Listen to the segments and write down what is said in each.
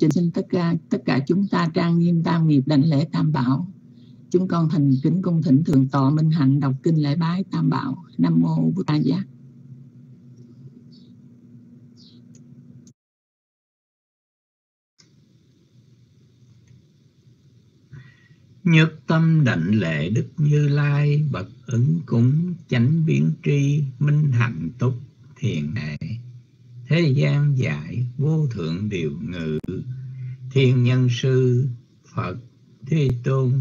trình xin tất cả tất cả chúng ta trang nghiêm tam nghiệp đảnh lễ tam bảo. Chúng con thành kính cung thỉnh thượng tọa minh hạnh đọc kinh lễ bái tam bảo. Nam mô bổn tát giác. Nhất tâm đảnh lễ Đức Như Lai, bậc ứng cúng chánh biến tri, minh hạnh túc thiền hệ thế gian dạy vô thượng điều ngự. Thiên nhân sư Phật Thế Tôn.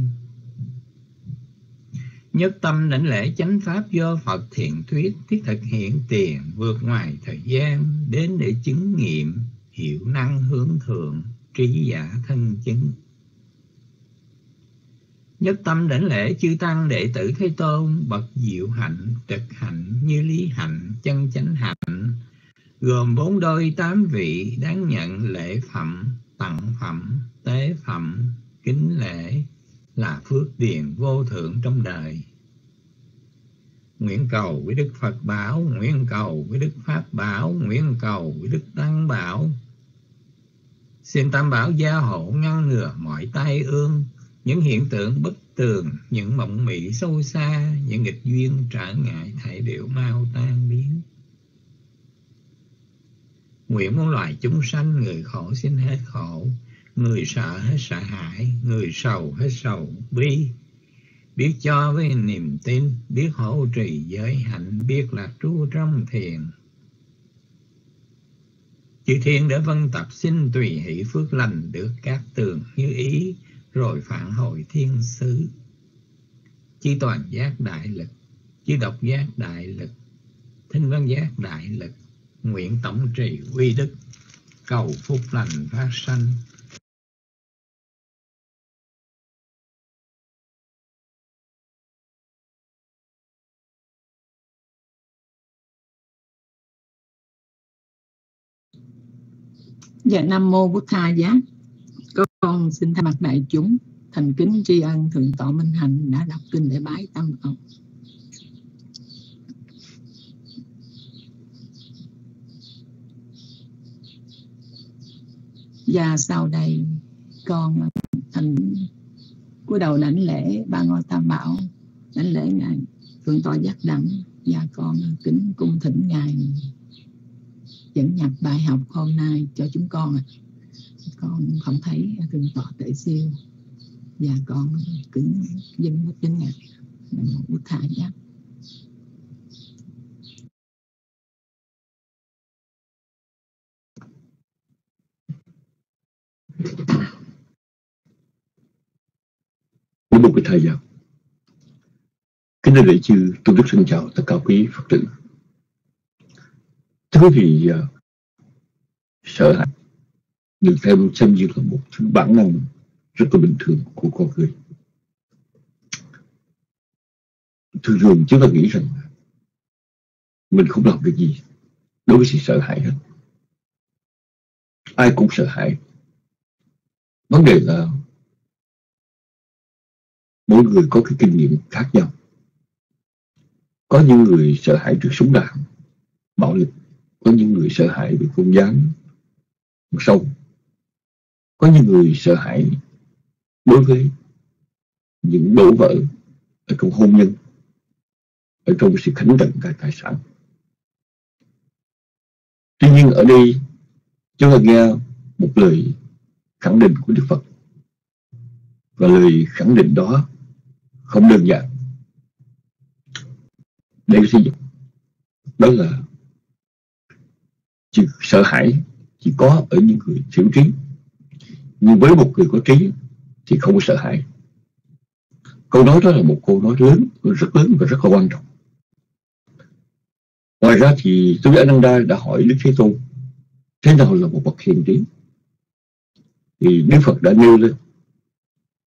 Nhất tâm đảnh lễ chánh pháp do Phật thiện thuyết thiết thực hiện tiền vượt ngoài thời gian đến để chứng nghiệm hiệu năng hướng thượng trí giả thân chứng. Nhất tâm đảnh lễ chư tăng đệ tử Thế Tôn bậc diệu hạnh, trực hạnh, như lý hạnh, chân chánh hạnh, gồm bốn đôi tám vị đáng nhận lễ phẩm, tặng phẩm, tế phẩm, kính lễ là phước điền vô thượng trong đời. Nguyện cầu với Đức Phật bảo, nguyện cầu với Đức Pháp bảo, nguyện cầu với Đức Tăng bảo. Xin Tam Bảo gia hộ ngăn ngừa mọi tai ương, những hiện tượng bất tường, những mộng mị sâu xa, những nghịch duyên trở ngại thảy đều mau tan biến. Nguyện muốn loài chúng sanh, người khổ xin hết khổ, người sợ hết sợ hãi, người sầu hết sầu bi. Biết cho với niềm tin, biết hỗ trì giới hạnh, biết là trú trong thiền. Chư thiên đã vân tập xin tùy hỷ phước lành được các tường như ý, rồi phản hồi thiên sứ. Chi toàn giác đại lực, chi độc giác đại lực, thinh văn giác đại lực, nguyện tổng trì quy đức, cầu phúc lành phát sanh. Dạ Nam Mô Bút Tha Giá. Con xin thay mặt đại chúng Thành kính tri ân Thượng tọa Minh Hạnh đã đọc kinh để bái tâm ông Và sau đây, con thành cúi đầu đảnh lễ ba ngôi tam bảo, đảnh lễ ngài thượng tọa giác đẳng. Và con kính cung thỉnh ngài dẫn nhập bài học hôm nay cho chúng con con không thấy thượng tọa tệ siêu. Và con kính dân đến ngài. Một thả giác. Với một cái thời gian, Kính thưa đại chư Tôi rất xin chào tất cả quý Phật tử. Thưa quý vị à, Sợ hãi Được thêm xem như là một thứ bản năng Rất là bình thường của con người. Thường thường chúng ta nghĩ rằng Mình không làm được gì Đối với sự sợ hãi hết. Ai cũng sợ hãi. Vấn đề là mỗi người có cái kinh nghiệm khác nhau. Có những người sợ hãi trước súng đạn, bạo lực. Có những người sợ hãi về không gian sâu. Có những người sợ hãi đối với những đổ vỡ ở trong hôn nhân, ở trong sự khánh trần cả tài sản. Tuy nhiên ở đây, chúng ta nghe một lời khẳng định của Đức Phật. Và lời khẳng định đó không đơn giản. Đây là gì? đó là sự sợ hãi chỉ có ở những người thiếu trí. Nhưng với một người có trí thì không có sợ hãi. Câu nói đó là một câu nói lớn, rất lớn và rất là quan trọng. Ngoài ra thì tôi Ananda đã hỏi Đức Thế Tôn, thế nào là một bậc hiền trí? Thì Đức Phật đã nêu lên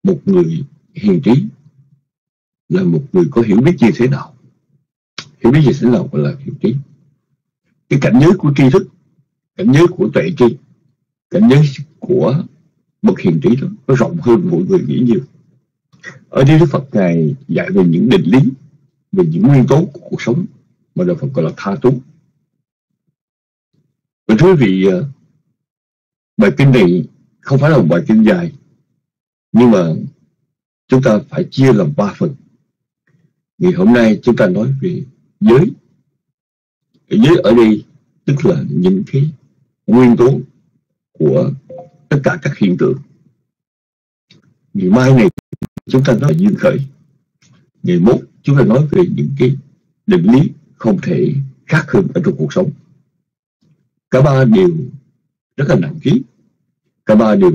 một người hiền trí là một người có hiểu biết như thế nào. Hiểu biết như thế nào gọi là hiểu trí? Cái cảnh giới của tri thức, cảnh giới của tuệ tri, cảnh giới của bậc hiền trí đó, nó rộng hơn mỗi người nghĩ nhiều. Ở đây Đức Phật, ngài dạy về những định lý, về những nguyên tố của cuộc sống mà Đức Phật gọi là tha túng và thưa quý vị à, bài kinh này không phải là một bài kinh dài, nhưng mà chúng ta phải chia làm ba phần. Ngày hôm nay chúng ta nói về giới. Giới ở đây tức là những cái nguyên tố của tất cả các hiện tượng. Ngày mai này chúng ta nói duyên khởi. Ngày mốt chúng ta nói về những cái định lý không thể khác hơn ở trong cuộc sống. Cả ba đều rất là nặng ký cả ba đều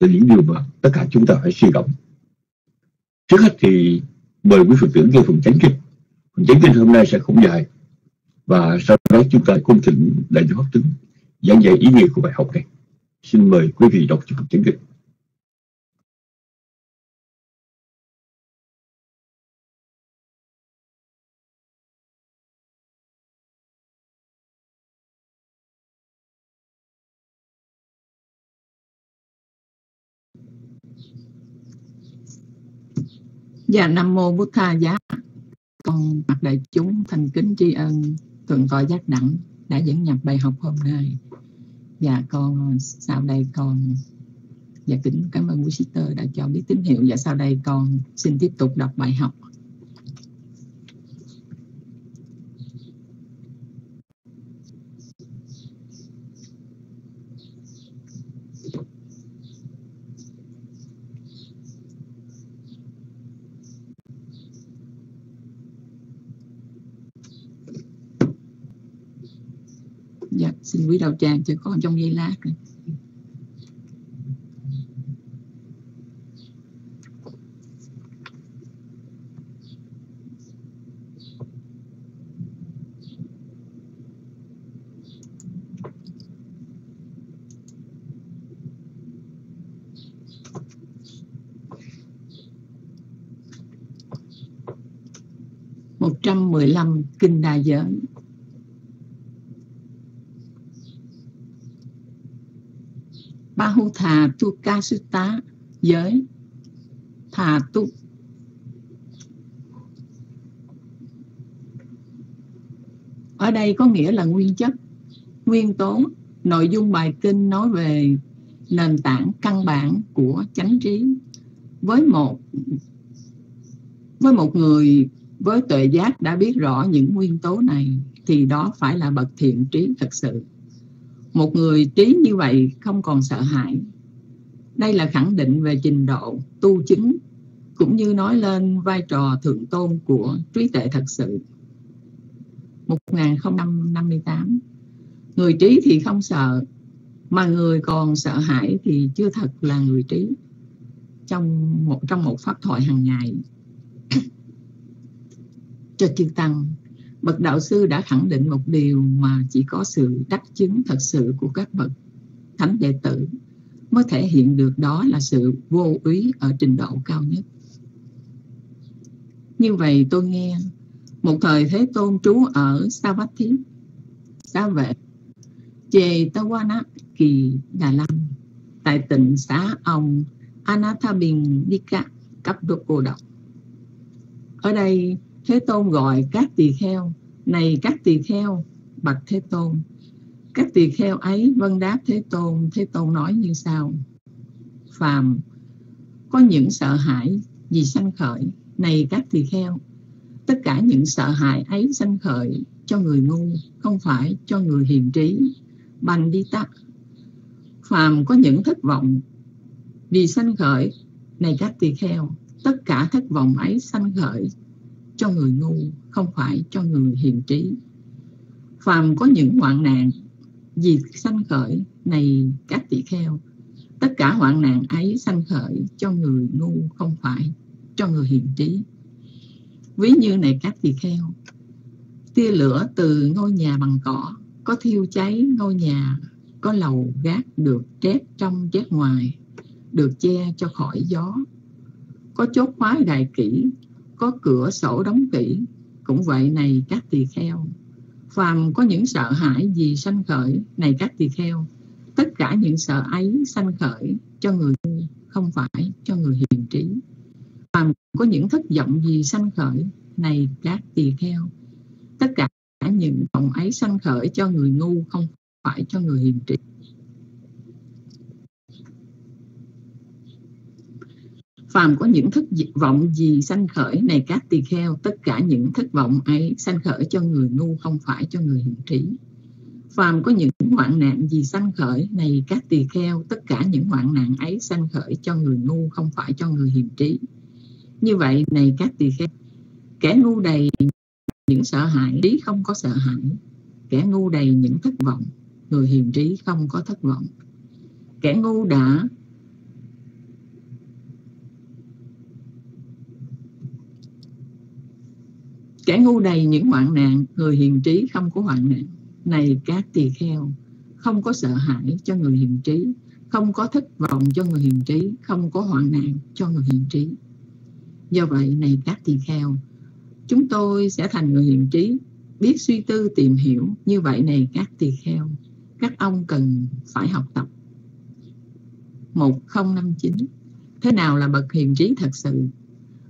là những điều mà tất cả chúng ta phải suy gẫm. Trước hết thì mời quý phật tử nghe phần chánh kinh. Phần chánh kinh hôm nay sẽ không dài. Và sau đó chúng ta cung thỉnh đại đức pháp tướng giảng dạy ý nghĩa của bài học này. Xin mời quý vị đọc cho phần chánh kinh. Dạ Nam Mô Bút Tha Giá. Con mặt đại chúng thành kính tri ân Thượng tọa giác đẳng, đã dẫn nhập bài học hôm nay. Dạ con, sau đây con Dạ kính cảm ơn quý sister đã cho biết tín hiệu. Dạ sau đây con xin tiếp tục đọc bài học Dạ, xin quý đạo tràng cho con trong giây lát này. một trăm mười lăm kinh đa giới thà tu kasita giới. Thà tu. Ở đây có nghĩa là nguyên chất, nguyên tố, nội dung bài kinh nói về nền tảng căn bản của chánh trí. Với một với một người với tuệ giác đã biết rõ những nguyên tố này, thì đó phải là bậc thiện trí thật sự một người trí như vậy không còn sợ hãi. Đây là khẳng định về trình độ, tu chứng, cũng như nói lên vai trò thượng tôn của trí tuệ thật sự. 1058 người trí thì không sợ, mà người còn sợ hãi thì chưa thật là người trí. Trong một trong một pháp thoại hàng ngày, cho chư tăng bậc đạo sư đã khẳng định một điều mà chỉ có sự đắc chứng thật sự của các bậc thánh đệ tử mới thể hiện được đó là sự vô úy ở trình độ cao nhất. Như vậy tôi nghe, một thời thế tôn trú ở Savatthi Sa vệ, chê Tawana kỳ Đà Lam tại tỉnh xã ông Anathabin Dika cấp độ cô độc. Ở đây, Thế Tôn gọi các tỳ kheo này các tỳ kheo, Bạch Thế Tôn. Các tỳ kheo ấy vân đáp Thế Tôn. Thế Tôn nói như sau. Phàm, Có những sợ hãi gì sanh khởi. Này các tỳ kheo, Tất cả những sợ hãi ấy sanh khởi Cho người ngu, Không phải cho người hiền trí. Bành đi tắc. Phàm có những thất vọng Vì sanh khởi. Này các tỳ kheo, Tất cả thất vọng ấy sanh khởi cho người ngu, không phải cho người hiền trí. Phàm có những hoạn nạn, vì sanh khởi này các tỷ kheo, tất cả hoạn nạn ấy sanh khởi cho người ngu, không phải cho người hiền trí. Ví như này các tỷ kheo, tia lửa từ ngôi nhà bằng cỏ, có thiêu cháy ngôi nhà, có lầu gác được trét trong trét ngoài, được che cho khỏi gió, có chốt khóa đại kỹ có cửa sổ đóng kỹ. Cũng vậy này, các tỳ kheo, phàm có những sợ hãi gì sanh khởi, này các tỳ kheo, tất cả những sợ ấy sanh khởi cho người, không phải cho người hiền trí. Phàm có những thất vọng gì sanh khởi, này các tỳ kheo, tất cả những vọng ấy sanh khởi cho người ngu, không phải cho người hiền trí. Phàm có những thất vọng gì sanh khởi, này các tỳ kheo, tất cả những thất vọng ấy sanh khởi cho người ngu, không phải cho người hiền trí. Phàm có những hoạn nạn gì sanh khởi, này các tỳ kheo, tất cả những hoạn nạn ấy sanh khởi cho người ngu, không phải cho người hiền trí. Như vậy, này các tỳ kheo, kẻ ngu đầy những sợ hãi, trí không có sợ hãi. Kẻ ngu đầy những thất vọng, người hiền trí không có thất vọng. Kẻ ngu đã kẻ ngu đầy những hoạn nạn, người hiền trí không có hoạn nạn. Này các tỳ kheo, không có sợ hãi cho người hiền trí, không có thất vọng cho người hiền trí, không có hoạn nạn cho người hiền trí. Do vậy, này các tỳ kheo, chúng tôi sẽ thành người hiền trí, biết suy tư tìm hiểu. Như vậy, này các tỳ kheo, các ông cần phải học tập. 1059 thế nào là bậc hiền trí thật sự?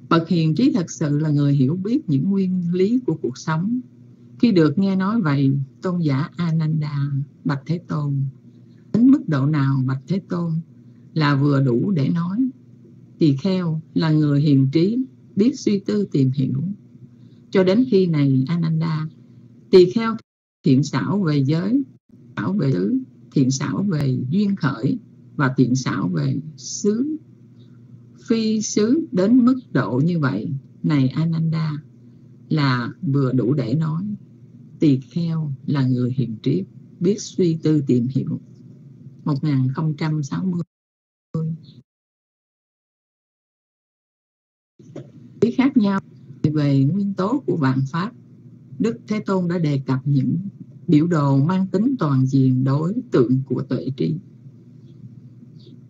Bậc hiền trí thật sự là người hiểu biết những nguyên lý của cuộc sống. Khi được nghe nói vậy, tôn giả Ananda bạch Thế Tôn, đến mức độ nào bạch Thế Tôn là vừa đủ để nói? Tỳ kheo là người hiền trí, biết suy tư tìm hiểu. Cho đến khi này, Ananda, tỳ kheo thiện xảo về giới, xảo về tứ thiện xảo về duyên khởi và thiện xảo về xứ phi xứ đến mức độ như vậy. Này Ananda, là vừa đủ để nói. Tỳ kheo là người hiền triết, biết suy tư tìm hiểu. 1060 ý khác nhau, về nguyên tố của vạn pháp, Đức Thế Tôn đã đề cập những biểu đồ mang tính toàn diện đối tượng của tuệ tri.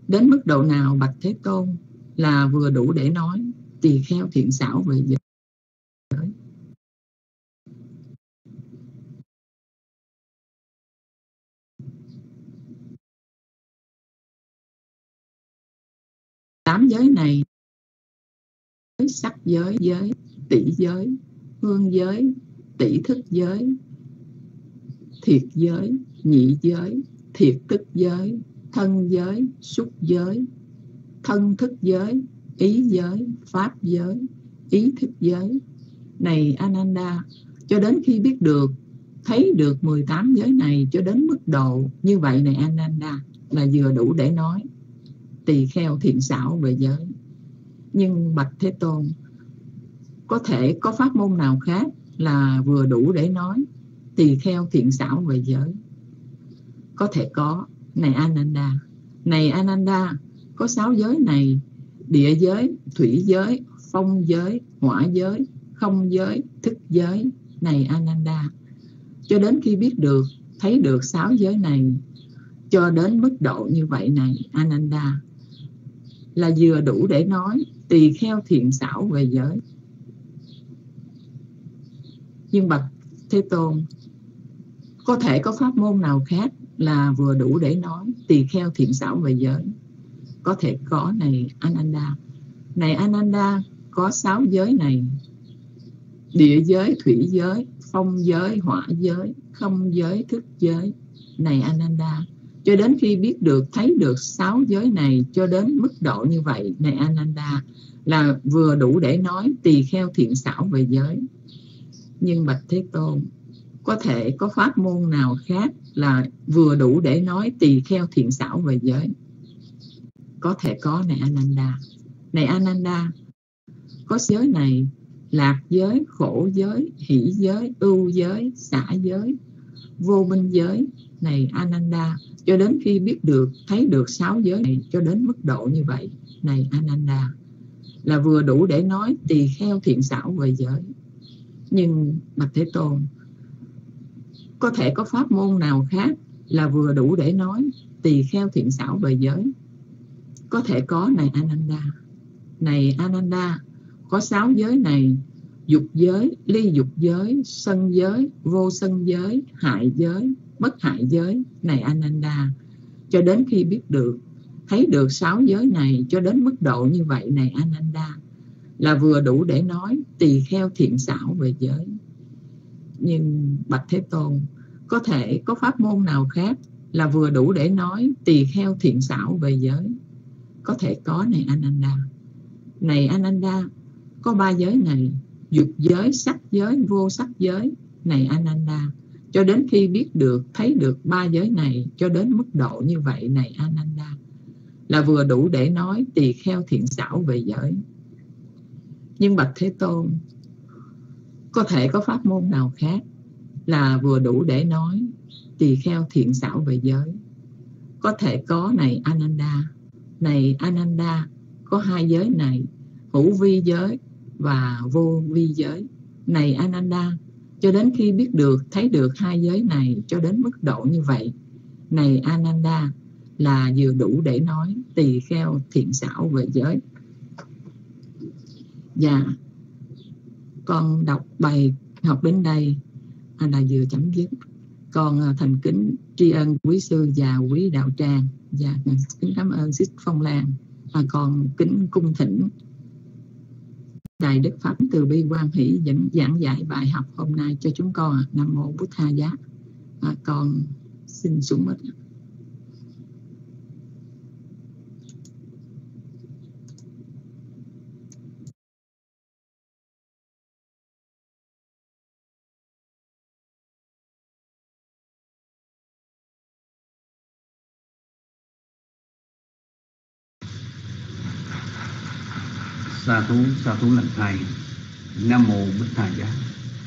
Đến mức độ nào bạch Thế Tôn là vừa đủ để nói tỳ kheo thiện xảo về giới. Tám giới này, sắc giới giới, tỷ giới hương giới, tỷ thức giới, thiệt giới, nhị giới, thiệt tức giới, thân giới, xúc giới thân thức giới, ý giới, pháp giới, ý thức giới. Này Ananda, cho đến khi biết được, thấy được 18 giới này cho đến mức độ như vậy này Ananda, là vừa đủ để nói, tỳ kheo thiện xảo về giới. Nhưng bạch thế tôn, có thể có pháp môn nào khác là vừa đủ để nói, tỳ kheo thiện xảo về giới? Có thể có, này Ananda. Này Ananda có sáu giới này. Địa giới, thủy giới, phong giới, hỏa giới, không giới, thức giới, này Ananda. Cho đến khi biết được, thấy được sáu giới này, cho đến mức độ như vậy này, Ananda, là vừa đủ để nói, tỳ kheo thiện xảo về giới. Nhưng bậc thế tôn, có thể có pháp môn nào khác là vừa đủ để nói tỳ kheo thiện xảo về giới? Có thể có này, Ananda. Này, Ananda, có sáu giới này. Địa giới, thủy giới, phong giới, hỏa giới, không giới, thức giới. Này, Ananda, cho đến khi biết được, thấy được sáu giới này, cho đến mức độ như vậy, này, Ananda, là vừa đủ để nói tỳ kheo thiện xảo về giới. Nhưng bạch thế tôn, có thể có pháp môn nào khác là vừa đủ để nói tỳ kheo thiện xảo về giới? Có thể có này, Ananda. Này, Ananda, có giới này, lạc giới, khổ giới, hỷ giới, ưu giới, xả giới, vô minh giới. Này, Ananda, cho đến khi biết được, thấy được sáu giới này, cho đến mức độ như vậy. Này, Ananda, là vừa đủ để nói tỳ kheo thiện xảo về giới. Nhưng, bạch thế tôn, có thể có pháp môn nào khác là vừa đủ để nói tỳ kheo thiện xảo về giới? Có thể có này, Ananda. Này, Ananda, có sáu giới này. Dục giới, ly dục giới, sân giới, vô sân giới, hại giới, bất hại giới. Này, Ananda, cho đến khi biết được, thấy được sáu giới này, cho đến mức độ như vậy, này, Ananda, là vừa đủ để nói tỳ kheo thiện xảo về giới. Nhưng bạch thế tôn, có thể có pháp môn nào khác là vừa đủ để nói tỳ kheo thiện xảo về giới? Có thể có này, Ananda. Này, Ananda, có ba giới này, dục giới, sắc giới, vô sắc giới. Này, Ananda, cho đến khi biết được, thấy được ba giới này, cho đến mức độ như vậy, này, Ananda, là vừa đủ để nói tỳ kheo thiện xảo về giới. Nhưng bạch thế tôn, có thể có pháp môn nào khác là vừa đủ để nói tỳ kheo thiện xảo về giới? Có thể có này, Ananda này Ananda, có hai giới này, hữu vi giới và vô vi giới. Này Ananda, cho đến khi biết được, thấy được hai giới này cho đến mức độ như vậy, này Ananda, là vừa đủ để nói tỳ kheo thiện xảo về giới. Và con đọc bài học đến đây. Là vừa chấm dứt. Con à, thành kính tri ân quý sư và quý đạo tràng và kính cảm ơn sít phong lan. Và còn kính cung thỉnh Đại Đức Pháp Từ Bi Quan Hỷ dẫn giảng dạy bài học hôm nay cho chúng con Nam Mô Bút Tha Giá. À, còn xin xuống mít sa thú sa thú lành thầy nam mô bích thà giá.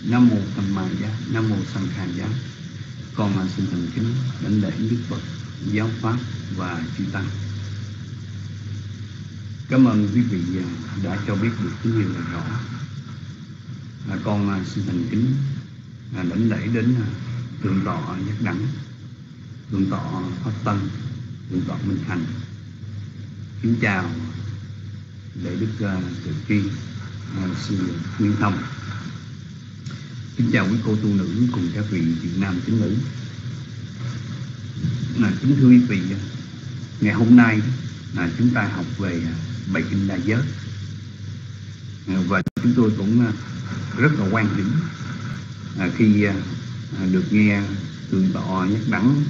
Nam mô tam ma giá. Nam mô sanh kha giá. Con mà xin thành kính đảnh lễ đức phật giáo pháp và chư tăng. Cảm ơn quý vị đã cho biết được tiếng nhiều là rõ. Là con xin thành kính đảnh lễ đến à, thượng tọa nhất đẳng, thượng tọa pháp tân thượng tọa minh thành. Kính chào để đức uh, tự tri sư nguyên thông. Kính chào quý cô tu nữ cùng các vị việt nam chính nữ. Là kính thưa quý vị à, ngày hôm nay là chúng ta học về à, bài kinh đại giới. À, và chúng tôi cũng rất là quan hỷ khi được nghe thượng tọa nhắc đẳng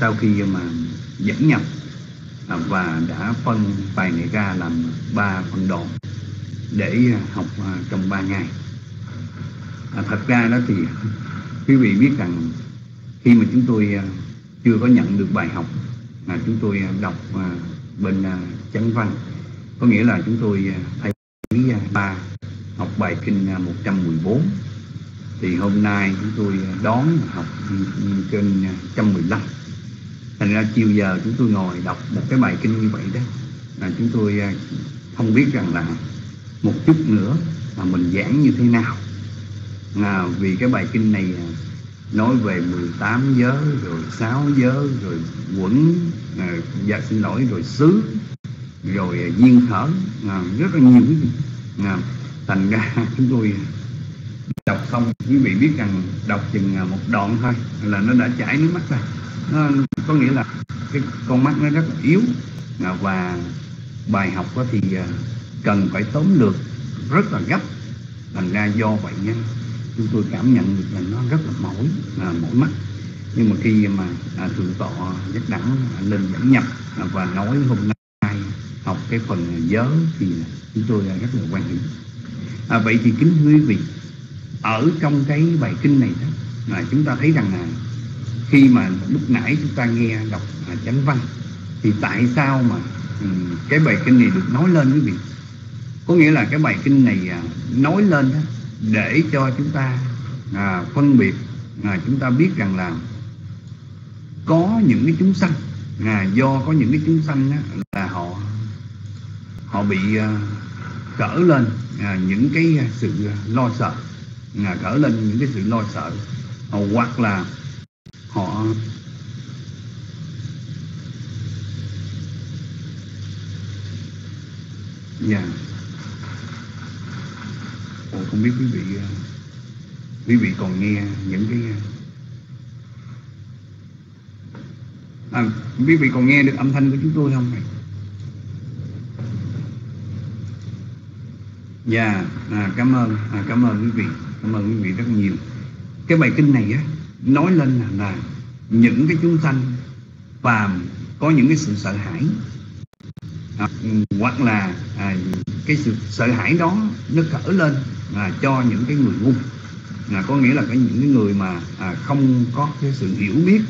sau khi mà dẫn nhập À, và đã phân bài này ra làm ba phân đoạn để à, học à, trong ba ngày. À, thật ra đó thì quý vị biết rằng khi mà chúng tôi chưa có nhận được bài học mà chúng tôi đọc bên chánh văn có nghĩa là chúng tôi thấy ba học bài kinh 114 thì hôm nay chúng tôi đón học kinh 115 thành ra chiều giờ chúng tôi ngồi đọc một cái bài kinh như vậy đó là chúng tôi à, không biết rằng là một chút nữa là mình giảng như thế nào. Là vì cái bài kinh này à, nói về 18 giới rồi 6 giới rồi quẩn à, dạ xin lỗi rồi xứ rồi à, duyên thở à, rất là nhiều cái gì. À, thành ra chúng tôi đọc xong quý vị biết rằng đọc chừng à, một đoạn thôi là nó đã chảy nước mắt ra nó có nghĩa là cái con mắt nó rất là yếu. Ờ, và bài học thì ờ, cần phải tóm lược rất là gấp. Thành ra do vậy nha chúng tôi cảm nhận được là nó rất là mỏi à, mỏi mắt. Nhưng mà khi mà à, thượng tọa nhất đẳng à, lên dẫn nhập à, và nói hôm nay học cái phần giới thì chúng tôi rất là quan hệ à, vậy thì kính thưa quý vị ở trong cái bài kinh này đó là chúng ta thấy rằng là khi mà lúc nãy chúng ta nghe đọc à, chánh văn thì tại sao mà um, cái bài kinh này được nói lên quý vị? Có nghĩa là cái bài kinh này à, nói lên để cho chúng ta à, phân biệt à, chúng ta biết rằng là có những cái chúng sanh à, do có những cái chúng sanh đó, là họ họ bị à, cỡ lên à, những cái sự lo sợ à, cỡ lên những cái sự lo sợ hoặc là họ dạ yeah. Ồ, không biết quý vị ờ, quý vị còn nghe những cái ờ, à, quý vị còn nghe được âm thanh của chúng tôi không này dạ yeah. à, cảm ơn à, cảm ơn quý vị cảm ơn quý vị rất nhiều cái bài kinh này á nói lên là, là những cái chúng sanh phàm có những cái sự sợ hãi. À, hoặc là à, cái sự sợ hãi đó nó cỡ lên à, cho những cái người ngu. Là có nghĩa là cái những cái người mà à, không có cái sự hiểu biết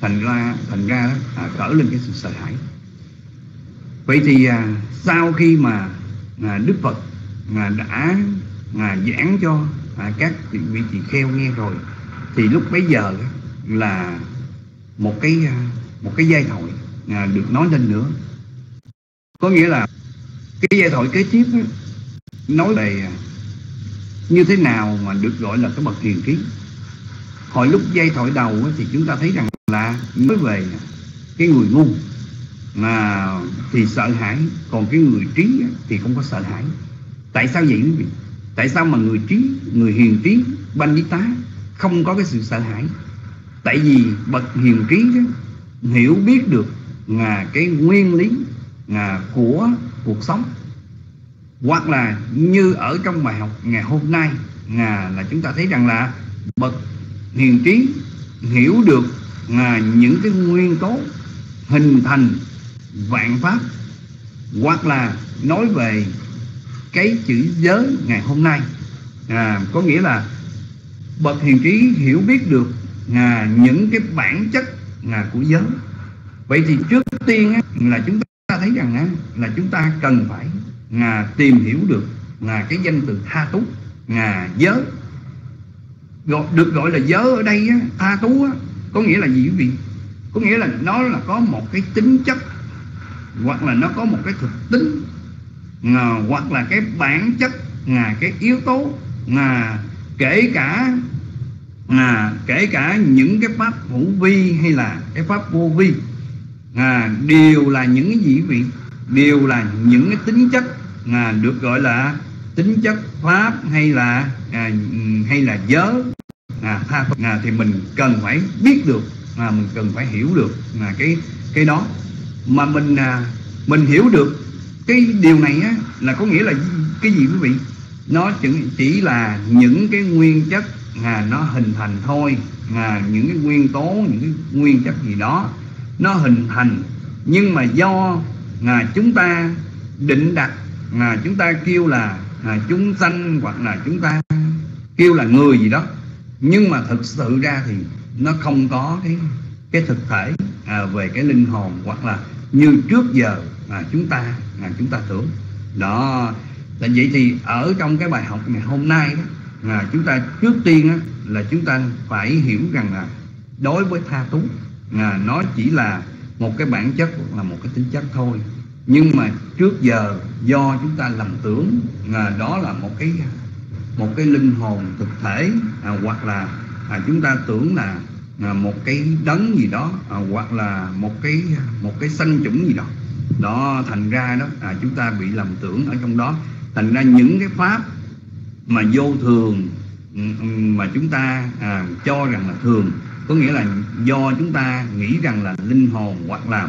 thành ra thành ra à, cỡ lên cái sự sợ hãi. Vậy thì à, sau khi mà à, đức phật à, đã à, giảng cho à, các vị tỳ kheo nghe rồi thì lúc bấy giờ là một cái một cái giai thoại à, được nói lên nữa. Có nghĩa là cái giai thoại kế tiếp nói về à, như thế nào mà được gọi là cái bậc hiền trí hồi lúc giai thoại đầu thì chúng ta thấy rằng là nói về cái người ngu mà thì sợ hãi. Còn cái người trí thì không có sợ hãi. Tại sao vậy quý vị? Tại sao mà người trí, người hiền trí, banh với tá không có cái sự sợ hãi. Tại vì bậc hiền trí hiểu biết được là cái nguyên lý là của cuộc sống. Hoặc là như ở trong bài học ngày hôm nay là, là chúng ta thấy rằng là bậc hiền trí hiểu được là những cái nguyên tố hình thành vạn pháp. Hoặc là nói về cái chữ giới ngày hôm nay. À, có nghĩa là bậc hiền trí hiểu biết được à những cái bản chất à của giới. Vậy thì trước tiên á, là chúng ta thấy rằng á, là chúng ta cần phải à tìm hiểu được là cái danh từ tha tú à giới. Gọi, được gọi là giới ở đây á, tha tú á, có nghĩa là gì quý vị? Có nghĩa là nó là có một cái tính chất hoặc là nó có một cái thực tính. À, hoặc là cái bản chất là cái yếu tố là kể cả à, kể cả những cái pháp hữu vi hay là cái pháp vô vi à, đều là những cái gì quý vị đều là những cái tính chất à, được gọi là tính chất pháp hay là à, hay là giới. À, tha à, thì mình cần phải biết được à, mình cần phải hiểu được à, cái cái đó. Mà mình à, mình hiểu được cái điều này á, là có nghĩa là cái gì quý vị? Nó chỉ, chỉ là những cái nguyên chất à, nó hình thành thôi à, những cái nguyên tố những cái nguyên chất gì đó nó hình thành. Nhưng mà do à, chúng ta định đặt à, chúng ta kêu là à, chúng sanh hoặc là chúng ta kêu là người gì đó nhưng mà thực sự ra thì nó không có cái cái thực thể à, về cái linh hồn hoặc là như trước giờ à, chúng ta à, chúng ta tưởng. Đó là vậy thì ở trong cái bài học ngày hôm nay đó, chúng ta trước tiên là chúng ta phải hiểu rằng là đối với tha tú là nó chỉ là một cái bản chất là một cái tính chất thôi. Nhưng mà trước giờ do chúng ta lầm tưởng là đó là một cái một cái linh hồn thực thể à, hoặc là à, chúng ta tưởng là à, một cái đấng gì đó à, hoặc là một cái một cái sanh chủng gì đó. Đó thành ra đó à, chúng ta bị lầm tưởng ở trong đó thành ra những cái pháp mà vô thường mà chúng ta à, cho rằng là thường có nghĩa là do chúng ta nghĩ rằng là linh hồn hoặc là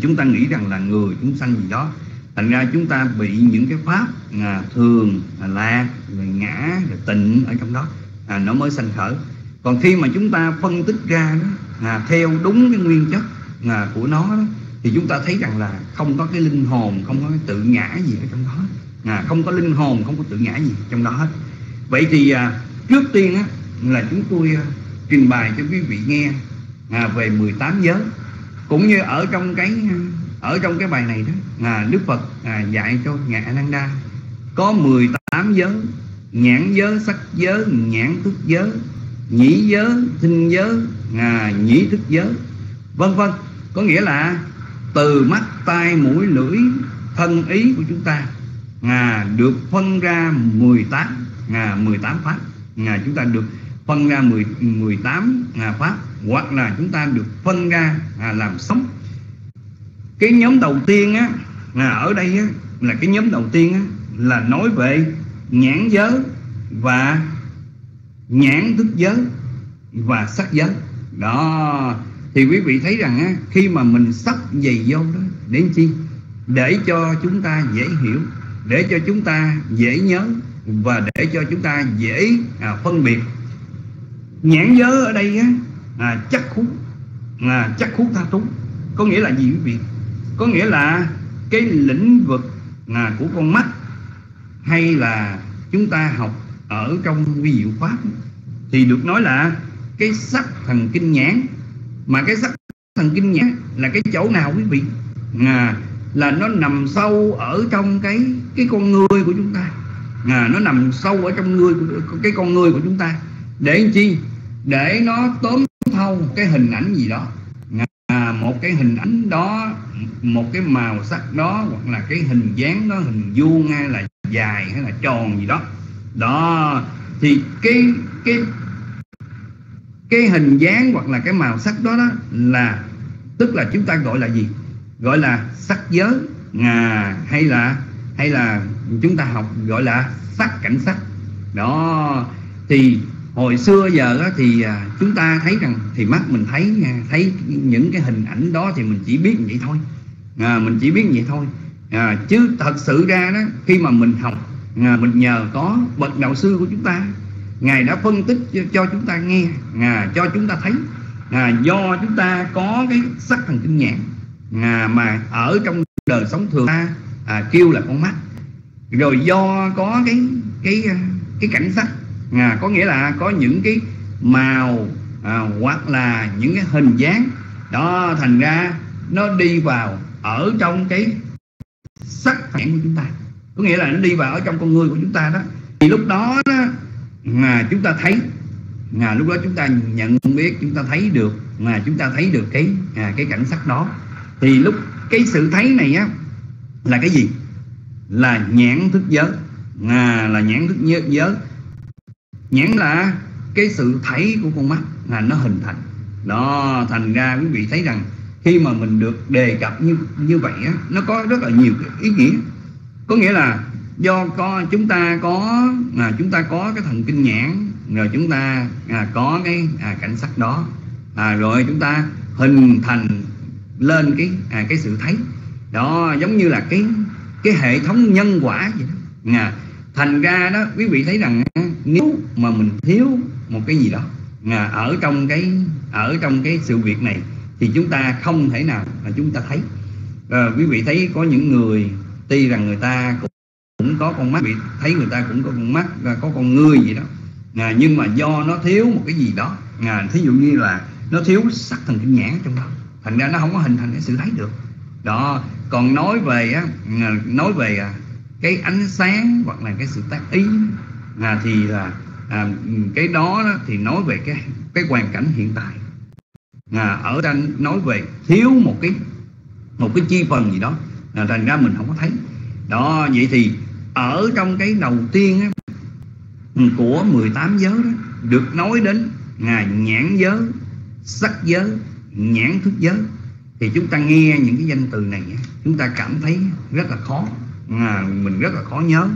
chúng ta nghĩ rằng là người chúng sanh gì đó. Thành ra chúng ta bị những cái pháp à, thường à, lạc rồi ngã rồi tịnh ở trong đó à, nó mới sanh khởi. Còn khi mà chúng ta phân tích ra đó à, theo đúng cái nguyên chất à, của nó đó, thì chúng ta thấy rằng là không có cái linh hồn không có cái tự ngã gì ở trong đó à, không có linh hồn không có tự ngã gì trong đó hết. Vậy thì à, trước tiên á, là chúng tôi à, trình bày cho quý vị nghe à, về 18 giới. Cũng như ở trong cái ở trong cái bài này đó à, Đức Phật à, dạy cho ngài Ananda có 18 giới. Nhãn giới sắc giới nhãn thức giới nhĩ giới thinh giới à, nhĩ thức giới vân vân. Có nghĩa là từ mắt tai mũi lưỡi thân ý của chúng ta à, được phân ra 18 à, 18 pháp. À, chúng ta được phân ra 10, 18 à, pháp hoặc là chúng ta được phân ra à, làm sống. Cái nhóm đầu tiên á à, ở đây á, là cái nhóm đầu tiên á, là nói về nhãn giới và nhãn thức giới và sắc giới. Đó thì quý vị thấy rằng á, khi mà mình sắp giày vô đó để chi? Để cho chúng ta dễ hiểu để cho chúng ta dễ nhớ và để cho chúng ta dễ à, phân biệt. Nhãn giới ở đây á, à, chắc khú à, chắc khú tha tú có nghĩa là gì quý vị? Có nghĩa là cái lĩnh vực là của con mắt hay là chúng ta học ở trong vi diệu pháp thì được nói là cái sắc thần kinh nhãn. Mà cái sắc thần kinh nhãn là cái chỗ nào quý vị? À, là nó nằm sâu ở trong cái cái con người của chúng ta. À, nó nằm sâu ở trong người của cái con người của chúng ta. Để chi? Để nó tóm thâu cái hình ảnh gì đó. À, một cái hình ảnh đó một cái màu sắc đó hoặc là cái hình dáng đó hình vuông hay là dài hay là tròn gì đó. Đó thì cái cái cái hình dáng hoặc là cái màu sắc đó, đó là tức là chúng ta gọi là gì? Gọi là sắc giới à, hay là hay là chúng ta học gọi là sắc cảnh sắc. Đó thì hồi xưa giờ đó thì à, chúng ta thấy rằng thì mắt mình thấy thấy những cái hình ảnh đó thì mình chỉ biết vậy thôi. À, mình chỉ biết vậy thôi. À, chứ thật sự ra đó khi mà mình học à, mình nhờ có bậc đạo sư của chúng ta ngài đã phân tích cho, cho chúng ta nghe à, cho chúng ta thấy à, do chúng ta có cái sắc thần kinh nhãn à, mà ở trong đời sống thường ta à, kêu là con mắt. Rồi do có cái cái à, cái cảnh sắc. À, có nghĩa là có những cái màu à, hoặc là những cái hình dáng. Đó thành ra nó đi vào ở trong cái sắc nhãn của chúng ta. Có nghĩa là nó đi vào ở trong con người của chúng ta đó. Thì lúc đó, đó à, chúng ta thấy à, lúc đó chúng ta nhận biết chúng ta thấy được mà chúng ta thấy được cái à, cái cảnh sắc đó thì lúc cái sự thấy này á là cái gì? Là nhãn thức giới. À, là nhãn thức giới. Nhãn là cái sự thấy của con mắt là nó hình thành. Đó thành ra quý vị thấy rằng khi mà mình được đề cập như như vậy á, nó có rất là nhiều cái ý nghĩa. Có nghĩa là do có chúng ta có à, chúng ta có cái thần kinh nhãn rồi chúng ta à, có cái à, cảnh sắc đó. À, rồi chúng ta hình thành lên cái à, cái sự thấy. Đó giống như là cái cái hệ thống nhân quả vậy đó. À, thành ra đó quý vị thấy rằng à, nếu mà mình thiếu một cái gì đó à, ở trong cái ở trong cái sự việc này thì chúng ta không thể nào là chúng ta thấy. À, quý vị thấy có những người tuy rằng người ta cũng, cũng có con mắt bị thấy người ta cũng có con mắt có con ngươi gì đó. À, nhưng mà do nó thiếu một cái gì đó à, thí dụ như là nó thiếu sắc thần kinh nhãn trong đó thành ra nó không có hình thành cái sự thấy được. Đó còn nói về á à, nói về à, cái ánh sáng hoặc là cái sự tác ý à, thì là à, cái đó, đó thì nói về cái cái hoàn cảnh hiện tại. À, ở trên nói về thiếu một cái một cái chi phần gì đó à, thành ra mình không có thấy. Đó vậy thì ở trong cái đầu tiên á, ừ, của 18 giới đó được nói đến ngài nhãn giới sắc giới nhãn thức giới. Thì chúng ta nghe những cái danh từ này chúng ta cảm thấy rất là khó. À, mình rất là khó nhớ.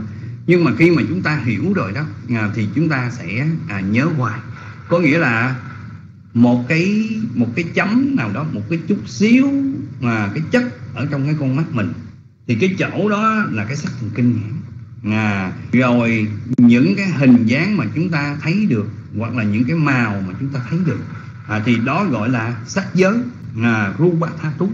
Nhưng mà khi mà chúng ta hiểu rồi đó à, thì chúng ta sẽ à, nhớ hoài. Có nghĩa là một cái một cái chấm nào đó một cái chút xíu mà cái chất ở trong cái con mắt mình thì cái chỗ đó là cái sắc thần kinh nhãn. À, rồi những cái hình dáng mà chúng ta thấy được hoặc là những cái màu mà chúng ta thấy được à, thì đó gọi là sắc giới. À, rupa túc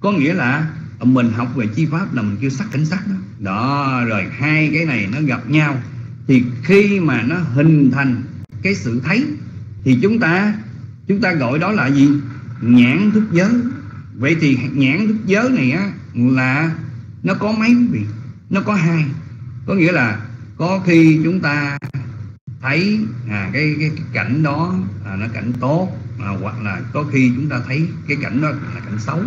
có nghĩa là mình học về chi pháp là mình kêu sắc cảnh sắc đó. Đó rồi hai cái này nó gặp nhau. Thì khi mà nó hình thành cái sự thấy thì chúng ta chúng ta gọi đó là gì? Nhãn thức giới. Vậy thì nhãn thức giới này á là nó có mấy quý vị? Nó có hai. Có nghĩa là có khi chúng ta thấy à, cái, cái, cái cảnh đó à, nó cảnh tốt à, hoặc là có khi chúng ta thấy cái cảnh đó là cảnh xấu.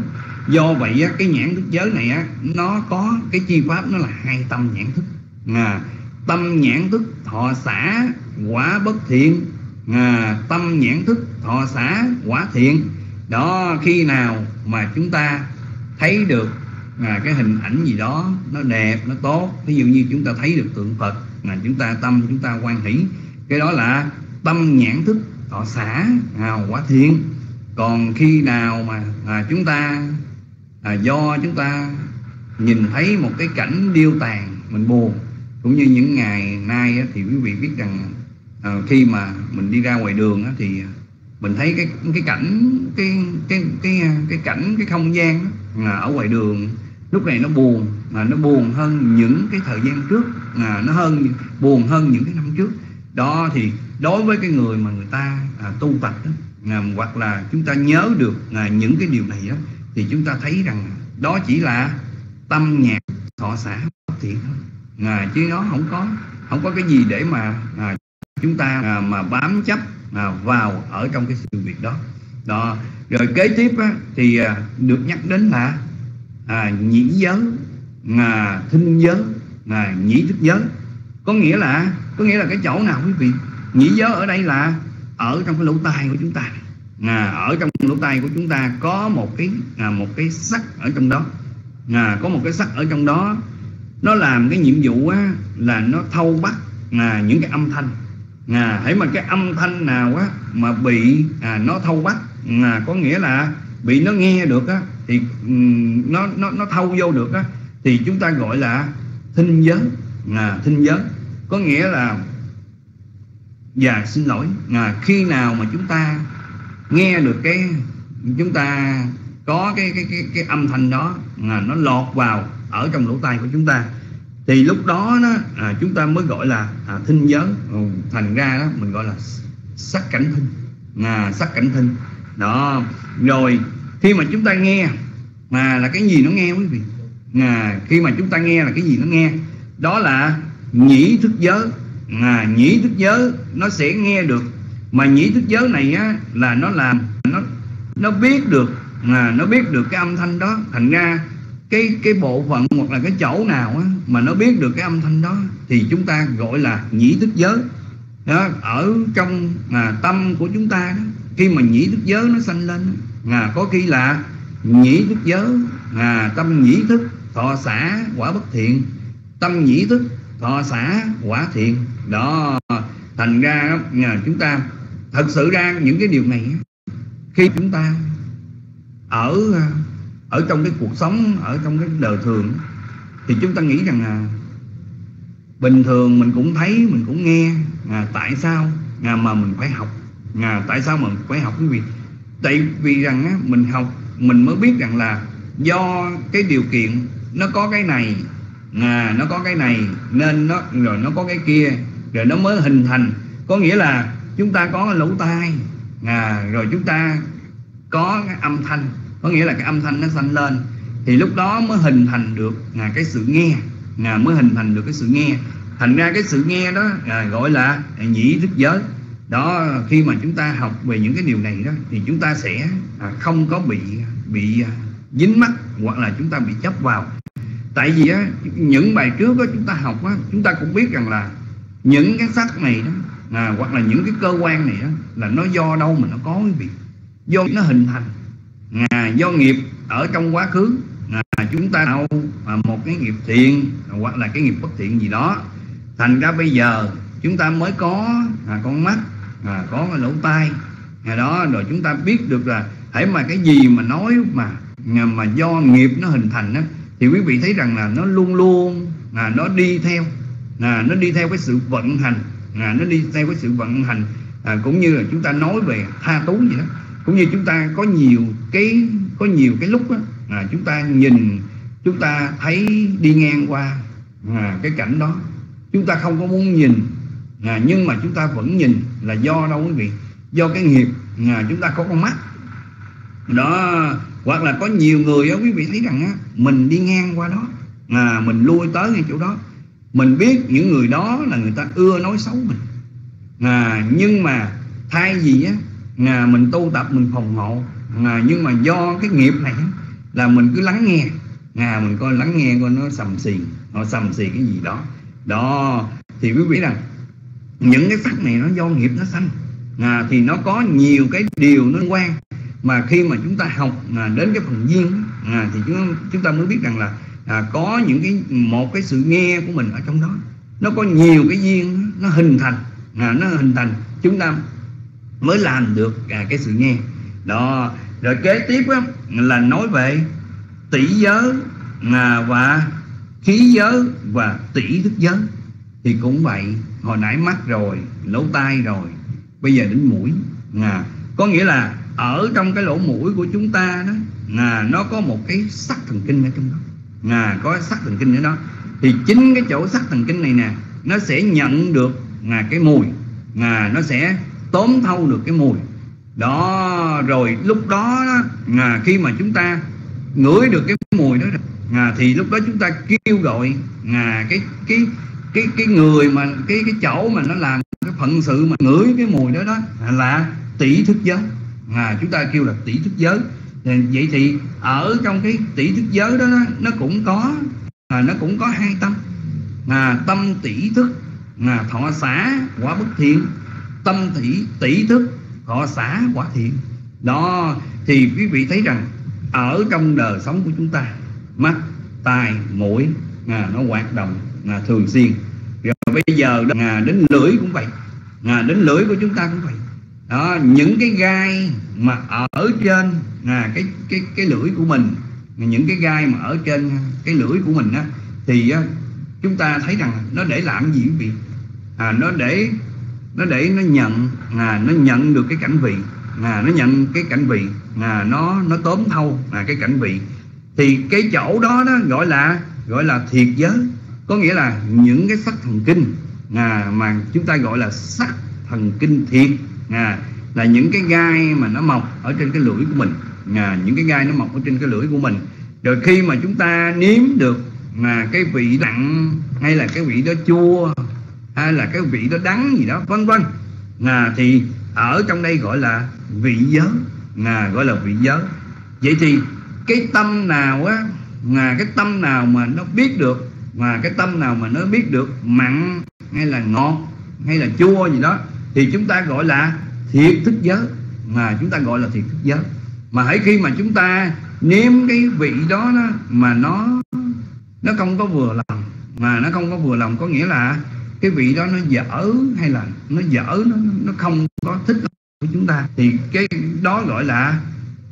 Do vậy á, cái nhãn thức giới này á, nó có cái chi pháp nó là hai tâm nhãn thức. À, tâm nhãn thức thọ xả quả bất thiện. À, tâm nhãn thức thọ xả quả thiện. Đó khi nào mà chúng ta thấy được à, cái hình ảnh gì đó nó đẹp nó tốt ví dụ như chúng ta thấy được tượng phật là chúng ta tâm chúng ta quan hỷ cái đó là tâm nhãn thức thọ xã hào quả thiện còn khi nào mà à, chúng ta à, do chúng ta nhìn thấy một cái cảnh điêu tàn mình buồn cũng như những ngày nay á, thì quý vị biết rằng à, khi mà mình đi ra ngoài đường á, thì mình thấy cái cái cảnh cái cái cái à, cái cảnh cái không gian á, ở ngoài đường lúc này nó buồn mà nó buồn hơn những cái thời gian trước à, nó hơn buồn hơn những cái năm trước. Đó thì đối với cái người mà người ta à, tu tập đó à, hoặc là chúng ta nhớ được à, những cái điều này đó thì chúng ta thấy rằng đó chỉ là tâm nhạc thọ xã thiện thôi. À, chứ nó không có không có cái gì để mà à, chúng ta à, mà bám chấp à, vào ở trong cái sự việc đó. Đó rồi kế tiếp á, thì à, được nhắc đến là à, nhĩ giới à, thinh giới à, nhĩ thức giới. Có nghĩa là có nghĩa là cái chỗ nào quý vị? Nghĩ giới ở đây là ở trong cái lỗ tai của chúng ta. À, ở trong lỗ tai của chúng ta có một cái à, một cái sắc ở trong đó. À, có một cái sắc ở trong đó. Nó làm cái nhiệm vụ á, là nó thâu bắt à, những cái âm thanh. À, hãy mà cái âm thanh nào á mà bị à, nó thâu bắt à, có nghĩa là bị nó nghe được á thì um, nó nó nó thâu vô được á thì chúng ta gọi là thinh giới. À, thinh giới. Có nghĩa là và xin lỗi à, khi nào mà chúng ta nghe được cái chúng ta có cái cái cái, cái âm thanh đó à, nó lọt vào ở trong lỗ tai của chúng ta thì lúc đó đó à, chúng ta mới gọi là à, thinh giới. Ừ, thành ra đó mình gọi là sắc cảnh thinh à, sắc cảnh thinh. Đó rồi khi mà chúng ta nghe mà là cái gì nó nghe quý vị? À, khi mà chúng ta nghe là cái gì nó nghe? Đó là nhĩ thức giới à, nhĩ thức giới nó sẽ nghe được. Mà nhĩ thức giới này á, là nó làm nó nó biết được à, nó biết được cái âm thanh đó. Thành ra cái cái bộ phận hoặc là cái chỗ nào á, mà nó biết được cái âm thanh đó thì chúng ta gọi là nhĩ thức giới. Đó, ở trong à, tâm của chúng ta đó khi mà nhĩ thức giới nó sanh lên à, có khi là nhĩ thức giới à, tâm nhĩ thức thọ xã quả bất thiện tâm nhĩ thức thọ xã quả thiện đó thành ra nhà chúng ta thật sự ra những cái điều này khi chúng ta ở ở trong cái cuộc sống ở trong cái đời thường thì chúng ta nghĩ rằng là bình thường mình cũng thấy mình cũng nghe à, tại sao à, mà mình phải học à, tại sao mà mình phải học cái việc tại vì rằng á, mình học mình mới biết rằng là do cái điều kiện nó có cái này à, nó có cái này nên nó rồi nó có cái kia rồi nó mới hình thành. Có nghĩa là chúng ta có lỗ tai. À, rồi chúng ta có cái âm thanh. Có nghĩa là cái âm thanh nó xanh lên. Thì lúc đó mới hình thành được à, cái sự nghe. À, mới hình thành được cái sự nghe. Thành ra cái sự nghe đó à, gọi là nhĩ thức giới. Đó khi mà chúng ta học về những cái điều này đó thì chúng ta sẽ à, không có bị bị à, dính mắt hoặc là chúng ta bị chấp vào. Tại vì á, những bài trước đó chúng ta học á, chúng ta cũng biết rằng là những cái sắc này đó à, hoặc là những cái cơ quan này đó là nó do đâu mà nó có quý vị? Do nó hình thành. À, do nghiệp ở trong quá khứ. À, chúng ta tạo à, một cái nghiệp thiện hoặc là cái nghiệp bất thiện gì đó. Thành ra bây giờ chúng ta mới có à, con mắt à, có cái lỗ tai. À, đó rồi chúng ta biết được là hãy mà cái gì mà nói mà à, mà do nghiệp nó hình thành đó, thì quý vị thấy rằng là nó luôn luôn à, nó đi theo à, nó đi theo cái sự vận hành. À, nó đi theo cái sự vận hành. À, cũng như là chúng ta nói về tha tú gì đó. Cũng như chúng ta có nhiều cái có nhiều cái lúc đó, à, chúng ta nhìn chúng ta thấy đi ngang qua à, cái cảnh đó. Chúng ta không có muốn nhìn à, nhưng mà chúng ta vẫn nhìn là do đâu quý vị? Do cái nghiệp à, chúng ta có con mắt. Đó hoặc là có nhiều người đó quý vị thấy rằng á mình đi ngang qua đó à, mình lui tới ngay chỗ đó mình biết những người đó là người ta ưa nói xấu mình. À, nhưng mà thay vì á à, mình tu tập mình phòng hộ à, nhưng mà do cái nghiệp này á, là mình cứ lắng nghe. À, mình coi lắng nghe coi nó sầm xì nó sầm xì cái gì đó. Đó thì quý vị rằng những cái sắc này nó do nghiệp nó sanh. À, thì nó có nhiều cái điều nó liên quan. Mà khi mà chúng ta học à, đến cái phần duyên à, thì chúng chúng ta mới biết rằng là à, có những cái một cái sự nghe của mình ở trong đó. Nó có nhiều cái duyên nó hình thành. À, nó hình thành. Chúng ta mới làm được à, cái sự nghe. Đó. Rồi kế tiếp á, là nói về tỷ giới à, và khí giới và tỷ thức giới. Thì cũng vậy hồi nãy mắt rồi lỗ tai rồi bây giờ đến mũi. À, có nghĩa là ở trong cái lỗ mũi của chúng ta đó à, nó có một cái sắc thần kinh ở trong đó à, có sắc thần kinh nữa đó. Thì chính cái chỗ sắc thần kinh này nè nó sẽ nhận được là cái mùi. À, nó sẽ tóm thâu được cái mùi. Đó rồi lúc đó, đó à, khi mà chúng ta ngửi được cái mùi đó à, thì lúc đó chúng ta kêu gọi à, cái cái cái cái người mà cái cái chỗ mà nó làm cái phận sự mà ngửi cái mùi đó đó là tỷ thức giới. À, chúng ta kêu là tỷ thức giới vậy thì ở trong cái tỷ thức giới đó, nó cũng có à, nó cũng có hai tâm. À, tâm tỷ thức à, thọ xả quả bất thiện. Tâm tỷ tỷ thức thọ xả quả thiện. Đó thì quý vị thấy rằng ở trong đời sống của chúng ta mắt tai mũi à, nó hoạt động à, thường xuyên. Rồi bây giờ à, đến lưỡi cũng vậy. À, đến lưỡi của chúng ta cũng vậy đó những cái gai mà ở trên là cái cái cái lưỡi của mình những cái gai mà ở trên cái lưỡi của mình á thì á, chúng ta thấy rằng nó để làm gì quý vị? À, nó để nó để nó nhận là nó nhận được cái cảnh vị là nó nhận cái cảnh vị là nó nó tóm thâu là cái cảnh vị. Thì cái chỗ đó đó gọi là gọi là thiệt giới. Có nghĩa là những cái sắc thần kinh là mà chúng ta gọi là sắc thần kinh thiệt à, là những cái gai mà nó mọc ở trên cái lưỡi của mình. À, những cái gai nó mọc ở trên cái lưỡi của mình. Rồi khi mà chúng ta nếm được mà cái vị nặng hay là cái vị đó chua hay là cái vị đó đắng gì đó vân vân. À, thì ở trong đây gọi là vị giới. À, gọi là vị giới. Vậy thì cái tâm nào á là cái tâm nào mà nó biết được mà cái tâm nào mà nó biết được mặn hay là ngọt hay là chua gì đó thì chúng ta gọi là thiệt thức giới. Mà chúng ta gọi là thiệt thức giới. Mà hãy khi mà chúng ta nếm cái vị đó, đó mà nó nó không có vừa lòng. Mà nó không có vừa lòng có nghĩa là cái vị đó nó dở hay là nó dở nó nó không có thích của chúng ta. Thì cái đó gọi là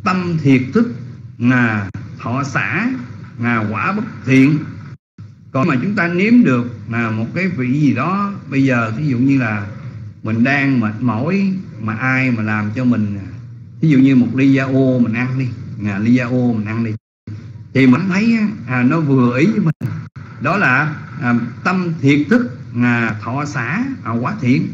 tâm thiệt thức. Là thọ xả là quả bất thiện. Còn mà chúng ta nếm được là một cái vị gì đó bây giờ ví dụ như là mình đang mệt mỏi mà ai mà làm cho mình à. ví dụ như một ly da ô mình ăn đi. À, ly da ô mình ăn đi. Thì mình thấy à, nó vừa ý với mình. Đó là à, tâm thiệt thức à, thọ xả à, quá thiện.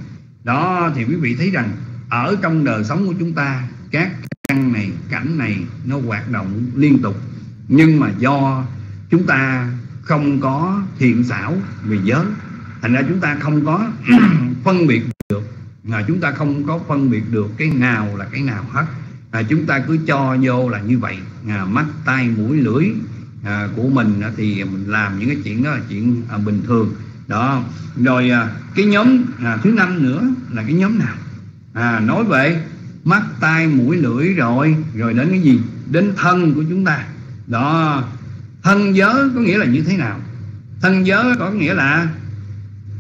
Đó thì quý vị thấy rằng ở trong đời sống của chúng ta các căn này cảnh này nó hoạt động liên tục. Nhưng mà do chúng ta không có thiện xảo về giới. Thành ra chúng ta không có phân biệt mà chúng ta không có phân biệt được cái nào là cái nào hết. À, chúng ta cứ cho vô là như vậy. À, mắt tay mũi lưỡi à, của mình thì mình làm những cái chuyện đó là chuyện à, bình thường. Đó. Rồi à, cái nhóm à, thứ năm nữa là cái nhóm nào? À, nói về mắt tay mũi lưỡi rồi. Rồi đến cái gì? Đến thân của chúng ta. Đó. Thân giới có nghĩa là như thế nào? Thân giới có nghĩa là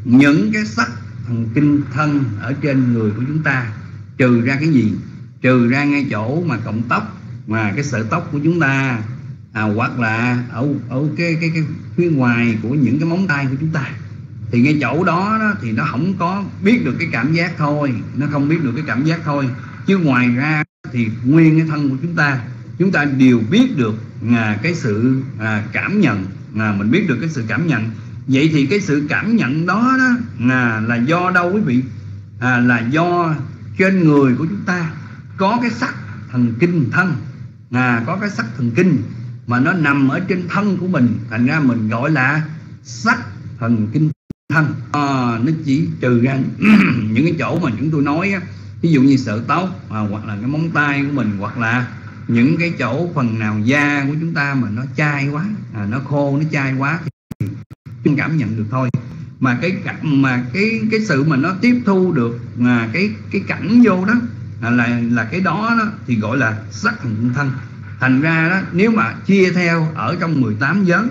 những cái sắc thần kinh thân ở trên người của chúng ta trừ ra cái gì? Trừ ra ngay chỗ mà cộng tóc mà cái sợi tóc của chúng ta à, hoặc là ở ở cái cái cái phía ngoài của những cái móng tay của chúng ta. Thì ngay chỗ đó, đó thì nó không có biết được cái cảm giác thôi nó không biết được cái cảm giác thôi. Chứ ngoài ra thì nguyên cái thân của chúng ta chúng ta đều biết được à, cái sự à, cảm nhận à, mình biết được cái sự cảm nhận vậy thì cái sự cảm nhận đó, đó là, là do đâu quý vị? À, là do trên người của chúng ta có cái sắc thần kinh thân. À, có cái sắc thần kinh mà nó nằm ở trên thân của mình. Thành ra mình gọi là sắc thần kinh thân. À, nó chỉ trừ ra những cái chỗ mà chúng tôi nói á, ví dụ như sợ tóc à, hoặc là cái móng tay của mình hoặc là những cái chỗ phần nào da của chúng ta mà nó chai quá à, nó khô nó chai quá thì cảm nhận được thôi. Mà cái mà cái cái sự mà nó tiếp thu được à, cái cái cảnh vô đó à, là là cái đó, đó thì gọi là sắc thần thân thành ra đó nếu mà chia theo ở trong 18 giới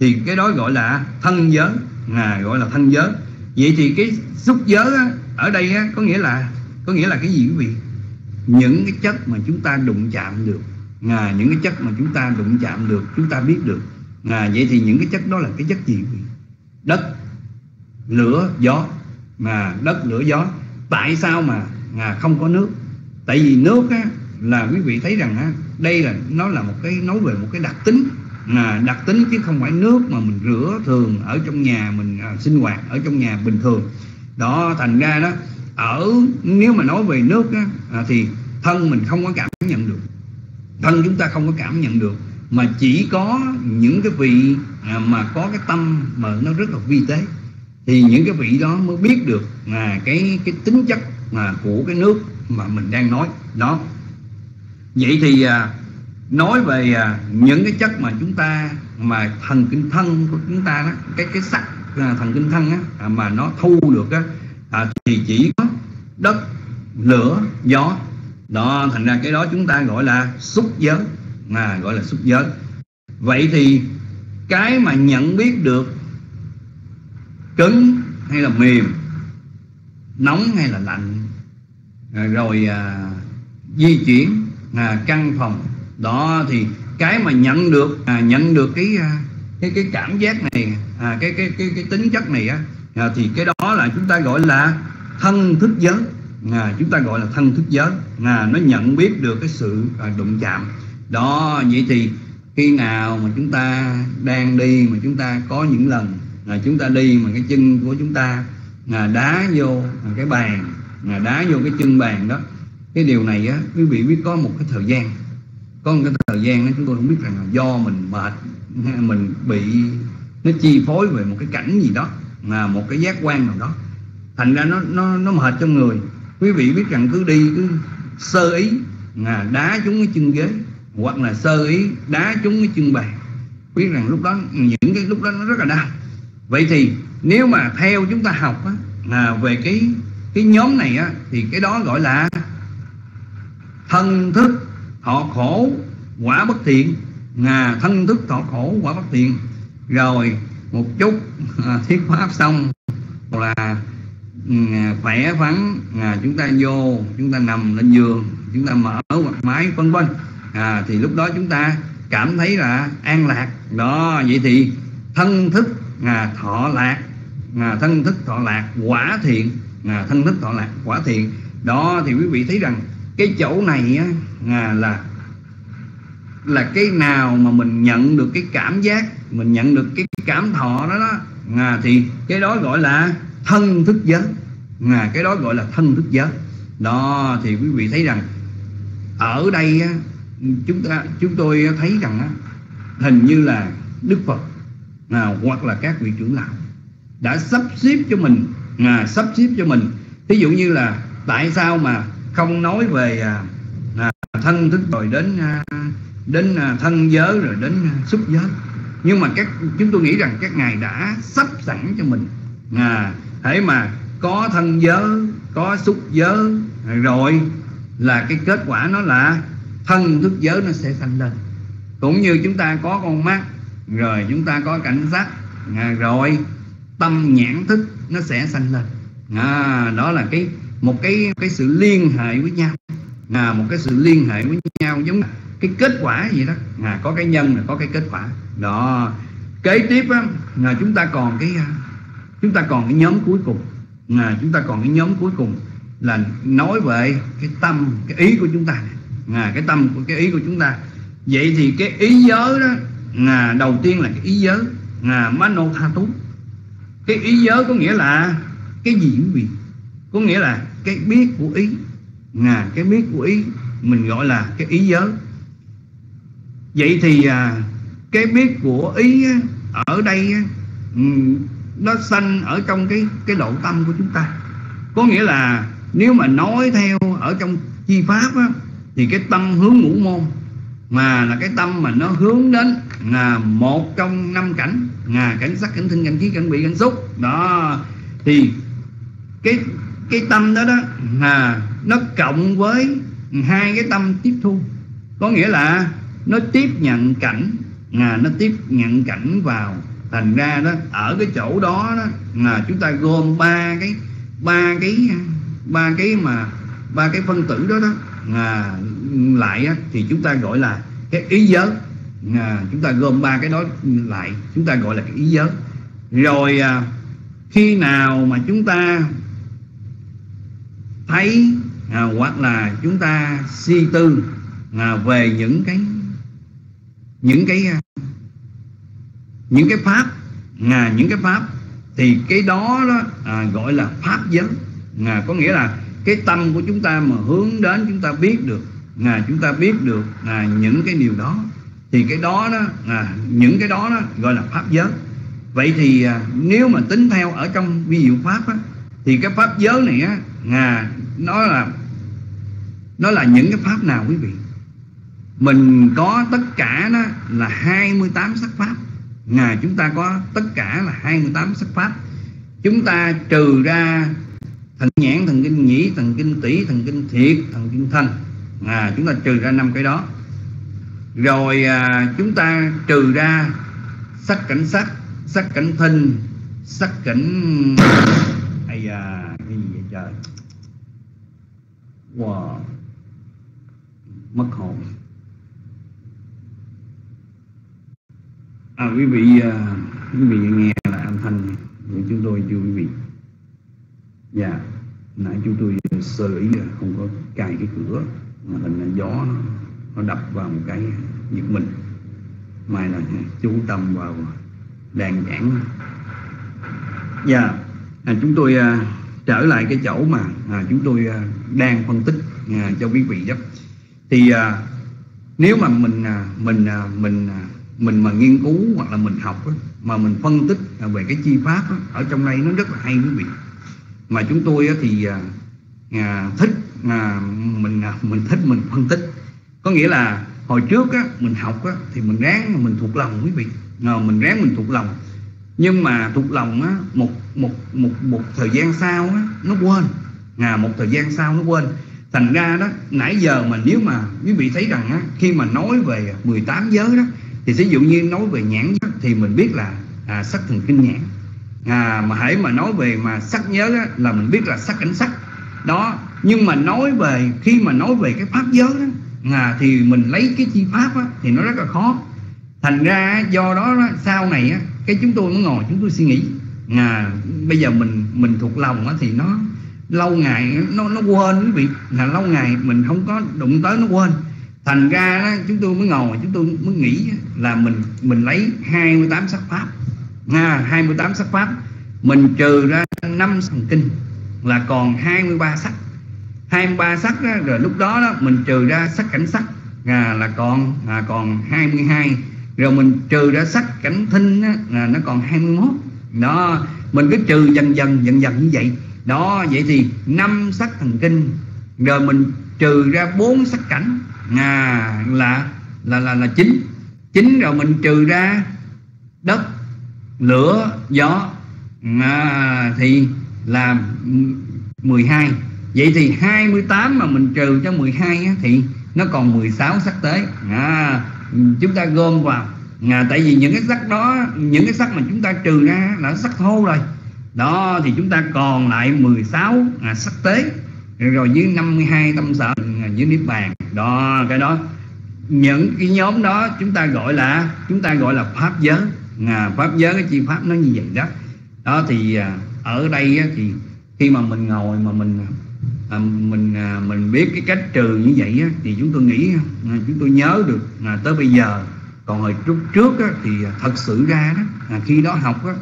thì cái đó gọi là thân giới à, gọi là thân giới. Vậy thì cái xúc giới á, ở đây á, có nghĩa là có nghĩa là cái gì quý vị? Những cái chất mà chúng ta đụng chạm được à, những cái chất mà chúng ta đụng chạm được chúng ta biết được à, vậy thì những cái chất đó là cái chất gì quý vị? Đất lửa gió. Mà đất lửa gió tại sao mà à, không có nước? Tại vì nước á, là quý vị thấy rằng á, đây là nó là một cái nói về một cái đặc tính. Là đặc tính chứ không phải nước mà mình rửa thường ở trong nhà mình à, sinh hoạt ở trong nhà bình thường. Đó thành ra đó ở nếu mà nói về nước á, à, thì thân mình không có cảm nhận được. Thân chúng ta không có cảm nhận được mà chỉ có những cái vị à, mà có cái tâm mà nó rất là vi tế thì những cái vị đó mới biết được là cái cái tính chất mà của cái nước mà mình đang nói. Đó. Vậy thì à, nói về à, những cái chất mà chúng ta mà thần kinh thân của chúng ta đó cái cái sắc thần kinh thân á, mà nó thu được á, à, thì chỉ có đất lửa gió. Đó thành ra cái đó chúng ta gọi là xúc giới mà gọi là xúc giới. Vậy thì cái mà nhận biết được cứng hay là mềm nóng hay là lạnh à, rồi à, di chuyển à, căn phòng đó thì cái mà nhận được à, nhận được cái à, cái cái cảm giác này à, cái cái cái cái tính chất này á à, thì cái đó là chúng ta gọi là thân thức giới. À, chúng ta gọi là thân thức giới. À, nó nhận biết được cái sự à, đụng chạm đó, vậy thì khi nào mà chúng ta đang đi mà chúng ta có những lần là chúng ta đi mà cái chân của chúng ta là đá vô à, cái bàn là đá vô cái chân bàn đó, cái điều này á, quý vị biết có một cái thời gian. Có một cái thời gian đó chúng tôi không biết rằng là do mình mệt mình bị, nó chi phối về một cái cảnh gì đó là một cái giác quan nào đó. Thành ra nó nó nó mệt trong người. Quý vị biết rằng cứ đi, cứ sơ ý là đá chúng cái chân ghế hoặc là sơ ý đá trúng cái chân bàn. Biết rằng lúc đó những cái lúc đó nó rất là đau. Vậy thì nếu mà theo chúng ta học á, là về cái cái nhóm này á, thì cái đó gọi là thân thức thọ khổ quả bất thiện. À, thân thức thọ khổ quả bất thiện. Rồi một chút à, thiết pháp xong là à, khỏe vắng à, chúng ta vô chúng ta nằm lên giường chúng ta mở hoặc máy vân vân à, thì lúc đó chúng ta cảm thấy là an lạc. Đó vậy thì thân thức à, thọ lạc à, thân thức thọ lạc quả thiện à, thân thức thọ lạc quả thiện. Đó thì quý vị thấy rằng cái chỗ này á, à, là là cái nào mà mình nhận được cái cảm giác mình nhận được cái cảm thọ đó đó à, thì cái đó gọi là thân thức giới. À, cái đó gọi là thân thức giới. Đó thì quý vị thấy rằng ở đây á, chúng ta chúng tôi thấy rằng á, hình như là đức phật à, hoặc là các vị trưởng lão đã sắp xếp cho mình à, sắp xếp cho mình. Ví dụ như là tại sao mà không nói về à, à, thân thức rồi đến à, đến à, thân giới rồi đến à, xúc giới. Nhưng mà các chúng tôi nghĩ rằng các ngài đã sắp sẵn cho mình à hãy mà có thân giới có xúc giới rồi là cái kết quả nó là thân thức giới nó sẽ sanh lên cũng như chúng ta có con mắt rồi chúng ta có cảnh giác à, rồi tâm nhãn thức nó sẽ sanh lên à, đó là cái một cái cái sự liên hệ với nhau. À, một cái sự liên hệ với nhau giống cái kết quả gì đó. À, có cái nhân là có cái kết quả. Đó. Kế tiếp á, là chúng ta còn cái à, chúng ta còn cái nhóm cuối cùng. À, chúng ta còn cái nhóm cuối cùng là nói về cái tâm cái ý của chúng ta à, cái tâm của cái ý của chúng ta. Vậy thì cái ý giới đó à, đầu tiên là cái ý giới. À, mano tha tú. Cái ý giới có nghĩa là cái gì quý vị có nghĩa là cái biết của ý. À, cái biết của ý mình gọi là cái ý giới. Vậy thì à, cái biết của ý ở đây ừ, nó sanh ở trong cái cái độ tâm của chúng ta. Có nghĩa là nếu mà nói theo ở trong chi pháp á, thì cái tâm hướng ngũ môn mà là cái tâm mà nó hướng đến là một trong năm cảnh là cảnh sắc, cảnh thinh, cảnh khí, cảnh bị cảnh xúc. Đó. Thì cái cái tâm đó đó là nó cộng với hai cái tâm tiếp thu. Có nghĩa là nó tiếp nhận cảnh là nó tiếp nhận cảnh vào. Thành ra đó, ở cái chỗ đó đó là chúng ta gom ba cái ba cái ba cái mà, ba cái phân tử đó đó à, lại á, thì chúng ta gọi là cái ý giới. À, chúng ta gom ba cái đó lại chúng ta gọi là cái ý giới. Rồi à, khi nào mà chúng ta thấy à, hoặc là chúng ta suy tư à, về những cái những cái à, những cái pháp à, những cái pháp thì cái đó, đó à, gọi là pháp giới. À, có nghĩa là cái tâm của chúng ta mà hướng đến chúng ta biết được là chúng ta biết được là những cái điều đó. Thì cái đó đó là những cái đó, đó gọi là pháp giới. Vậy thì à, nếu mà tính theo ở trong vi diệu pháp á, thì cái pháp giới này á là nó là nó là những cái pháp nào quý vị? Mình có tất cả đó là 28 sắc pháp. Ngài chúng ta có tất cả là 28 sắc pháp. Chúng ta trừ ra thần nhãn, thần kinh nhĩ, thần kinh tỷ, thần kinh thiệt, thần kinh thanh. À, Chúng ta trừ ra năm cái đó. Rồi à, chúng ta trừ ra sắc cảnh sắc, sắc cảnh thinh, sắc cảnh... Ây à, cái gì vậy trời? Wow. Mất hồn. À, quý vị à, quý vị nghe là âm thanh của chúng tôi chưa quý vị dạ. Nãy chúng tôi sơ ý không có cài cái cửa mà hình gió nó, nó đập vào một cái giật mình. Mai là chú tâm vào đàn giảng dạ. À, chúng tôi à, trở lại cái chỗ mà à, chúng tôi à, đang phân tích à, cho quý vị đó. Thì à, nếu mà mình à, mình à, mình à, mình mà nghiên cứu hoặc là mình học đó, mà mình phân tích à, về cái chi pháp đó, ở trong đây nó rất là hay quý vị mà chúng tôi thì à, à, thích à, mình à, mình thích mình phân tích. Có nghĩa là hồi trước á, mình học á, thì mình ráng mình thuộc lòng quý vị. À, mình ráng mình thuộc lòng. Nhưng mà thuộc lòng á, một một một một thời gian sau á, nó quên. À, một thời gian sau nó quên. Thành ra đó nãy giờ mà nếu mà quý vị thấy rằng á, khi mà nói về 18 giới đó thì ví dụ như nói về nhãn thì mình biết là à, sắc thần kinh nhãn à, mà hãy mà nói về mà sắc nhớ đó, là mình biết là sắc cảnh sắc. Đó nhưng mà nói về khi mà nói về cái pháp giới đó, à, thì mình lấy cái chi pháp đó, thì nó rất là khó. Thành ra do đó, đó sau này á, cái chúng tôi mới ngồi chúng tôi suy nghĩ. À, bây giờ mình mình thuộc lòng á, thì nó lâu ngày nó nó quên quý vị. Là lâu ngày mình không có đụng tới nó quên. Thành ra đó, chúng tôi mới ngồi chúng tôi mới nghĩ là mình mình lấy 28 sắc pháp ha 28 sắc pháp. Mình trừ ra năm thần kinh là còn 23 sắc. 23 sắc đó, rồi lúc đó, đó mình trừ ra sắc cảnh sắc à, là còn à, còn 22 rồi mình trừ ra sắc cảnh thinh á, là nó còn 21 đó mình cứ trừ dần dần dần dần như vậy. Đó vậy thì năm sắc thần kinh rồi mình trừ ra bốn sắc cảnh à, là là là là chín. Chín rồi mình trừ ra đất lửa gió à, thì là 12 vậy thì 28 mà mình trừ cho 12 á, thì nó còn 16 sắc tế. À, chúng ta gom vào. À, tại vì những cái sắc đó những cái sắc mà chúng ta trừ ra là sắc thô rồi. Đó thì chúng ta còn lại 16 à, sắc tế. Rồi dưới 52 tâm sở à, dưới niết bàn. Đó cái đó. Những cái nhóm đó chúng ta gọi là chúng ta gọi là pháp giới à, pháp giới cái chi pháp nó như vậy đó. Đó thì à, ở đây á, thì khi mà mình ngồi mà mình à, mình à, mình biết cái cách trừ như vậy á, thì chúng tôi nghĩ à, chúng tôi nhớ được à, tới bây giờ. Còn hồi trước trước á, thì à, thật sự ra đó à, khi đó học á,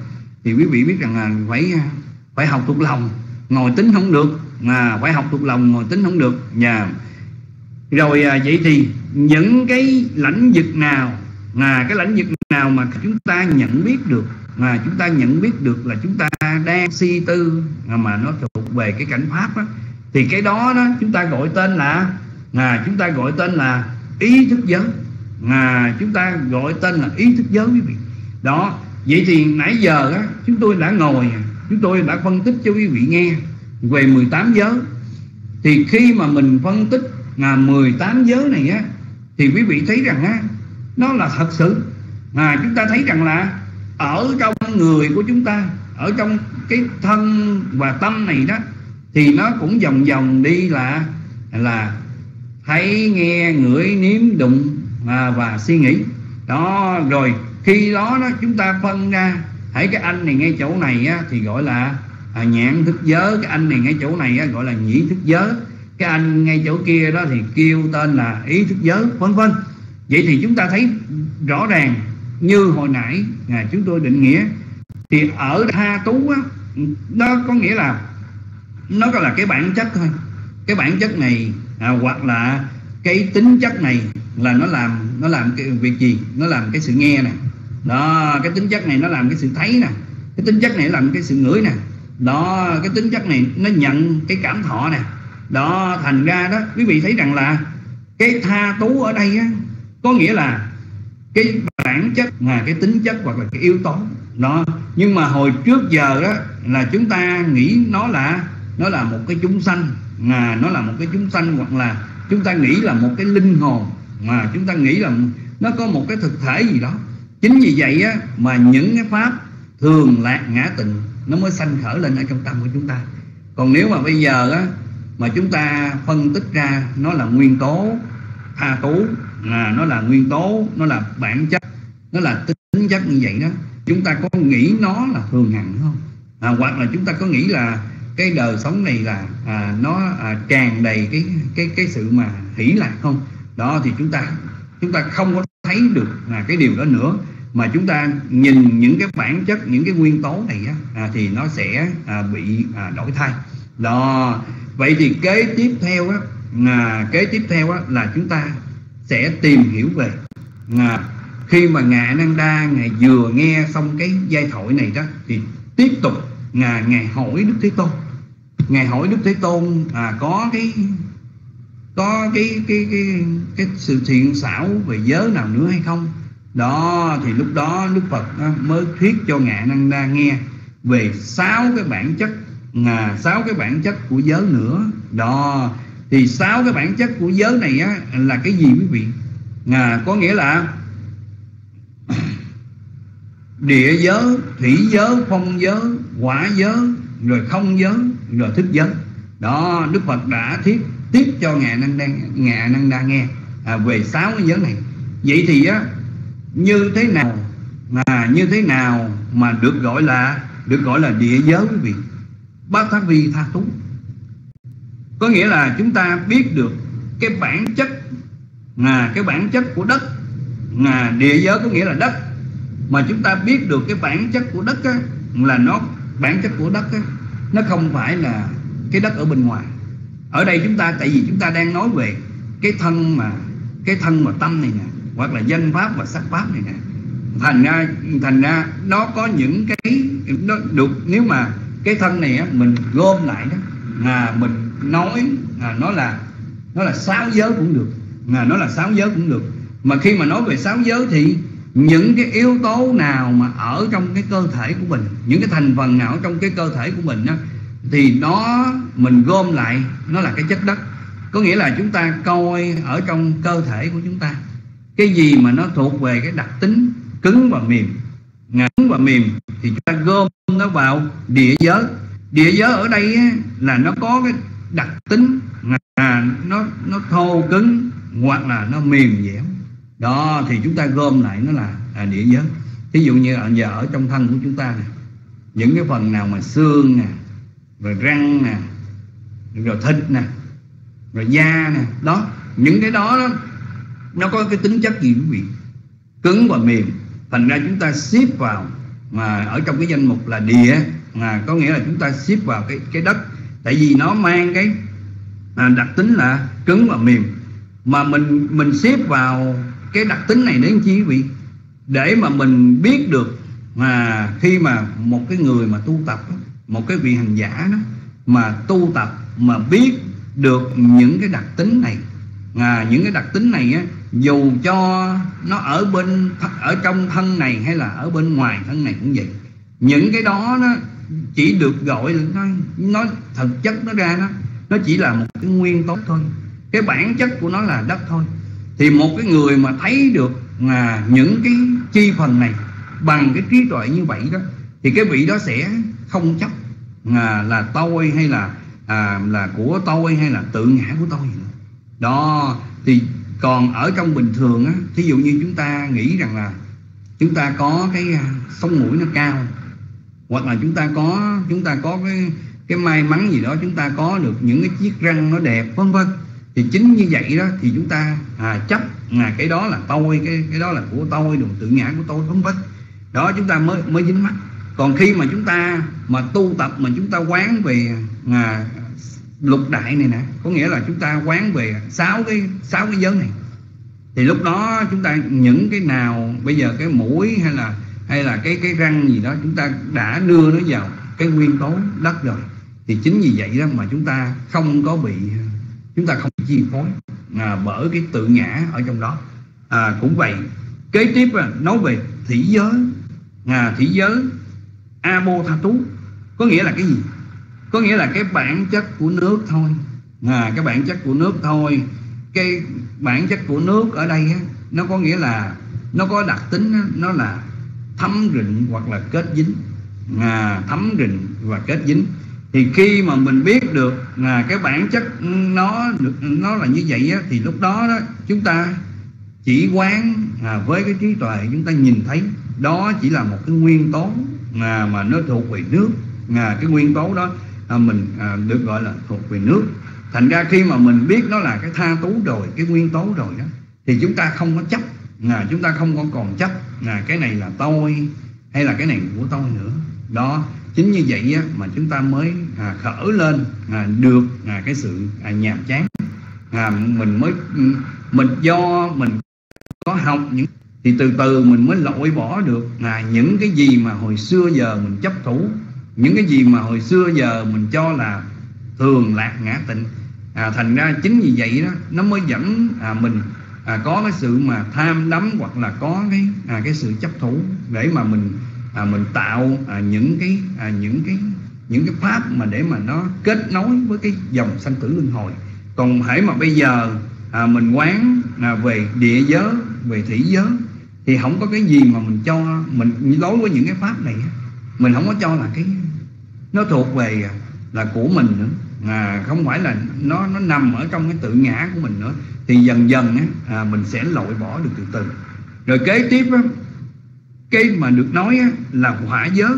thì quý vị biết rằng là phải à, phải học thuộc lòng. Ngồi tính không được mà phải học thuộc lòng ngồi tính không được. Nhà rồi à, vậy thì những cái lãnh vực nào là cái lãnh vực nào mà chúng ta nhận biết được mà chúng ta nhận biết được là chúng ta đang si tư à, mà nó thuộc về cái cảnh pháp đó, thì cái đó đó chúng ta gọi tên là à, chúng ta gọi tên là ý thức giới. À, chúng ta gọi tên là ý thức giới quý vị. Đó vậy thì nãy giờ á, chúng tôi đã ngồi chúng tôi đã phân tích cho quý vị nghe về 18 giới. Thì khi mà mình phân tích là 18 giới này á thì quý vị thấy rằng á nó là thật sự mà chúng ta thấy rằng là ở trong người của chúng ta ở trong cái thân và tâm này đó thì nó cũng vòng vòng đi là là thấy nghe ngửi nếm đụng à, và suy nghĩ. Đó rồi khi đó đó chúng ta phân ra thấy cái anh này ngay chỗ này á, thì gọi là à, nhãn thức giới. Cái anh này ngay chỗ này á, gọi là nhĩ thức giới. Cái anh ngay chỗ kia đó thì kêu tên là ý thức giới vân vân. Vậy thì chúng ta thấy rõ ràng như hồi nãy à, chúng tôi định nghĩa thì ở tha tú á, nó có nghĩa là nó có là cái bản chất thôi. Cái bản chất này à, hoặc là cái tính chất này là nó làm nó làm cái việc gì? Nó làm cái sự nghe nè. Đó cái tính chất này nó làm cái sự thấy nè. Cái tính chất này làm cái sự ngửi nè. Đó cái tính chất này nó nhận cái cảm thọ nè. Đó thành ra đó quý vị thấy rằng là cái tha tú ở đây á, có nghĩa là cái bản chất là cái tính chất hoặc là cái yếu tố đó. Nhưng mà hồi trước giờ đó là chúng ta nghĩ nó là nó là một cái chúng sanh mà nó là một cái chúng sanh hoặc là chúng ta nghĩ là một cái linh hồn mà chúng ta nghĩ là nó có một cái thực thể gì đó. Chính vì vậy á, mà những cái pháp thường lạc ngã tịnh nó mới sanh khởi lên ở trong tâm của chúng ta. Còn nếu mà bây giờ á, mà chúng ta phân tích ra nó là nguyên tố tha tú là nó là nguyên tố nó là bản chất nó là tính chất như vậy đó. Chúng ta có nghĩ nó là thường hằng không? À, hoặc là chúng ta có nghĩ là cái đời sống này là à, nó à, tràn đầy cái cái cái sự mà hỷ lạc không? Đó thì chúng ta chúng ta không có thấy được là cái điều đó nữa. Mà chúng ta nhìn những cái bản chất những cái nguyên tố này á, à, thì nó sẽ à, bị à, đổi thay. Đó. Vậy thì kế tiếp theo á, à, kế tiếp theo á, là chúng ta sẽ tìm hiểu về à, khi mà ngài Ananda ngài vừa nghe xong cái giai thoại này đó thì tiếp tục ngài ngài hỏi Đức Thế Tôn. Ngài hỏi Đức Thế Tôn à, có cái có cái cái cái cái sự thiện xảo về giới nào nữa hay không? Đó thì lúc đó Đức Phật à, mới thuyết cho ngài Ananda nghe về sáu cái bản chất là sáu cái bản chất của giới nữa. Đó thì sáu cái bản chất của giới này á, là cái gì quý vị? À, có nghĩa là địa giới thủy giới phong giới quả giới rồi không giới rồi thức giới. Đó đức phật đã thiết tiếp cho ngài năng đang ngài năng đa nghe à, về sáu cái giới này. Vậy thì á như thế nào mà như thế nào mà được gọi là được gọi là địa giới quý vị? Bát thác vi tha tú có nghĩa là chúng ta biết được cái bản chất là cái bản chất của đất. Là địa giới có nghĩa là đất mà chúng ta biết được cái bản chất của đất á, là nó bản chất của đất á, nó không phải là cái đất ở bên ngoài. Ở đây chúng ta tại vì chúng ta đang nói về cái thân mà cái thân mà tâm này nè hoặc là danh pháp và sắc pháp này nè. Thành ra thành ra nó có những cái nó được nếu mà cái thân này á, mình gom lại đó là mình nói à, nó là nó là sáu giới cũng được à, nó là sáu giới cũng được. Mà khi mà nói về sáu giới thì những cái yếu tố nào mà ở trong cái cơ thể của mình những cái thành phần nào trong cái cơ thể của mình đó, thì nó mình gom lại nó là cái chất đất. Có nghĩa là chúng ta coi ở trong cơ thể của chúng ta cái gì mà nó thuộc về cái đặc tính cứng và mềm. Ngắn và mềm thì chúng ta gom nó vào địa giới. Địa giới ở đây ấy, là nó có cái đặc tính là nó nó thô cứng hoặc là nó mềm dẻo đó thì chúng ta gom lại nó là à, địa giới. Ví dụ như giờ ở trong thân của chúng ta này những cái phần nào mà xương nè rồi răng nè rồi thịt nè rồi da nè đó những cái đó, đó nó có cái tính chất gì quý vị? Cứng và mềm. Thành ra chúng ta xếp vào mà ở trong cái danh mục là địa mà có nghĩa là chúng ta xếp vào cái cái đất. Tại vì nó mang cái à, đặc tính là cứng và mềm. Mà mình mình xếp vào cái đặc tính này đến chí vị? Để mà mình biết được mà khi mà một cái người mà tu tập một cái vị hành giả đó mà tu tập mà biết được những cái đặc tính này à, những cái đặc tính này á, dù cho nó ở bên ở trong thân này hay là ở bên ngoài thân này cũng vậy. Những cái đó nó chỉ được gọi là nó nó thực chất nó ra nó nó chỉ là một cái nguyên tố thôi. Cái bản chất của nó là đất thôi thì một cái người mà thấy được là những cái chi phần này bằng cái trí tuệ như vậy đó thì cái vị đó sẽ không chấp là là tôi hay là à, là của tôi hay là tự ngã của tôi. Đó thì còn ở trong bình thường á thí dụ như chúng ta nghĩ rằng là chúng ta có cái à, sống mũi nó cao hoặc là chúng ta có chúng ta có cái cái may mắn gì đó chúng ta có được những cái chiếc răng nó đẹp vân vân thì chính như vậy đó thì chúng ta à, chấp là cái đó là tôi cái cái đó là của tôi đường tự ngã của tôi không bích đó chúng ta mới mới dính mắt. Còn khi mà chúng ta mà tu tập mà chúng ta quán về à, lục đại này nè có nghĩa là chúng ta quán về sáu cái sáu cái giới này. Thì lúc đó chúng ta những cái nào bây giờ cái mũi hay là hay là cái cái răng gì đó chúng ta đã đưa nó vào cái nguyên tố đất rồi. Thì chính vì vậy đó mà chúng ta không có bị chúng ta không chi phối à, bởi cái tự ngã ở trong đó. À, cũng vậy kế tiếp à, nói về thủy giới. À, thủy giới abo tha tú có nghĩa là cái gì? Có nghĩa là cái bản chất của nước thôi. À, cái bản chất của nước thôi. Cái bản chất của nước ở đây á, nó có nghĩa là nó có đặc tính á, nó là thấm rịnh hoặc là kết dính. À, thấm rịnh và kết dính thì khi mà mình biết được là cái bản chất nó được nó là như vậy á, thì lúc đó, đó chúng ta chỉ quán à, với cái trí tuệ chúng ta nhìn thấy. Đó chỉ là một cái nguyên tố à, mà nó thuộc về nước. À, cái nguyên tố đó à, mình à, được gọi là thuộc về nước. Thành ra khi mà mình biết nó là cái tha tú rồi cái nguyên tố rồi đó thì chúng ta không có chấp. À, chúng ta không có còn chấp. À, cái này là tôi hay là cái này của tôi nữa. Đó chính như vậy á, mà chúng ta mới à, khởi lên à, được à, cái sự à, nhàm chán. À, mình mới mình do mình có học những thì từ từ mình mới loại bỏ được à, những cái gì mà hồi xưa giờ mình chấp thủ những cái gì mà hồi xưa giờ mình cho là thường lạc ngã tịnh. À, thành ra chính vì vậy đó nó mới dẫn à, mình à, có cái sự mà tham đắm hoặc là có cái à, cái sự chấp thủ để mà mình à, mình tạo à, những cái à, những cái những cái pháp mà để mà nó kết nối với cái dòng sanh tử luân hồi. Còn hãy mà bây giờ à, mình quán à, về địa giới về thủy giới thì không có cái gì mà mình cho mình đối với những cái pháp này mình không có cho là cái nó thuộc về à, là của mình nữa. À, không phải là nó nó nằm ở trong cái tự ngã của mình nữa. Thì dần dần á, à, mình sẽ loại bỏ được từ từ. Rồi kế tiếp á, cái mà được nói á, là hỏa giới.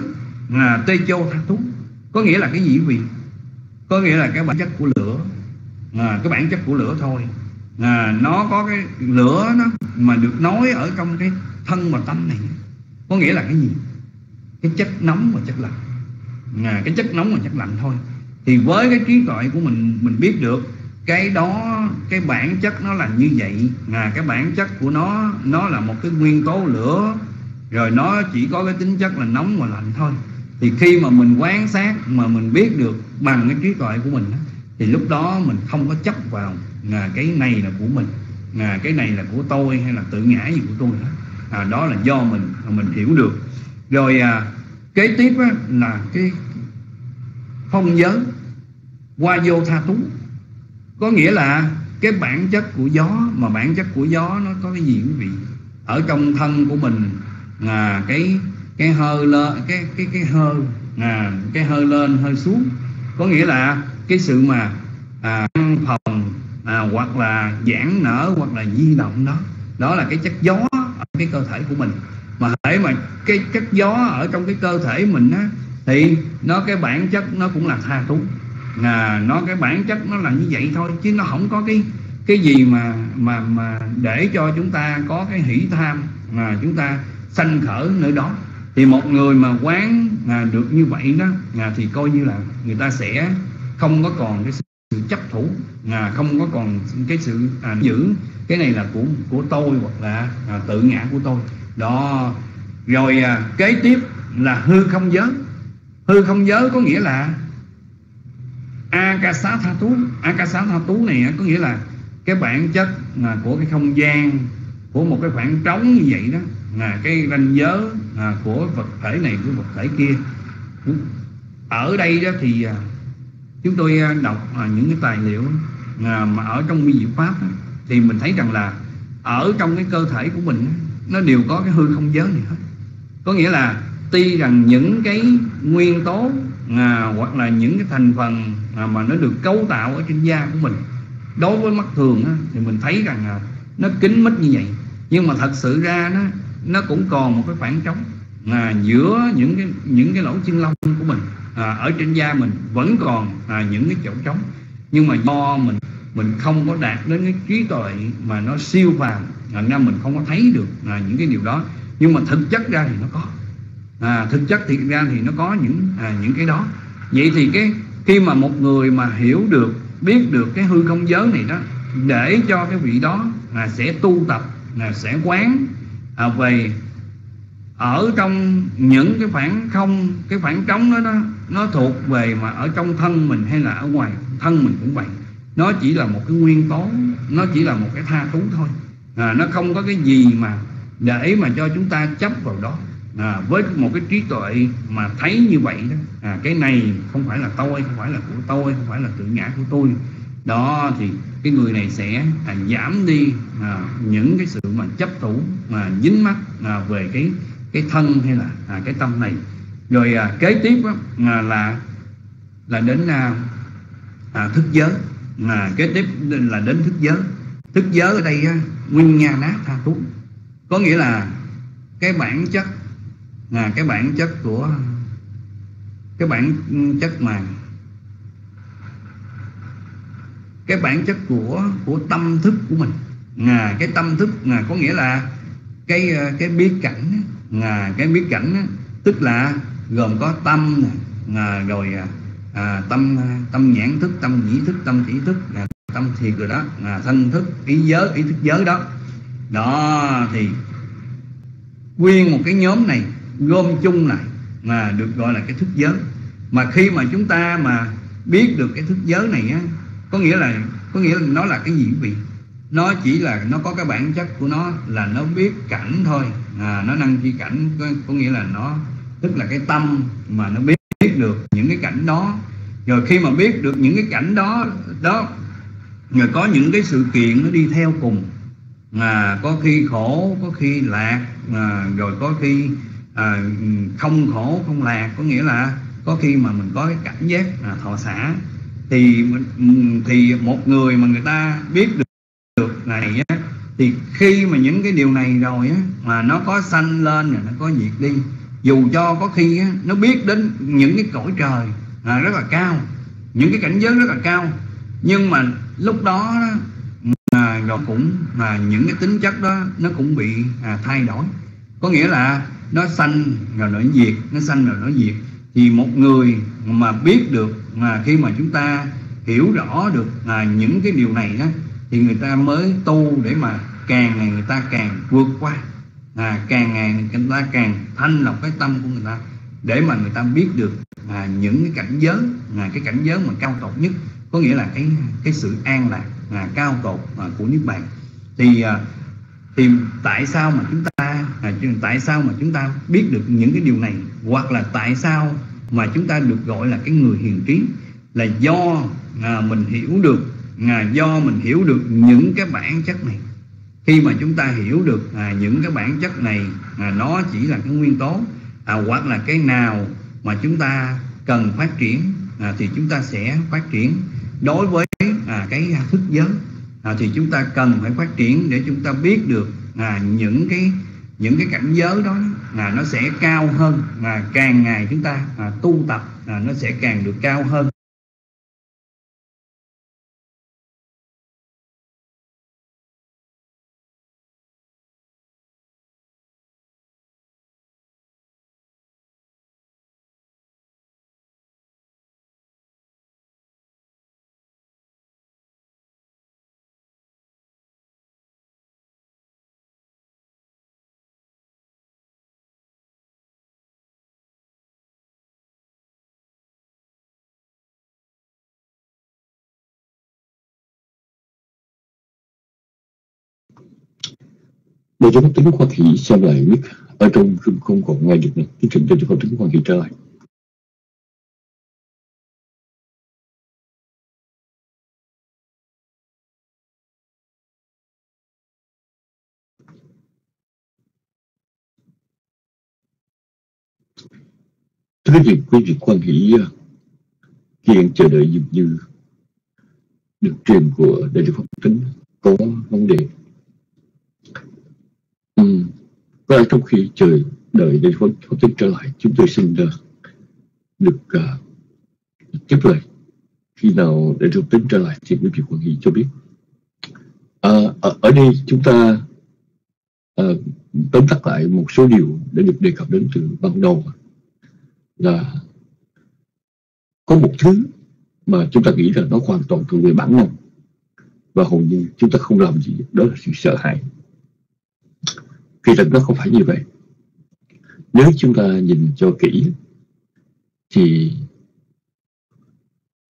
Là tê châu tha túc có nghĩa là cái gì vị? Có nghĩa là cái bản chất của lửa. À, cái bản chất của lửa thôi. À, nó có cái lửa nó mà được nói ở trong cái thân và tâm này. Có nghĩa là cái gì? Cái chất nóng và chất lạnh. À, cái chất nóng và chất lạnh thôi. Thì với cái trí tuệ của mình mình biết được cái đó cái bản chất nó là như vậy. À, cái bản chất của nó nó là một cái nguyên tố lửa rồi nó chỉ có cái tính chất là nóng và lạnh thôi. Thì khi mà mình quan sát mà mình biết được bằng cái trí tuệ của mình thì lúc đó mình không có chấp vào là cái này là của mình là cái này là của tôi hay là tự ngã gì của tôi đó à, đó là do mình à, mình hiểu được. Rồi à, kế tiếp á, là cái phong giới qua vô tha tú có nghĩa là cái bản chất của gió mà bản chất của gió nó có cái gì quý vị? Ở trong thân của mình là cái cái hơi lên cái cái cái hơi à, cái hơi lên hơi xuống. Có nghĩa là cái sự mà à, phòng à, hoặc là giãn nở hoặc là di động đó đó là cái chất gió ở cái cơ thể của mình. Mà hãy mà cái chất gió ở trong cái cơ thể mình á thì nó cái bản chất nó cũng là tha tú. À, nó cái bản chất nó là như vậy thôi chứ nó không có cái cái gì mà mà mà để cho chúng ta có cái hỷ tham. Mà chúng ta sanh khởi nơi đó. Thì một người mà quán à, được như vậy đó à, thì coi như là người ta sẽ không có còn cái sự chấp thủ à, không có còn cái sự à, giữ cái này là của của tôi hoặc là à, tự ngã của tôi. Đó. Rồi à, kế tiếp là hư không giới. Hư không giới có nghĩa là akasa tha tú akasa tha tú này có nghĩa là cái bản chất à, của cái không gian của một cái khoảng trống như vậy đó là cái ranh giới à, của vật thể này của vật thể kia. Ở đây đó thì à, chúng tôi à, đọc à, những cái tài liệu à, mà ở trong vi diệu pháp đó, thì mình thấy rằng là ở trong cái cơ thể của mình nó đều có cái hư không giới này hết. Có nghĩa là tuy rằng những cái nguyên tố à, hoặc là những cái thành phần à, mà nó được cấu tạo ở trên da của mình đối với mắt thường á, thì mình thấy rằng à, nó kín mít như vậy. Nhưng mà thật sự ra nó nó cũng còn một cái khoảng trống à, giữa những cái những cái lỗ chân lông của mình à, ở trên da mình vẫn còn à, những cái chỗ trống. Nhưng mà do mình mình không có đạt đến cái trí tuệ mà nó siêu phàm thành ra mình không có thấy được à, những cái điều đó. Nhưng mà thực chất ra thì nó có à, thực chất thì ra thì nó có những à, những cái đó. Vậy thì cái khi mà một người mà hiểu được biết được cái hư không giới này đó để cho cái vị đó là sẽ tu tập là sẽ quán à, về ở trong những cái khoảng không cái khoảng trống đó, đó nó thuộc về mà ở trong thân mình hay là ở ngoài thân mình cũng vậy. Nó chỉ là một cái nguyên tố nó chỉ là một cái tha thú thôi. À, nó không có cái gì mà để mà cho chúng ta chấp vào đó. À, với một cái trí tuệ mà thấy như vậy đó à, cái này không phải là tôi không phải là của tôi không phải là tự ngã của tôi. Đó thì cái người này sẽ à, giảm đi à, những cái sự mà chấp thủ mà dính mắc à, về cái cái thân hay là à, cái tâm này. Rồi à, kế tiếp á, à, là là đến à, à, thức giới. À, kế tiếp là đến thức giới. Thức giới ở đây á, nguyên nha nát tha tú. Có nghĩa là cái bản chất là cái bản chất của cái bản chất mà cái bản chất của của tâm thức của mình. À, cái tâm thức à, có nghĩa là cái ờ, cái biết cảnh à, cái biết cảnh tức là gồm có tâm à, rồi ờ, à, tâm ờ, tâm nhãn thức tâm nhĩ thức tâm chỉ thức à, tâm thiệt rồi đó. À, thân thức ý giới ý thức giới đó. Đó thì nguyên một cái nhóm này gom chung lại mà được gọi là cái thức giới. Mà khi mà chúng ta mà biết được cái thức giới này á có nghĩa là có nghĩa là nó là cái gì quý vị nó chỉ là nó có cái bản chất của nó là nó biết cảnh thôi. À, nó năng chi cảnh có, có nghĩa là nó tức là cái tâm mà nó biết, biết được những cái cảnh đó. Rồi khi mà biết được những cái cảnh đó đó rồi có những cái sự kiện nó đi theo cùng. À, có khi khổ có khi lạc à, rồi có khi à, không khổ không lạc. Có nghĩa là có khi mà mình có cái cảm giác à, thọ xả thì thì một người mà người ta biết được được này á thì khi mà những cái điều này rồi á mà nó có sanh lên rồi nó có diệt đi dù cho có khi á, nó biết đến những cái cõi trời à, rất là cao những cái cảnh giới rất là cao nhưng mà lúc đó mà rồi cũng mà những cái tính chất đó nó cũng bị à, thay đổi. Có nghĩa là nó sanh rồi nó diệt nó sanh rồi nó diệt thì một người mà biết được mà khi mà chúng ta hiểu rõ được à, những cái điều này đó thì người ta mới tu để mà càng ngày người ta càng vượt qua. À, càng ngày người ta càng thanh lọc cái tâm của người ta để mà người ta biết được à, những cái cảnh giới à, cái cảnh giới mà cao tột nhất. Có nghĩa là cái cái sự an lạc à, cao tột à, của niết bàn. Thì à, thì tại sao mà chúng ta à, tại sao mà chúng ta biết được những cái điều này? Hoặc là tại sao mà chúng ta được gọi là cái người hiền trí là do à, mình hiểu được à, do mình hiểu được những cái bản chất này. Khi mà chúng ta hiểu được à, những cái bản chất này à, nó chỉ là cái nguyên tố à, hoặc là cái nào mà chúng ta cần phát triển à, thì chúng ta sẽ phát triển. Đối với à, cái thức giới à, thì chúng ta cần phải phát triển để chúng ta biết được à, những cái những cái cảnh giới đó là nó sẽ cao hơn mà càng ngày chúng ta à, tu tập à, nó sẽ càng được cao hơn. Để cho tính hoa kỳ xem lại biết ở trong rừng không còn nghe được nữa. Cái trình cho con tính hoa kỳ trở lại. Thưa quý vị, quý vị quan hỷ hiện chờ đợi dường như được truyền của Đại đức Pháp Tính có vấn đề Ừ. Và trong khi trời đợi đến Phật Phật tính trở lại, chúng tôi xin ờ, được được uh, tiếp lời khi nào để được tính trở lại thì quý vị quan hệ cho biết à, ở, ở đây chúng ta à, tóm tắt lại một số điều đã được đề cập đến từ ban đầu là có một thứ mà chúng ta nghĩ rằng nó hoàn toàn thuộc về bản năng và hầu như chúng ta không làm gì đó là sự sợ hãi kỳ thực nó không phải như vậy. Nếu chúng ta nhìn cho kỹ, thì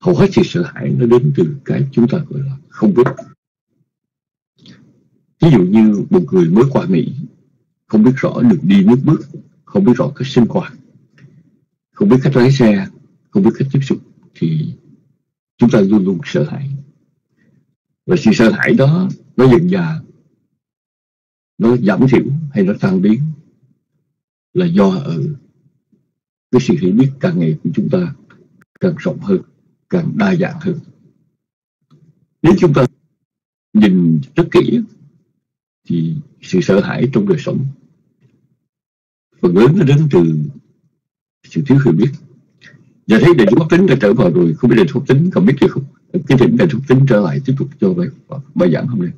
hầu hết sự sợ hãi nó đến từ cái chúng ta gọi là không biết. Ví dụ như một người mới qua Mỹ, không biết rõ đường đi nước bước, không biết rõ cách sinh hoạt, không biết cách lái xe, không biết cách tiếp xúc, thì chúng ta luôn luôn sợ hãi. Và sự sợ hãi đó nó dần dà nó giảm thiểu hay nó tăng biến là do ở cái sự hiểu biết càng ngày của chúng ta càng rộng hơn, càng đa dạng hơn. Nếu chúng ta nhìn rất kỹ thì sự sợ hãi trong đời sống phần lớn nó đến từ sự thiếu hiểu biết. Giờ thấy định pháp tính đã trở vào rồi, không biết định pháp tính còn biết được không? Cái định định pháp tính trở lại tiếp tục cho bài bài giảng hôm nay.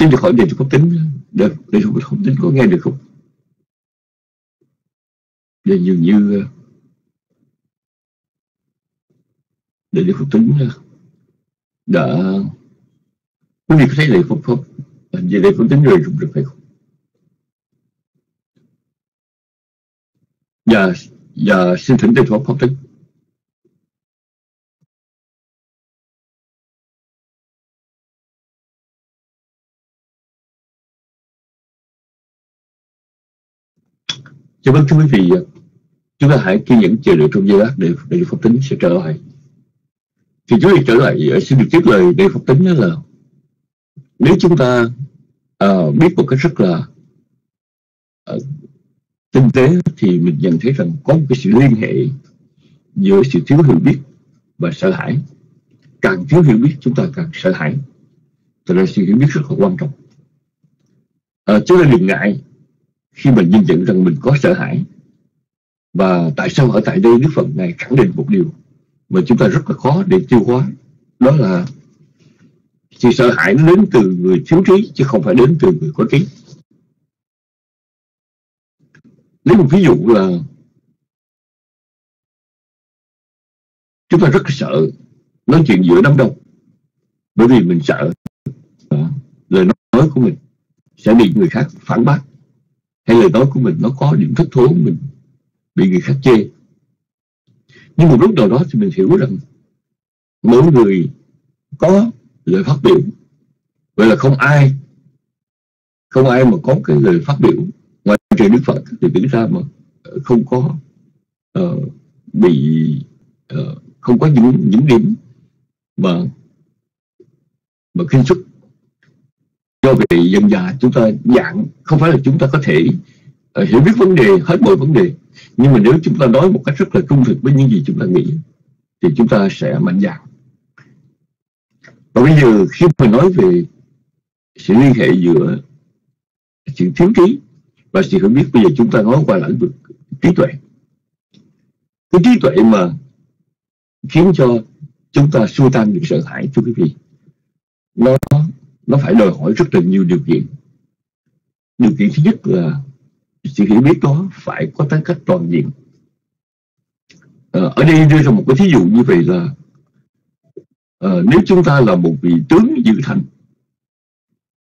Xin được hỏi đề không tính được đề không tính, có nghe được không? Để dường như ờ, để đề không tính đã, quý vị có thấy đề không? Không về đề không tính rồi cũng được phải không? Và và xin thỉnh đề pháp không tính Cho nên vâng, thưa quý vị, chúng ta hãy kiên nhẫn chờ đợi trong giây lát để để phật tính sẽ trở lại. Thì chú ý trở lại xin được tiếp lời để phật tính đó là nếu chúng ta uh, biết một cách rất là uh, tinh tế thì mình nhận thấy rằng có một cái sự liên hệ giữa sự thiếu hiểu biết và sợ hãi. Càng thiếu hiểu biết chúng ta càng sợ hãi. Cho nên sự hiểu biết rất là quan trọng. À, chúng ta đừng ngại khi mình nhìn nhận rằng mình có sợ hãi, và tại sao ở tại đây Đức Phật này khẳng định một điều mà chúng ta rất là khó để tiêu hóa, đó là sự sợ hãi nó đến từ người thiếu trí chứ không phải đến từ người có trí. Lấy một ví dụ là chúng ta rất sợ nói chuyện giữa đám đông, bởi vì mình sợ à, lời nói của mình sẽ bị người khác phản bác hay lời nói của mình nó có điểm thất thố mình bị người khác chê. Nhưng một lúc nào đó thì mình hiểu rằng mỗi người có lời phát biểu. Vậy là không ai không ai mà có cái lời phát biểu ngoài trừ đức phật thì đứng ra mà ờ, không có uh, bị uh, không có những những điểm mà mà khinh xuất do vậy dần già chúng ta dạng không phải là chúng ta có thể uh, hiểu biết vấn đề hết mọi vấn đề. Nhưng mà nếu chúng ta nói một cách rất là trung thực với những gì chúng ta nghĩ thì chúng ta sẽ mạnh dạng và bây giờ khi mà nói về sự liên hệ giữa sự thiếu trí và sự hiểu biết bây giờ chúng ta nói qua lĩnh vực trí tuệ. Cái trí tuệ mà khiến cho chúng ta xua tan được sợ hãi thưa quý vị nó nó phải đòi hỏi rất là nhiều điều kiện điều kiện thứ nhất là sự hiểu biết đó phải có tính cách toàn diện à, ở đây đưa ra một cái thí dụ như vậy là à, nếu chúng ta là một vị tướng giữ thành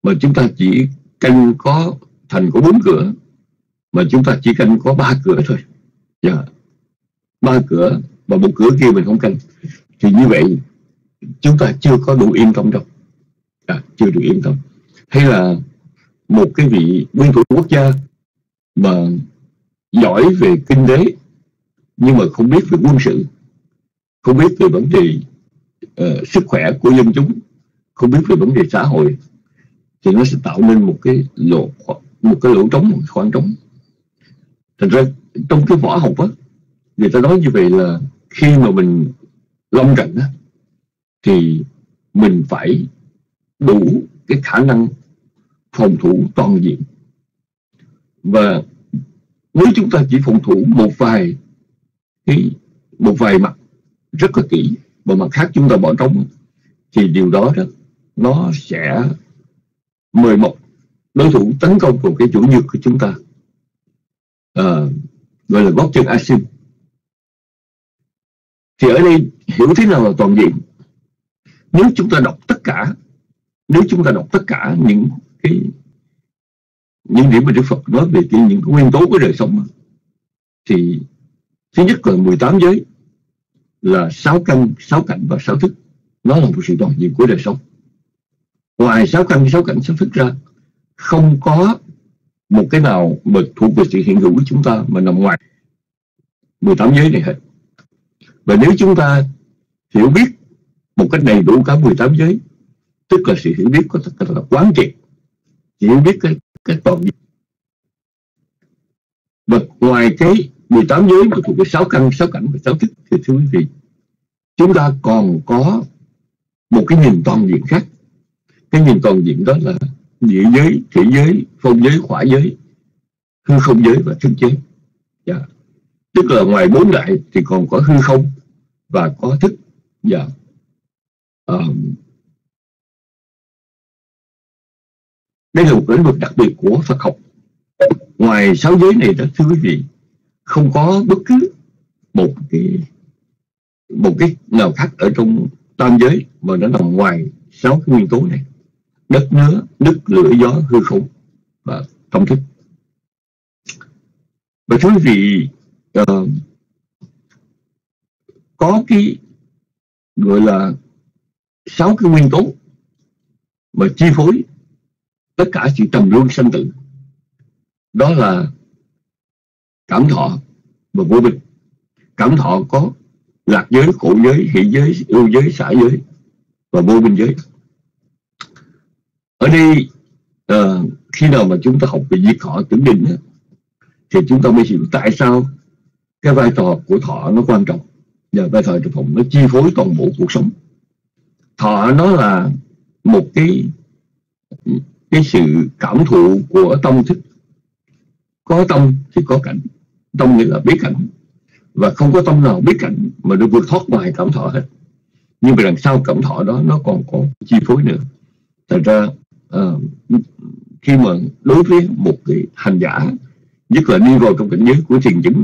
mà chúng ta chỉ canh có thành có bốn cửa mà chúng ta chỉ canh có ba cửa thôi yeah. Dạ. ba cửa mà một cửa kia mình không canh thì như vậy chúng ta chưa có đủ yên tâm đâu à, chưa được yên tâm. Hay là một cái vị nguyên thủ quốc gia mà giỏi về kinh tế nhưng mà không biết về quân sự không biết về vấn đề uh, sức khỏe của dân chúng không biết về vấn đề xã hội thì nó sẽ tạo nên một cái lỗ một cái lỗ trống một cái khoảng trống. Thành ra trong cái võ học á người ta nói như vậy là khi mà mình lâm trận á thì mình phải đủ cái khả năng phòng thủ toàn diện. Và nếu chúng ta chỉ phòng thủ một vài cái một vài mặt rất là kỹ và mặt khác chúng ta bỏ trống thì điều đó đó nó sẽ mời mọc đối thủ tấn công vào cái chủ nhược của chúng ta. À, gọi là gót chân asim. Thì ở đây hiểu thế nào là toàn diện? Nếu chúng ta đọc tất cả nếu chúng ta đọc tất cả những cái những điểm mà Đức Phật nói về cái những cái nguyên tố của đời sống thì thứ nhất là 18 giới là sáu căn, sáu cảnh và sáu thức. Nó là một sự toàn diện của đời sống. Ngoài sáu căn, sáu cảnh, sáu thức ra không có một cái nào mà thuộc về sự hiện hữu của chúng ta mà nằm ngoài 18 giới này hết. Và nếu chúng ta hiểu biết một cách đầy đủ cả 18 giới tức là sự hiểu biết có tất cả là quán triệt hiểu biết cái cái toàn diện và ngoài cái 18 giới mà thuộc về sáu căn sáu cảnh và sáu thức thì thưa quý vị chúng ta còn có một cái nhìn toàn diện khác cái nhìn toàn diện đó là địa giới thế giới phong giới khỏa giới hư không giới và thức giới yeah. Dạ. tức là ngoài bốn đại thì còn có hư không và có thức dạ yeah. um, đây là một lĩnh vực đặc biệt của Phật học. Ngoài sáu giới này đó thưa quý vị không có bất cứ một cái một cái nào khác ở trong tam giới mà nó nằm ngoài sáu cái nguyên tố này. Đất nước nước lửa gió hư không và tâm thức. Và thưa quý vị uh, có cái gọi là sáu cái nguyên tố mà chi phối tất cả sự trầm luân sanh tử. Đó là cảm thọ và vô minh. Cảm thọ có lạc giới khổ giới hỷ giới ưu giới xã giới và vô minh giới. Ở đây à, khi nào mà chúng ta học về diệt thọ tưởng định thì chúng ta mới hiểu tại sao cái vai trò của thọ nó quan trọng và vai trò của nó chi phối toàn bộ cuộc sống. Thọ nó là một cái cái sự cảm thụ của tâm thức. Có tâm thì có cảnh tâm nghĩa là biết cảnh. Và không có tâm nào biết cảnh mà được vượt thoát ngoài cảm thọ hết. Nhưng mà đằng sau cảm thọ đó nó còn có chi phối nữa. Thật ra uh, khi mà đối với một cái hành giả nhất là đi vào trong cảnh giới của thiền chứng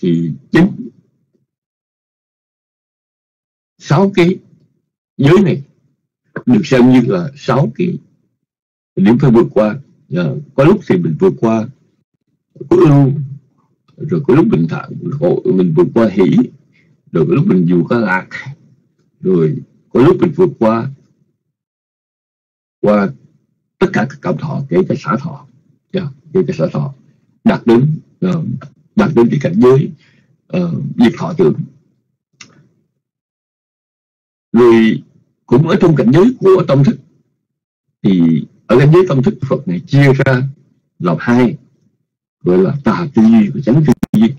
thì chính sáu cái giới này được xem như là sáu cái nếu phải vượt qua à, có lúc thì mình vượt qua có ưu rồi có lúc mình thận mình vượt qua hỷ rồi có lúc mình vượt qua lạc rồi có lúc mình vượt qua qua tất cả các cảm thọ kể cả xả thọ. Yeah, kể cả xả thọ. Đạt đến uh, đạt đến cái cảnh giới uh, diệt thọ tưởng rồi cũng ở trong cảnh giới của tâm thức thì ở cái giới tâm thức Phật này chia ra làm hai. Gọi là tà tư duy và chánh tư duy.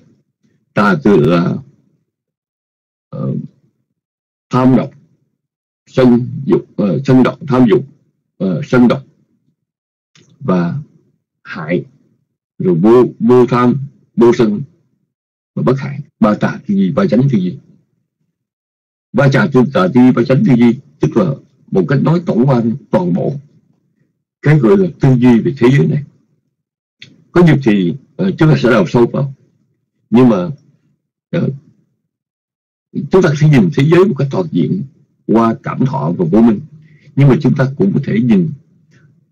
Tà tư là uh, tham độc sân dục uh, sân độc tham dục uh, sân độc và hại rồi vô vô tham vô sân và bất hại. Ba tà tư duy ba chánh tư duy. Ba trà tư tà tư duy ba chánh tư duy tức là một cách nói tổng quan toàn bộ cái gọi là tư duy về thế giới này. Có nhiều thì uh, chúng ta sẽ đào sâu vào. Nhưng mà uh, chúng ta sẽ nhìn thế giới một cách toàn diện qua cảm thọ và vô minh. Nhưng mà chúng ta cũng có thể nhìn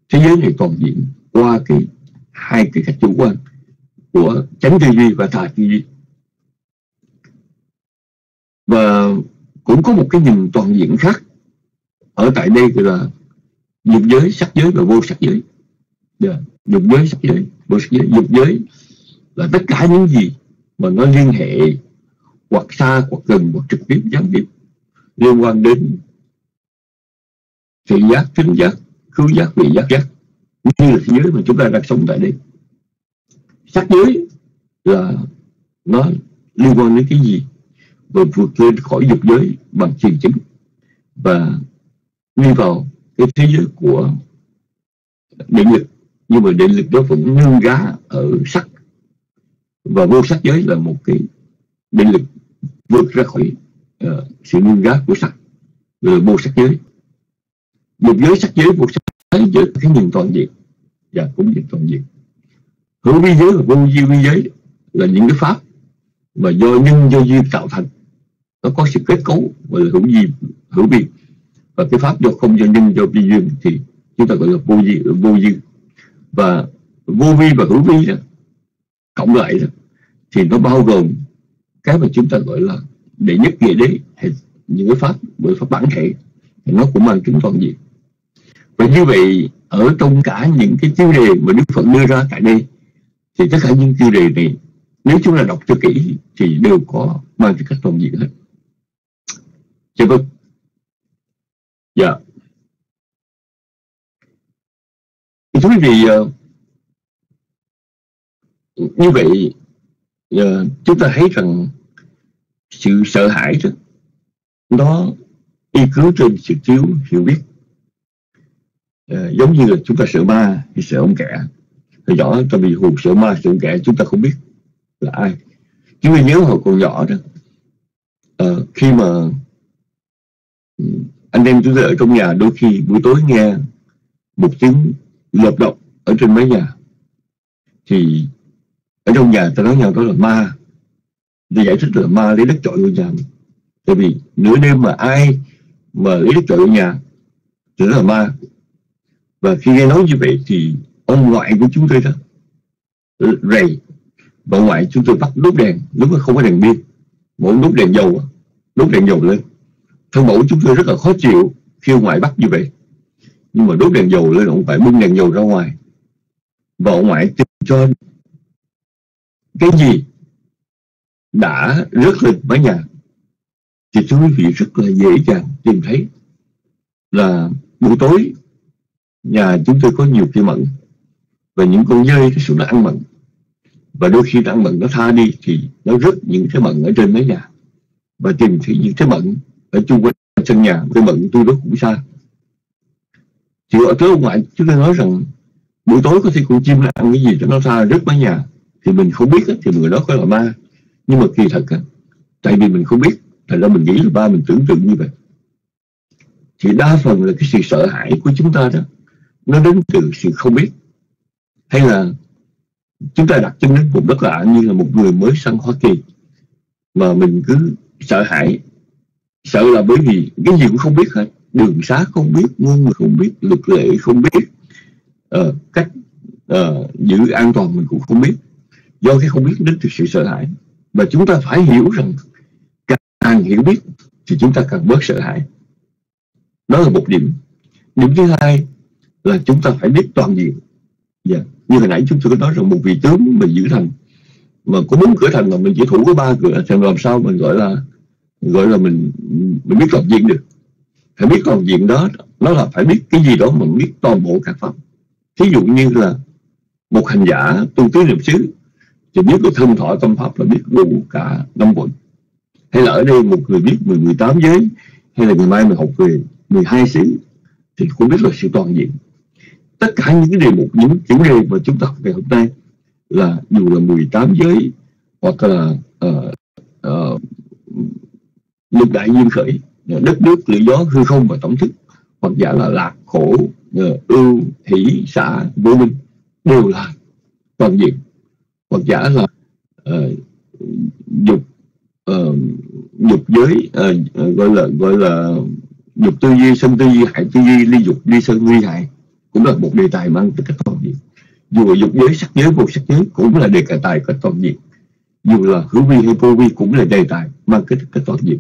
thế giới này toàn diện qua cái hai cái cách chủ quan của chánh tư duy và tà tư duy. Và cũng có một cái nhìn toàn diện khác ở tại đây là dục giới, sắc giới và vô sắc giới. Yeah. Dục giới, sắc giới, vô sắc giới. Dục giới là tất cả những gì mà nó liên hệ hoặc xa, hoặc gần, hoặc trực tiếp, gián tiếp, liên quan đến thị giác thính giác, khứu giác, vị giác giác. Như là thế giới mà chúng ta đang sống tại đây. Sắc giới là nó liên quan đến cái gì và vượt lên khỏi dục giới bằng thiền chứng và đi vào cái thế giới của điện lực. Nhưng mà điện lực đó vẫn nương giá ở sắc. Và vô sắc giới là một cái điện lực vượt ra khỏi uh, sự nương giá của sắc. Là vô sắc giới. Một giới sắc giới vô sắc giới cái nhìn toàn diện. Và cũng nhìn toàn diện. Hữu vi giới và vô duy vi giới là những cái pháp mà do nhân do duyên tạo thành. Nó có sự kết cấu gọi là hữu vi hữu vi và cái pháp do không do nhân do vi duyên thì chúng ta gọi là vô vi vô duyên. Và vô vi và hữu vi đó, cộng lại đó, thì nó bao gồm cái mà chúng ta gọi là đệ nhất nghĩa đế hay những cái pháp, bởi pháp bản thể, thì nó cũng mang tính toàn diện. Và như vậy, ở trong cả những cái tiêu đề mà Đức Phật đưa ra tại đây, thì tất cả những tiêu đề này, nếu chúng ta đọc cho kỹ thì đều có mang tính cách toàn diện hết. Chưa vâng dạ thưa quý vị ờ, như vậy ờ, chúng ta thấy rằng sự sợ hãi đó, nó y cứu trên sự thiếu hiểu biết. Ờ, giống như là chúng ta sợ ma thì sợ ông kẻ. Hồi nhỏ ta bị hù sợ ma, sợ ông kẻ chúng ta không biết là ai. Chúng ta nhớ hồi còn nhỏ đó khi mà ừ, anh em chúng ta ở trong nhà đôi khi buổi tối nghe một tiếng dập động ở trên mái nhà. Thì ở trong nhà ta nói nhà đó là ma. Tôi giải thích là ma lấy đất trọi vô nhà. Tại vì nửa đêm mà ai mà lấy đất trọi vô nhà thì đó là ma. Và khi nghe nói như vậy thì ông ngoại của chúng tôi đó rầy bà ngoại chúng tôi bắt đốt đèn, lúc mà không có đèn pin. Mỗi đốt đèn dầu đốt đèn dầu lên. Thân mẫu chúng tôi rất là khó chịu khi ông ngoại bắt như vậy nhưng mà đốt đèn dầu lên ông phải bưng đèn dầu ra ngoài. Và ông ngoại cho cái gì đã rớt lên mái nhà thì thưa quý vị rất là dễ dàng tìm thấy là buổi tối nhà chúng tôi có nhiều cây mận và những con dơi cái sự nó ăn mận và đôi khi nó ăn mận nó tha đi thì nó rớt những cái mận ở trên mái nhà. Và tìm thấy những cái mận ở chung quanh sân nhà, cái mận tôi đó cũng xa thì ở tới ông ngoại, chúng ta nói rằng buổi tối có thể con chim nó ăn cái gì cho nó xa rớt mái nhà, thì mình không biết thì người đó có là ma. Nhưng mà kỳ thật tại vì mình không biết, thành ra mình nghĩ là ba mình tưởng tượng như vậy. Thì đa phần là cái sự sợ hãi của chúng ta đó, nó đến từ sự không biết. Hay là chúng ta đặt chân đến vùng đất lạ như là một người mới sang Hoa Kỳ, mà mình cứ sợ hãi, sợ là bởi vì cái gì cũng không biết hết đường xá không biết ngôn ngữ không biết luật lệ không biết. Uh, cách uh, giữ an toàn mình cũng không biết. Do cái không biết đến từ sự sợ hãi. Và chúng ta phải hiểu rằng càng hiểu biết thì chúng ta càng bớt sợ hãi. Đó là một điểm. Điểm thứ hai là chúng ta phải biết toàn diện. Yeah. Dạ. như hồi nãy chúng tôi có nói rằng một vị tướng mình giữ thành mà có bốn cửa thành mà mình chỉ thủ có ba cửa thì làm sao mình gọi là gọi là mình mình biết toàn diện được phải biết toàn diện đó. Nó là phải biết cái gì đó mình biết toàn bộ các pháp. Thí dụ như là một hành giả tu tứ niệm xứ thì biết có thân thọ tâm pháp là biết đủ cả năm quận. Hay là ở đây một người biết 10, 18 giới hay là ngày mai mình học về 12 xứ thì cũng biết là sự toàn diện. Tất cả những cái đề mục những chủ đề mà chúng ta học ngày hôm nay là dù là 18 giới hoặc là uh, uh, lục đại duyên khởi đất nước lửa gió hư không và tổng thức hoặc giả là lạc khổ ờ, ưu hỷ xã vô minh đều là toàn diện. Hoặc giả là uh, dục uh, dục giới uh, gọi là gọi là dục tư duy sân tư duy hại tư duy ly dục ly sân ly hại cũng là một đề tài mang tính cách toàn diện. Dù là dục giới sắc giới vô sắc giới cũng là đề tài cách toàn diện. Dù là hữu vi hay vô vi cũng là đề tài mang cái cách toàn diện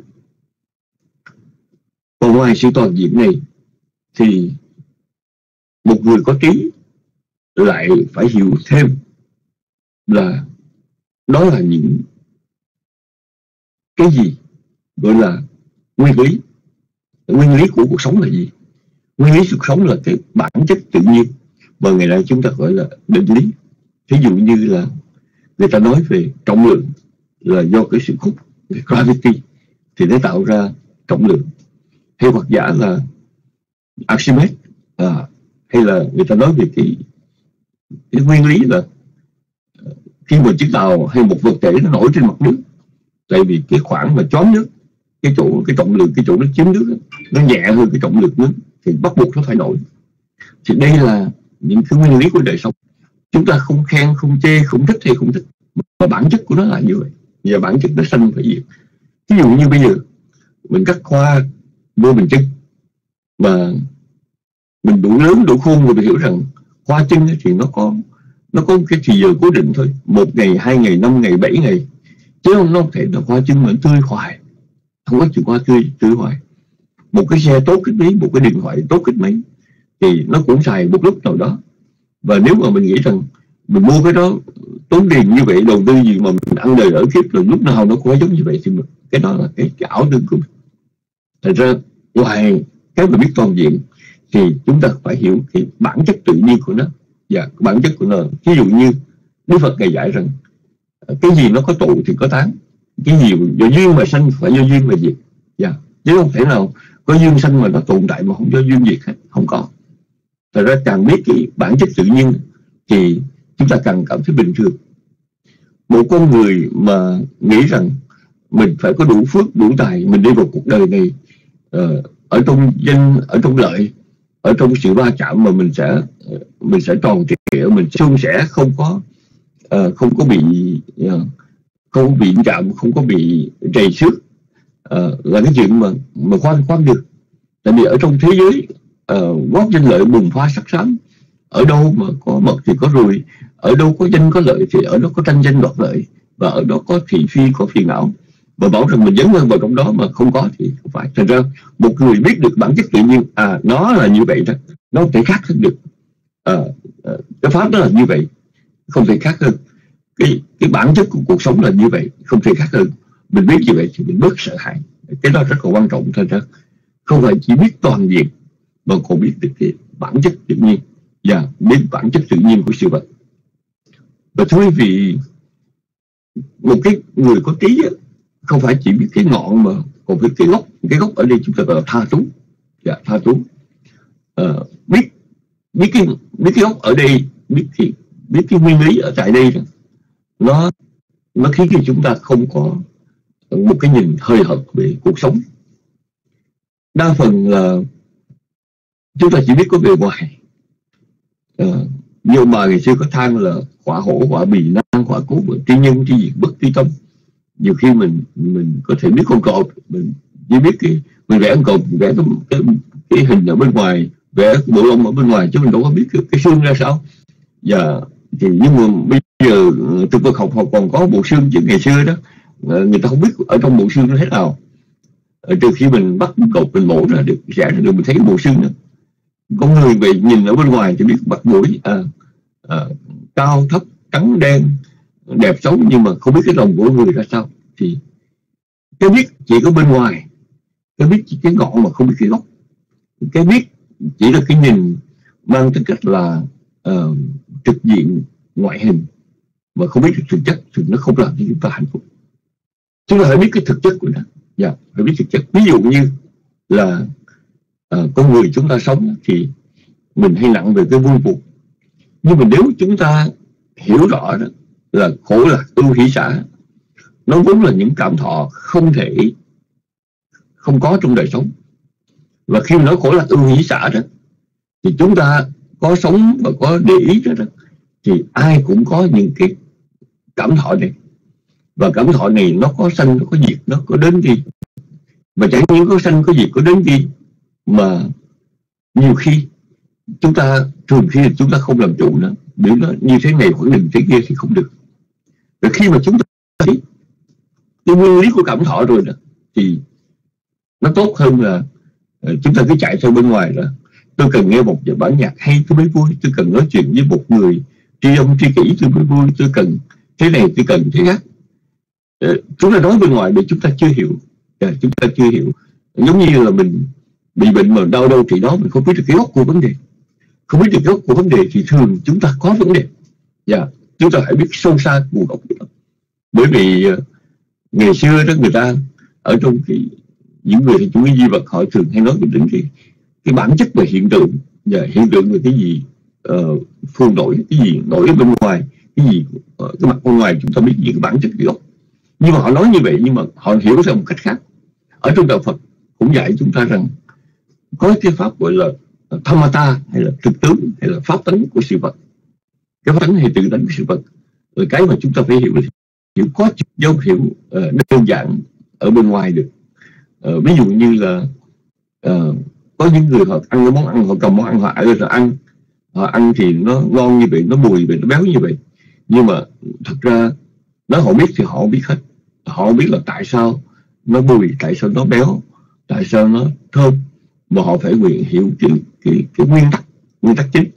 còn ngoài sự toàn diện này thì một người có trí lại phải hiểu thêm là đó là những cái gì, gọi là nguyên lý. Nguyên lý của cuộc sống là gì? Nguyên lý cuộc sống là cái bản chất tự nhiên và ngày nay chúng ta gọi là định lý. Ví dụ như là người ta nói về trọng lượng là do cái sự hút, gravity, thì nó tạo ra trọng lượng hay hoặc giả là Archimedes? À, hay là người ta nói về cái cái nguyên lý là à, khi một chiếc tàu hay một vật thể nó nổi trên mặt nước tại vì cái khoảng mà chóm nước cái chỗ cái trọng lượng cái chỗ nó chiếm nước nó nhẹ hơn cái trọng lượng nước thì bắt buộc nó phải nổi. Thì đây là những cái nguyên lý của đời sống. Chúng ta không khen không chê không thích hay không thích mà bản chất của nó là như vậy. Và bản chất nó sanh phải diệt. Ví dụ như bây giờ mình cắt khoa vô bình chân mà mình đủ lớn đủ khôn rồi mình hiểu rằng hoa chân thì nó có nó có cái thời giờ cố định thôi. Một ngày hai ngày năm ngày bảy ngày. Chứ không nó thể là hoa chân mà tươi hoài. Không có chuyện hoa tươi tươi hoài. Một cái xe tốt kích mấy một cái điện thoại tốt kích mấy thì nó cũng xài một lúc nào đó. Và nếu mà mình nghĩ rằng mình mua cái đó tốn tiền như vậy đầu tư gì mà mình ăn đời ở kiếp rồi lúc nào nó cũng giống như vậy thì mình, cái đó là cái, cái ảo tưởng của mình. Thành ra ngoài cái mà biết toàn diện thì chúng ta phải hiểu cái bản chất tự nhiên của nó. Dạ, Và bản chất của nó. Ví dụ như Đức Phật ngày dạy rằng ờ, cái gì nó có tụ thì có tán. Cái gì do duyên mà sanh phải do duyên mà diệt. Dạ. chứ không thể nào có duyên sanh mà nó tồn tại mà không do duyên diệt hết. Không có. Thật ra càng biết cái bản chất tự nhiên thì chúng ta càng cảm thấy bình thường. Một con người mà nghĩ rằng mình phải có đủ phước đủ tài mình đi vào cuộc đời này uh, Ờ, ở trong danh ở trong lợi ở trong sự va chạm mà mình sẽ mình sẽ tròn trịa mình xuân sẻ không có uh, không có bị uh, không bị chạm không có bị trầy xước. Uh, là cái chuyện mà mà khoan khoan được. Tại vì ở trong thế giới uh, gót danh lợi bùng phá sắc sám. Ở đâu mà có mật thì có ruồi ở đâu có danh có lợi thì ở đó có tranh danh đoạt lợi. Và ở đó có thị phi có phiền não và bảo rằng mình dấn thân vào trong đó mà không có thì không phải. Thành ra một người biết được bản chất tự nhiên à nó là như vậy đó nó không thể khác hơn được. À, à, cái pháp đó là như vậy không thể khác hơn. Cái cái bản chất của cuộc sống là như vậy không thể khác hơn. Mình biết như vậy thì mình bớt sợ hãi. Cái đó rất là quan trọng thành ra không phải chỉ biết toàn diện mà còn biết được cái bản chất tự nhiên và biết bản chất tự nhiên của sự vật. Và thưa quý vị một cái người có trí không phải chỉ biết cái ngọn mà còn biết cái gốc cái gốc ở đây chúng ta gọi là tha trú. Dạ, tha trú. À, biết biết cái biết cái gốc ở đây biết cái biết cái nguyên lý ở tại đây nó nó khiến cho chúng ta không có một cái nhìn hơi hợt về cuộc sống. Đa phần là chúng ta chỉ biết có bề ngoài. Ờ, à, nhiều bà ngày xưa có than là hỏa hổ hỏa bì năng hỏa cố tri nhân tri diệt bất tri tâm nhiều khi mình mình có thể biết con cột mình chỉ biết cái mình vẽ con cột vẽ cái, cái, cái hình ở bên ngoài vẽ bộ lông ở bên ngoài chứ mình đâu có biết cái, cái xương ra sao. Và thì nhưng mà bây giờ ờ, tôi vừa học học còn có bộ xương chứ ngày xưa đó ờ, người ta không biết ở trong bộ xương nó thế nào. Ờ, từ trừ khi mình bắt cột mình mổ ra được sẽ được mình thấy bộ xương đó. Có người về nhìn ở bên ngoài thì biết mặt mũi à, à, cao thấp trắng đen đẹp xấu nhưng mà không biết cái lòng của người ra sao. Thì cái biết chỉ có bên ngoài cái biết chỉ cái ngọn mà không biết cái gốc cái biết chỉ là cái nhìn mang tính cách là uh, trực diện ngoại hình mà không biết được thực chất thì nó không làm cho chúng ta hạnh phúc. Chúng ta phải biết cái thực chất của nó. Dạ phải biết thực chất. Ví dụ như là uh, con người chúng ta sống thì mình hay nặng về cái vui buồn nhưng mà nếu chúng ta hiểu rõ đó là khổ là ưu hỷ xã nó vốn là những cảm thọ không thể không có trong đời sống. Và khi mà nói khổ là ưu hỷ xã đó thì chúng ta có sống và có để ý đó, đó thì ai cũng có những cái cảm thọ này. Và cảm thọ này nó có sanh nó có diệt nó có đến đi và chẳng những có sanh có diệt có đến đi mà nhiều khi chúng ta thường khi chúng ta không làm chủ nó biểu nó như thế này khoảng định thế kia thì không được và khi mà chúng ta thấy cái nguyên lý của cảm thọ rồi đó, thì nó tốt hơn là ờ, chúng ta cứ chạy theo bên ngoài đó. Tôi cần nghe một bản nhạc hay tôi mới vui tôi cần nói chuyện với một người tri âm tri kỷ, tôi mới vui tôi cần thế này, tôi cần thế khác. Ờ, chúng ta nói bên ngoài để chúng ta chưa hiểu. Dạ, chúng ta chưa hiểu. Giống như là mình bị bệnh mà đau đâu thì đó, mình không biết được cái gốc của vấn đề. Không biết được gốc của vấn đề thì thường chúng ta có vấn đề. Dạ chúng ta phải biết sâu xa nguồn gốc của nó bởi vì ờ, ngày xưa đó người ta ở trong cái những người chủ nghĩa di vật họ thường hay nói đến cái cái bản chất về hiện tượng. Và hiện tượng về cái gì uh, phương nổi cái gì nổi ở bên ngoài cái gì uh, cái mặt bên ngoài chúng ta biết những cái bản chất gốc nhưng mà họ nói như vậy nhưng mà họ hiểu theo một cách khác. Ở trong đạo Phật cũng dạy chúng ta rằng có cái pháp gọi là thamata hay là thực tướng hay là pháp tánh của sự vật cái pháp tánh hay tự đánh của sự vật. Rồi cái mà chúng ta phải hiểu hiểu có dấu hiệu uh, đơn giản ở bên ngoài được. Uh, ví dụ như là uh, có những người họ ăn cái món ăn họ cầm món ăn họ ăn rồi ăn họ ăn thì nó ngon như vậy nó bùi vậy nó béo như vậy. Nhưng mà thật ra nó họ biết thì họ biết hết. Họ biết là tại sao nó bùi tại sao nó béo tại sao nó thơm. Mà họ phải nguyện hiểu cái, cái, cái nguyên tắc nguyên tắc chính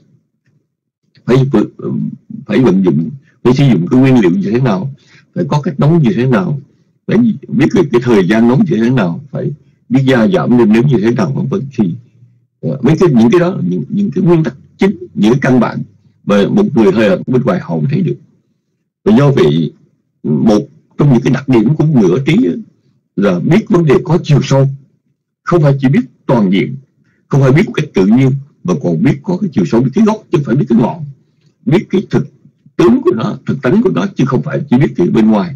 phải phải vận dụng phải sử dụng cái nguyên liệu như thế nào phải có cách nấu như thế nào phải biết được cái thời gian nóng như thế nào phải biết gia giảm lên nếm như thế nào vân vân. Thì ờ, mấy cái những cái đó những, những cái nguyên tắc chính những cái căn bản mà một người hơi ở bên ngoài họ không thấy được. Và do vậy một trong những cái đặc điểm của người ở trí là biết vấn đề có chiều sâu. Không phải chỉ biết toàn diện không phải biết một cách tự nhiên mà còn biết có cái chiều sâu biết cái gốc chứ phải biết cái ngọn biết cái thực tướng của nó thực tánh của nó chứ không phải chỉ biết cái bên ngoài.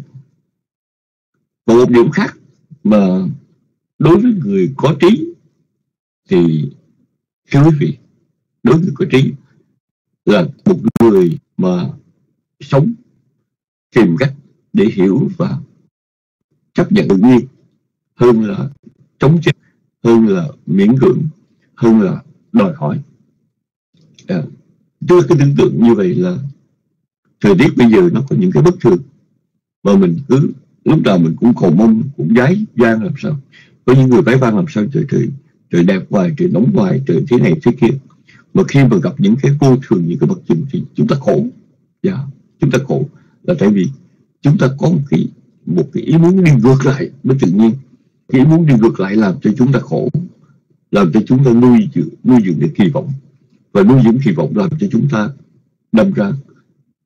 Và một điểm khác mà đối với người có trí thì thưa quý vị đối với người có trí là một người mà sống tìm cách để hiểu và chấp nhận tự nhiên hơn là chống chết hơn là miễn cưỡng hơn là đòi hỏi. À, đưa cái tưởng tượng như vậy là thời tiết bây giờ nó có những cái bất thường. Mà mình cứ lúc nào mình cũng cầu mong cũng giái gian làm sao. Có những người bái vang làm sao? Trời trời trời đẹp hoài trời nóng hoài trời thế này thế kia. Mà khi mà gặp những cái vô thường những cái bất thường thì chúng ta khổ. Dạ yeah, chúng ta khổ. Là tại vì chúng ta có một cái một cái ý muốn đi ngược lại với tự nhiên. Cái ý muốn đi ngược lại làm cho chúng ta khổ làm cho chúng ta nuôi dưỡng nuôi dưỡng cái kỳ vọng và nuôi dưỡng kỳ vọng làm cho chúng ta đâm ra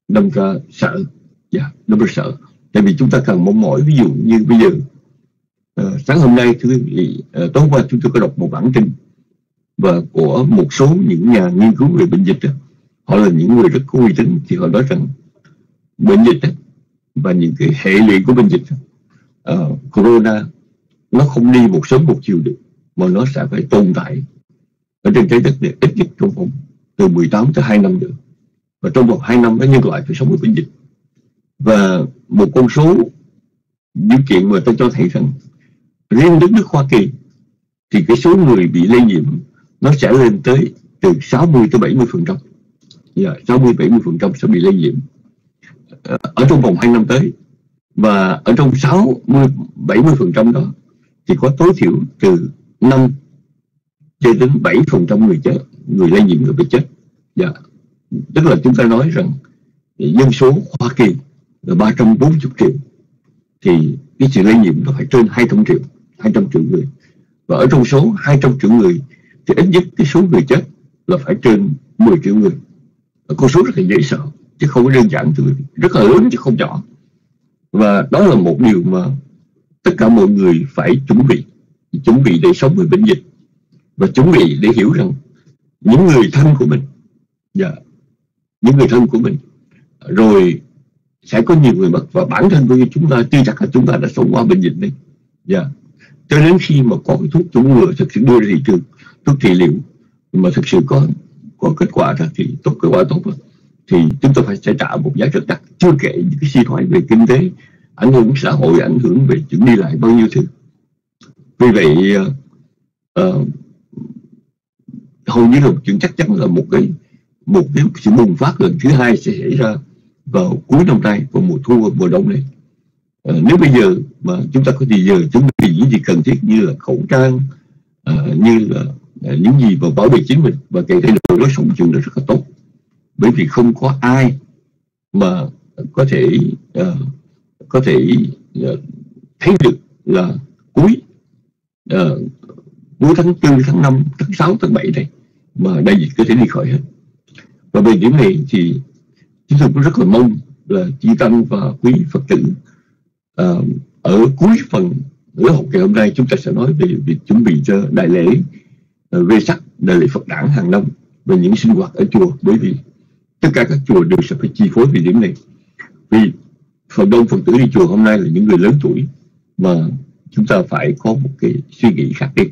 đâm ra sợ. Dạ yeah, đâm ra sợ. Tại vì chúng ta cần mong mỏi. Ví dụ như bây giờ uh, sáng hôm nay thưa quý vị uh, tối qua chúng tôi có đọc một bản tin và của một số những nhà nghiên cứu về bệnh dịch đó. họ là những người rất có uy tín. Thì họ nói rằng bệnh dịch đó, và những cái hệ lụy của bệnh dịch uh, corona nó không đi một sớm một chiều được mà nó sẽ phải tồn tại ở trên trái đất này ít nhất trong vòng từ 18 tới 2 năm nữa. Và trong vòng 2 năm đó nhân loại phải sống với bệnh dịch. Và một con số điều kiện mà tôi cho thấy rằng riêng đất nước Hoa Kỳ thì cái số người bị lây nhiễm nó sẽ lên tới từ 60 tới 70 phần trăm. Yeah, 60 70 phần trăm sẽ bị lây nhiễm. Ờ, ở trong vòng 2 năm tới. Và ở trong 60 70 phần trăm đó thì có tối thiểu từ 5 chưa đến 7 phần trăm người chết, người lây nhiễm người bị chết. Dạ. tức là chúng ta nói rằng dân số Hoa Kỳ là 340 triệu, thì cái sự lây nhiễm nó phải trên 200 triệu 200 triệu người. Và ở trong số 200 triệu người thì ít nhất cái số người chết là phải trên 10 triệu người. Con số rất là dễ sợ, chứ không có đơn giản rất là lớn chứ không nhỏ. Và đó là một điều mà tất cả mọi người phải chuẩn bị chuẩn bị để sống với bệnh dịch và chuẩn bị để hiểu rằng những người thân của mình dạ, những người thân của mình rồi sẽ có nhiều người mất. Và bản thân của chúng ta chưa chắc là chúng ta đã sống qua bệnh dịch này. Dạ. cho đến khi mà có cái thuốc chống ngừa thực sự đưa ra thị trường thuốc trị liệu mà thực sự có có kết quả ra thì tốt kết quả tốt thì chúng ta phải sẽ trả một giá rất đắt. Chưa kể những cái suy thoái về kinh tế ảnh hưởng xã hội ảnh hưởng về chuyện đi lại bao nhiêu thứ. Vì vậy uh, uh, hầu như là một chuyện chắc chắn là một cái một cái sự bùng phát lần thứ hai sẽ xảy ra vào cuối năm nay vào mùa thu và mùa đông này. À, nếu bây giờ mà chúng ta có thì giờ chuẩn bị những gì cần thiết như là khẩu trang à, như là à, những gì mà bảo vệ chính mình và kể cả đổi lối sống chung là rất là tốt. Bởi vì không có ai mà có thể à, có thể à, thấy được là cuối à, cuối tháng tư tháng 5 tháng 6 tháng 7 này mà đại dịch có thể đi khỏi hết. Và về điểm này thì chúng tôi cũng rất là mong là chị Tăng và quý Phật tử à, ở cuối phần lớp học ngày hôm nay chúng ta sẽ nói về việc chuẩn bị cho đại lễ uh, Sắc, đại lễ Phật đản hàng năm về những sinh hoạt ở chùa. Bởi vì tất cả các chùa đều sẽ phải chi phối về điểm này. Vì phần đông phật tử đi chùa hôm nay là những người lớn tuổi mà chúng ta phải có một cái suy nghĩ khác đi.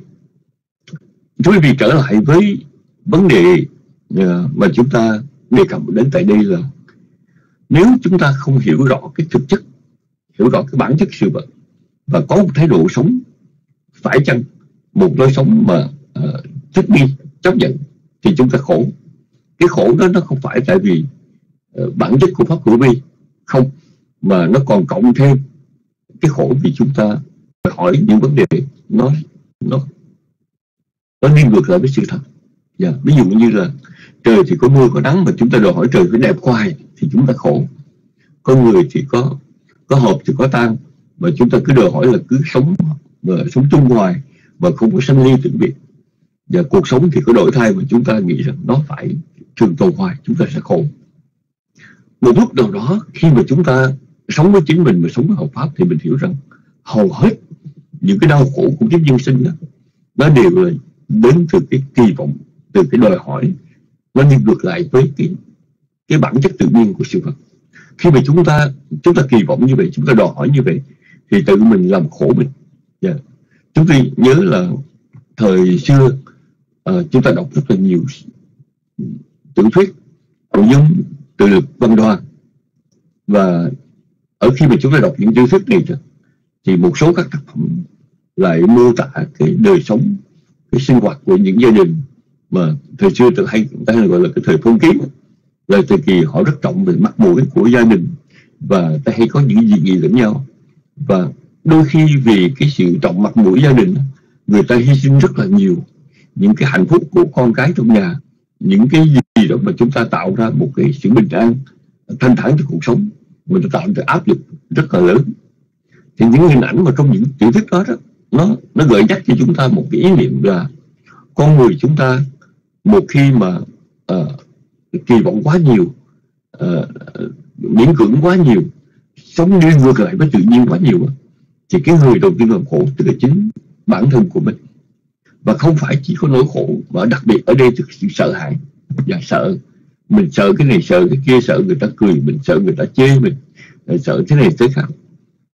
Thưa quý vị trở lại với vấn đề à, mà chúng ta đề cập đến tại đây là nếu chúng ta không hiểu rõ cái thực chất hiểu rõ cái bản chất sự vật và có một thái độ sống phải chăng một lối sống mà uh, thích nghi chấp nhận thì chúng ta khổ. Cái khổ đó nó không phải tại vì uh, bản chất của pháp hữu vi không mà nó còn cộng thêm cái khổ vì chúng ta hỏi những vấn đề nó nó nó đi ngược lại với sự thật yeah. Dạ, ví dụ như là trời thì có mưa có nắng mà chúng ta đòi hỏi trời phải đẹp hoài thì chúng ta khổ. Con người thì có có hợp thì có tan mà chúng ta cứ đòi hỏi là cứ sống mà sống chung hoài mà không có sanh ly tịnh biệt. Và cuộc sống thì có đổi thay mà chúng ta nghĩ rằng nó phải trường tồn hoài chúng ta sẽ khổ. Một lúc nào đó khi mà chúng ta sống với chính mình mà sống với học pháp thì mình hiểu rằng hầu hết những cái đau khổ của kiếp nhân sinh đó nó đều là đến từ cái kỳ vọng từ cái đòi hỏi nó đi ngược lại với cái cái bản chất tự nhiên của sự vật. Khi mà chúng ta chúng ta kỳ vọng như vậy chúng ta đòi hỏi như vậy thì tự mình làm khổ mình. Yeah. Chúng tôi nhớ là thời xưa uh, chúng ta đọc rất là nhiều tiểu thuyết nội dung tự lực văn đoan. Và ở khi mà chúng ta đọc những tiểu thuyết này thì một số các tác phẩm lại mô tả cái đời sống cái sinh hoạt của những gia đình mà thời xưa tôi hay ta hay gọi là cái thời phong kiến. Là thời kỳ họ rất trọng về mặt mũi của gia đình. Và ta hay có những gì gì lẫn nhau. Và đôi khi vì cái sự trọng mặt mũi gia đình người ta hy sinh rất là nhiều. Những cái hạnh phúc của con cái trong nhà. Những cái gì đó mà chúng ta tạo ra một cái sự bình an thanh thản cho cuộc sống. Mình tạo ra áp lực rất là lớn. Thì những hình ảnh mà trong những tiểu thuyết đó, đó nó nó gợi nhắc cho chúng ta một cái ý niệm là con người chúng ta một khi mà uh, kỳ vọng quá nhiều uh, miễn cưỡng quá nhiều sống đi ngược lại với tự nhiên quá nhiều thì cái người đầu tiên làm khổ tức là chính bản thân của mình. Và không phải chỉ có nỗi khổ mà đặc biệt ở đây là sự sợ hãi và sợ mình sợ cái này sợ cái kia sợ người ta cười mình sợ người ta chê mình sợ thế này thế khác.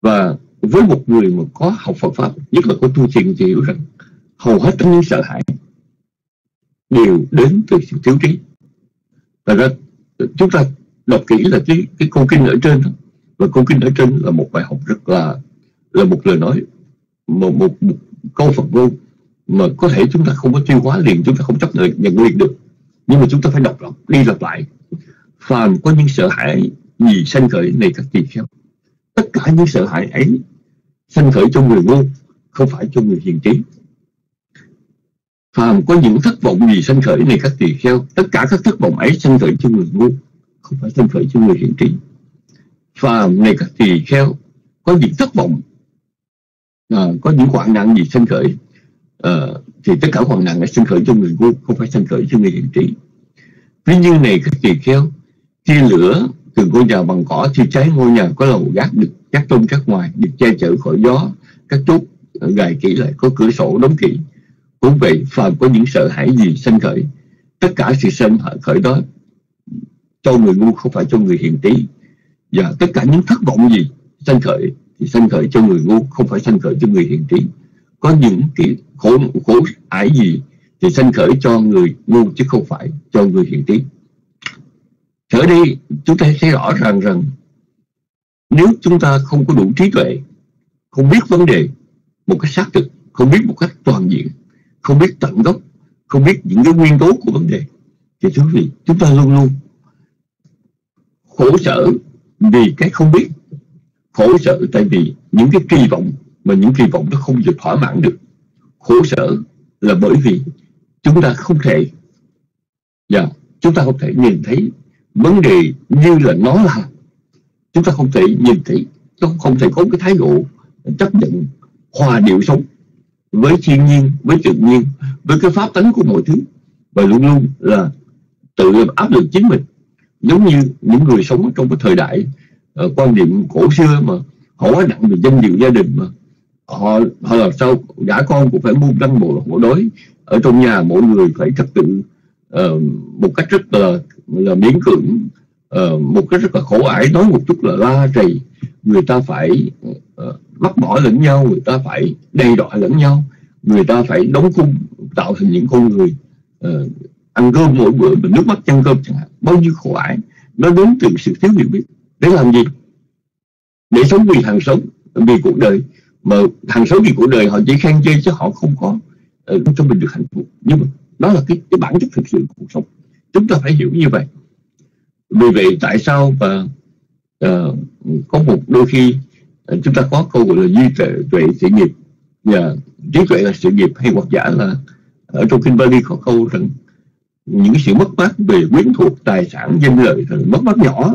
Và với một người mà có học Phật pháp nhất là có tu thiền thì hiểu rằng hầu hết những sợ hãi đều đến từ sự thiếu trí và ra chúng ta đọc kỹ là cái cái câu kinh ở trên và câu kinh ở trên là một bài học rất là là một lời nói một, một, một câu Phật ngôn mà có thể chúng ta không có tiêu hóa liền chúng ta không chấp nhận, nhận liền được. Nhưng mà chúng ta phải đọc đọc đi lặp lại. Phàm có những sợ hãi gì sanh khởi này các tỳ kheo tất cả những sợ hãi ấy sanh khởi cho người ngu không phải cho người hiền trí phàm có những thất vọng gì sanh khởi này các tỳ kheo. Tất cả các thất vọng ấy sanh khởi cho người ngu không phải sanh khởi cho người hiển trí phàm này các tỳ kheo có những thất vọng à, có những hoạn nạn gì sanh khởi à, thì tất cả hoạn nạn ấy sanh khởi cho người ngu không phải sanh khởi cho người hiển trí ví như này các tỳ kheo khi lửa từ ngôi nhà bằng cỏ thiêu cháy ngôi nhà có lầu gác được các trong các ngoài được che chở khỏi gió các chốt à, gài kỹ lại có cửa sổ đóng kỹ cũng vậy, phàm có những sợ hãi gì sanh khởi, tất cả sự sanh khởi đó cho người ngu không phải cho người hiền trí và tất cả những thất vọng gì sanh khởi thì sanh khởi cho người ngu, không phải sanh khởi cho người hiền trí có những cái khổ khổ ải gì thì sanh khởi cho người ngu chứ không phải cho người hiền trí trở đi chúng ta thấy rõ ràng rằng nếu chúng ta không có đủ trí tuệ, không biết vấn đề một cách xác thực, không biết một cách toàn diện không biết tận gốc không biết những cái nguyên tố của vấn đề. Thì thưa quý vị chúng ta luôn luôn khổ sở vì cái không biết khổ sở tại vì những cái kỳ vọng mà những kỳ vọng nó không được thỏa mãn được. Khổ sở là bởi vì chúng ta không thể và dạ, chúng ta không thể nhìn thấy vấn đề như là nó là. Chúng ta không thể nhìn thấy không thể có cái thái độ chấp nhận hòa điệu sống với thiên nhiên với tự nhiên với cái pháp tánh của mọi thứ. Và luôn luôn là tự làm áp lực chính mình. Giống như những người sống trong cái thời đại uh, quan niệm cổ xưa mà họ quá nặng về danh dự gia đình mà họ họ làm sao gã con cũng phải buông răng bộ hộ đối ở trong nhà mỗi người phải trật tự uh, một cách rất là là miễn cưỡng uh, một cái rất là khổ ải nói một chút là la rầy người ta phải ờ, uh, bắt bỏ lẫn nhau người ta phải đầy đọa lẫn nhau. Người ta phải đóng khung tạo thành những con người uh, ăn cơm mỗi bữa mình nước mắt chăn cơm chẳng hạn. Bao nhiêu khổ ải. Nó đến từ sự thiếu hiểu biết. Để làm gì? Để sống vì hàng sống vì cuộc đời. Mà hàng sống vì cuộc đời họ chỉ khen chơi chứ họ không có uh, cho mình được hạnh phúc. Nhưng mà đó là cái, cái bản chất thực sự của cuộc sống. Chúng ta phải hiểu như vậy vì vậy tại sao mà uh, có một đôi khi uh, chúng ta có câu gọi là duy tuệ tuệ sự nghiệp và trí tuệ là sự nghiệp hay hoặc giả là ở trong kinh Bali có câu rằng những sự mất mát về quyến thuộc tài sản danh lợi là mất mát nhỏ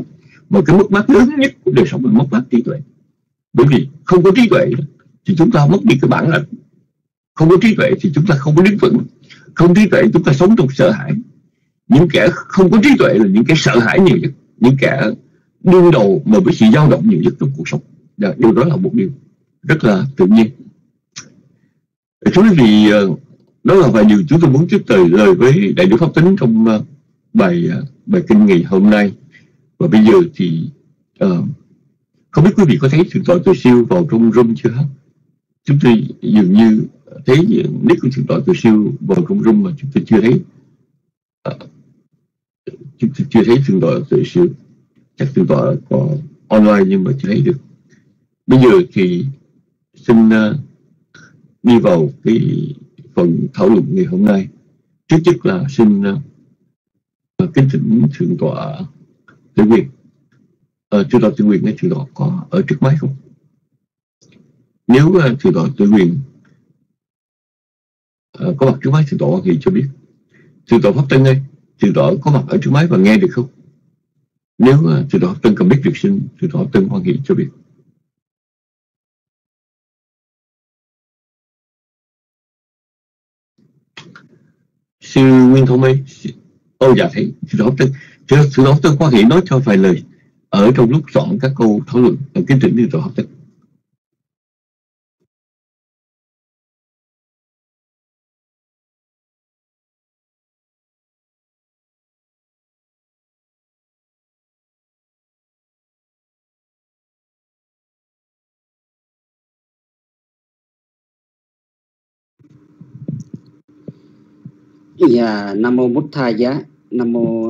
mà cái mất mát lớn nhất của đời sống là mất mát trí tuệ. Bởi vì không có trí tuệ thì chúng ta mất đi cái bản lĩnh. Không có trí tuệ thì chúng ta không có đứng vững. Không trí tuệ chúng ta sống trong sợ hãi những kẻ không có trí tuệ là những kẻ sợ hãi nhiều nhất. Những kẻ đương đầu mà với sự dao động nhiều nhất trong cuộc sống. Và điều đó là một điều rất là tự nhiên. Thưa quý vị ờ, đó là vài điều chúng tôi muốn tiếp từ lời với đại biểu pháp tính trong ờ, bài ờ, bài kinh ngày hôm nay. Và bây giờ thì uh, không biết quý vị có thấy thượng tọa từ siêu vào trong room chưa? Chúng tôi dường như thấy nick của thượng tọa từ siêu vào trong room mà chúng tôi chưa thấy. Uh, chưa, chưa thấy thượng tọa tự sự chắc thượng tọa có online nhưng mà chưa thấy được. Bây giờ thì xin uh, đi vào cái phần thảo luận ngày hôm nay. Trước nhất là xin uh, kính thỉnh thượng tọa tự quyền uh, thượng tọa tự quyền hay thượng tọa có ở trước máy không? Nếu uh, thượng tọa tự quyền uh, có mặt trước máy thượng tọa thì cho biết. Thượng tọa pháp tân ơi thượng tọa có mặt ở trước máy và nghe được không? Nếu uh, thượng tân cần biết việc xin thượng tọa tân hoan hỷ cho biết sư Nguyên Thông Mê Ô dạ thấy sư Đạo Tân sư Đạo Tân quan hệ nói cho vài lời ở trong lúc chọn các câu thảo luận ở kiến trình như tổ học tân Dạ, Nam Mô Bút Thầy Giá, Nam Mô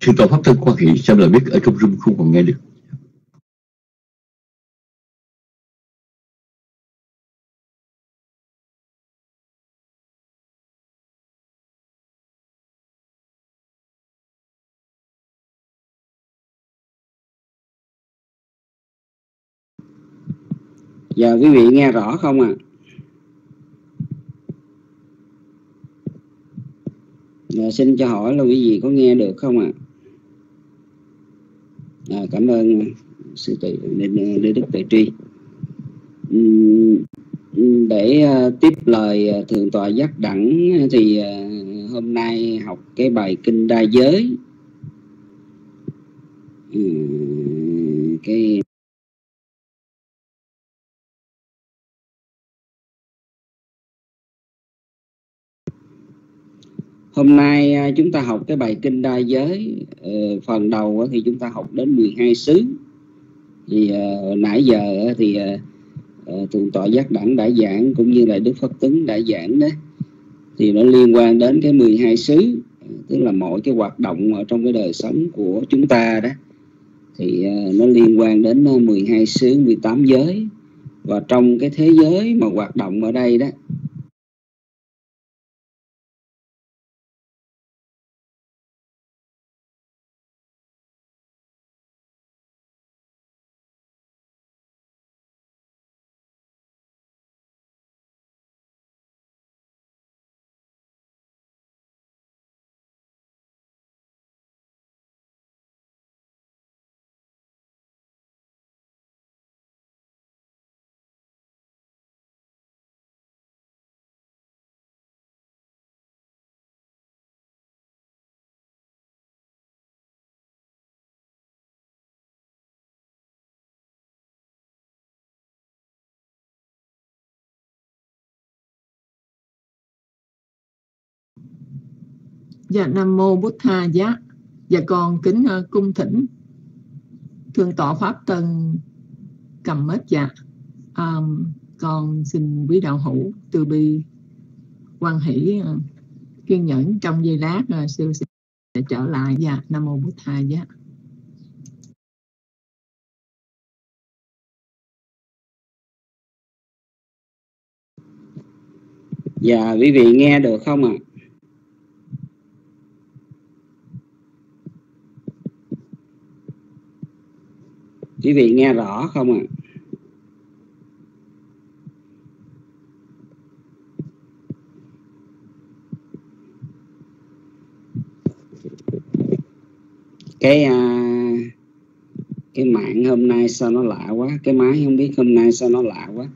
Sư tổ Pháp Thân quan hệ xem là biết ở trong room không còn nghe được Giờ quý vị nghe rõ không ạ? À? giờ xin cho hỏi là quý vị có nghe được không ạ? À? À, cảm ơn sư tự Lê Đức Tuệ Tri. Để à, tiếp lời à, thượng tọa giác đẳng thì à, hôm nay học cái bài kinh đa giới. cái Hôm nay à, chúng ta học cái bài kinh đa giới. Ờ, phần đầu thì chúng ta học đến 12 xứ. Thì ờ, nãy giờ thì ờ, thượng tọa giác đẳng đã giảng cũng như là đức phật Tứng đã giảng đó. Thì nó liên quan đến cái 12 xứ, tức là mọi cái hoạt động ở trong cái đời sống của chúng ta đó. Thì nó liên quan đến 12 xứ 18 giới. Và trong cái thế giới mà hoạt động ở đây đó Dạ Nam Mô Bút Tha Giá Dạ con kính uh, cung thỉnh thương tọa Pháp Tân cầm mết dạ um, Con xin quý đạo hữu từ bi quan hỷ uh, kiên nhẫn trong giây lát ờ, uh, sư sẽ trở lại dạ Nam Mô Bút Tha Giá Dạ quý vị nghe được không ạ? À? Quý vị nghe rõ không ạ à? cái à, cái mạng hôm nay sao nó lạ quá cái máy không biết hôm nay sao nó lạ quá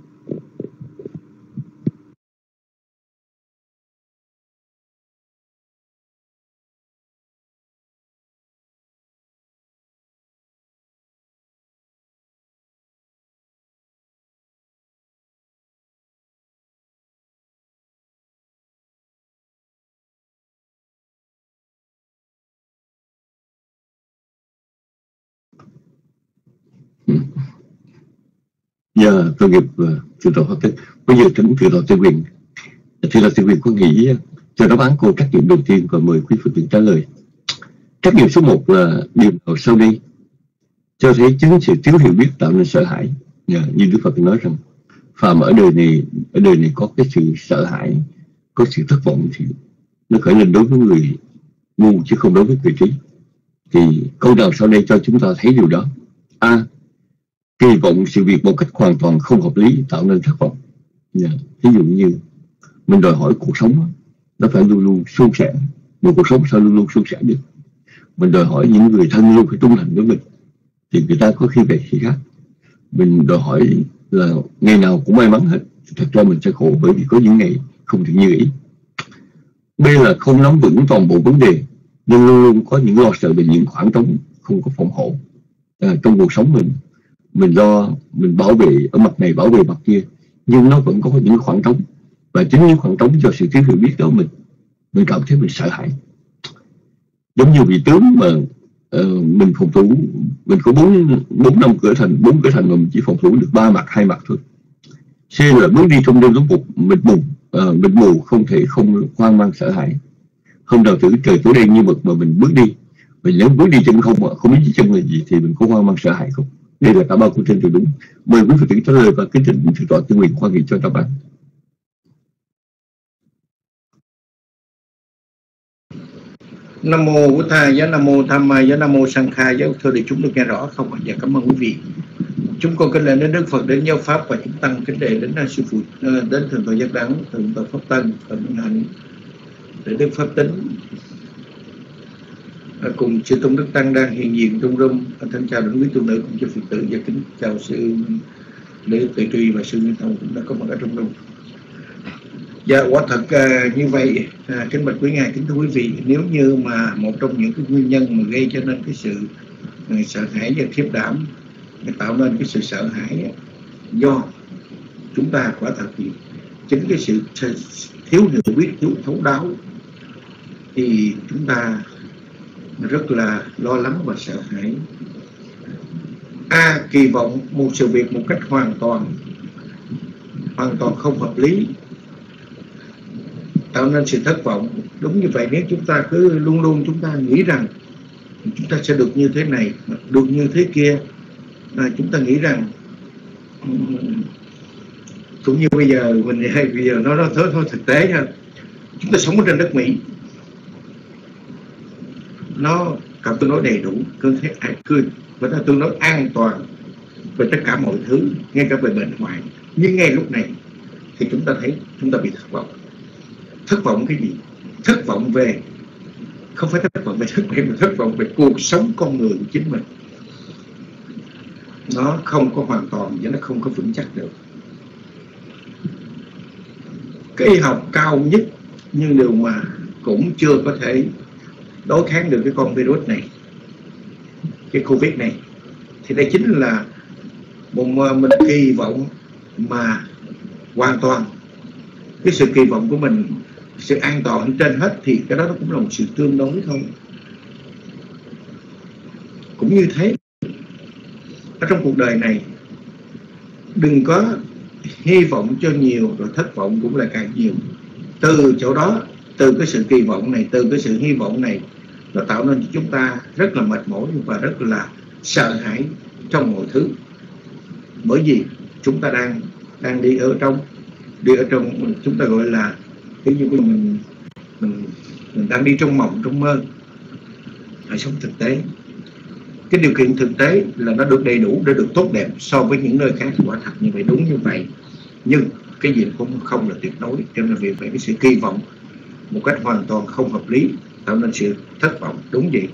Giờ dạ, tôi nghiệp ờ, từ đầu phát tích bây giờ tính từ đầu tiên quyền. Thì là tiên quyền có nghĩ ờ, cho đáp án cô trắc nghiệm đầu tiên và mời quý phật tử trả lời. Trắc nghiệm số 1 là điều nào sau đây cho thấy chính sự thiếu hiểu biết tạo nên sợ hãi. Yeah, dạ, như đức phật nói rằng phàm ở đời này ở đời này có cái sự sợ hãi có sự thất vọng thì nó khởi lên đối với người ngu chứ không đối với người trí. Thì câu nào sau đây cho chúng ta thấy điều đó. A kỳ vọng sự việc một cách hoàn toàn không hợp lý tạo nên thất vọng. Dạ, yeah. ví dụ như mình đòi hỏi cuộc sống nó phải luôn luôn suôn sẻ. Một cuộc sống sao luôn luôn suôn sẻ được? Mình đòi hỏi những người thân luôn phải trung thành với mình thì người ta có khi về khi khác. Mình đòi hỏi là ngày nào cũng may mắn hết thật ra mình sẽ khổ bởi vì có những ngày không được như ý. B là không nắm vững toàn bộ vấn đề nhưng luôn luôn có những lo sợ về những khoảng trống không có phòng hộ à, trong cuộc sống mình mình lo mình bảo vệ ở mặt này bảo vệ mặt kia. Nhưng nó vẫn có những khoảng trống. Và chính những khoảng trống do sự thiếu hiểu biết đó mình mình cảm thấy mình sợ hãi. Giống như vị tướng mà uh, mình phòng thủ mình có bốn bốn năm cửa thành bốn cửa thành mà mình chỉ phòng thủ được ba mặt hai mặt thôi. C là bước đi trong đêm tối một mịt mù uh, mịt mù không thể không hoang mang sợ hãi. Hôm đầu thử trời tối đen như mực mà mình bước đi. Mình nếu bước đi chân không mà không biết chân là gì thì mình có hoang mang sợ hãi không? Đây là tả bao của trên từ đúng. Mời quý phật tử trả lời và kính trình thượng tọa tư nguyện khoa nghị cho các bạn. Nam mô Bụt Tha, giá Nam mô Tham Ma, giá Nam mô Sang Kha, giá thưa để chúng được nghe rõ không ạ? Dạ cảm ơn quý vị. Chúng con kính lễ đến Đức Phật, đến giáo pháp và chúng tăng kính đề đến à, sư phụ, à, đến thượng tọa giác đắng, thượng tọa pháp tân, thượng hạnh, để đức pháp tính, À, cùng sư tôn đức tăng đang hiện diện trong room à, thân chào đến quý tu nữ cũng cho phật tử. Và kính chào sư lễ tự truy và sư nguyên thông cũng đã có mặt ở trong room dạ quả thật à, như vậy à, kính bạch quý ngài kính thưa quý vị nếu như mà một trong những cái nguyên nhân mà gây cho nên cái sự à, sợ hãi và khiếp đảm tạo nên cái sự sợ hãi do chúng ta quả thật thì chính cái sự thiếu hiểu biết thiếu thấu đáo thì chúng ta rất là lo lắng và sợ hãi. A kỳ vọng một sự việc một cách hoàn toàn hoàn toàn không hợp lý tạo nên sự thất vọng. Đúng như vậy nếu chúng ta cứ luôn luôn chúng ta nghĩ rằng chúng ta sẽ được như thế này được như thế kia à, chúng ta nghĩ rằng cũng như bây giờ mình hay bây giờ nó nó tới thôi thực tế ha chúng ta sống ở trên đất Mỹ nó cảm tương đối đầy đủ, cơ thể à, ai cười và ta tương đối an toàn về tất cả mọi thứ, ngay cả về bệnh hoạn. Nhưng ngay lúc này thì chúng ta thấy chúng ta bị thất vọng. Thất vọng cái gì? Thất vọng về, không phải thất vọng về thất vọng mà thất vọng về cuộc sống con người của chính mình. Nó không có hoàn toàn và nó không có vững chắc được. Cái y học cao nhất nhưng điều mà cũng chưa có thể đối kháng được cái con virus này, cái covid này. Thì đây chính là một mình kỳ vọng mà hoàn toàn cái sự kỳ vọng của mình, sự an toàn trên hết thì cái đó nó cũng là một sự tương đối thôi cũng như thế, ở trong cuộc đời này, đừng có hy vọng cho nhiều rồi thất vọng cũng là càng nhiều. Từ chỗ đó từ cái sự kỳ vọng này, từ cái sự hy vọng này nó tạo nên cho chúng ta rất là mệt mỏi và rất là sợ hãi trong mọi thứ. Bởi vì chúng ta đang đang đi ở trong, đi ở trong chúng ta gọi là cái như mình mình mình đang đi trong mộng, trong mơ. Phải sống thực tế. Cái điều kiện thực tế là nó được đầy đủ để được tốt đẹp so với những nơi khác, quả thật như vậy, đúng như vậy. Nhưng cái gì cũng không là tuyệt đối, cho nên vì vậy cái sự kỳ vọng một cách hoàn toàn không hợp lý tạo nên sự thất vọng. Đúng vậy.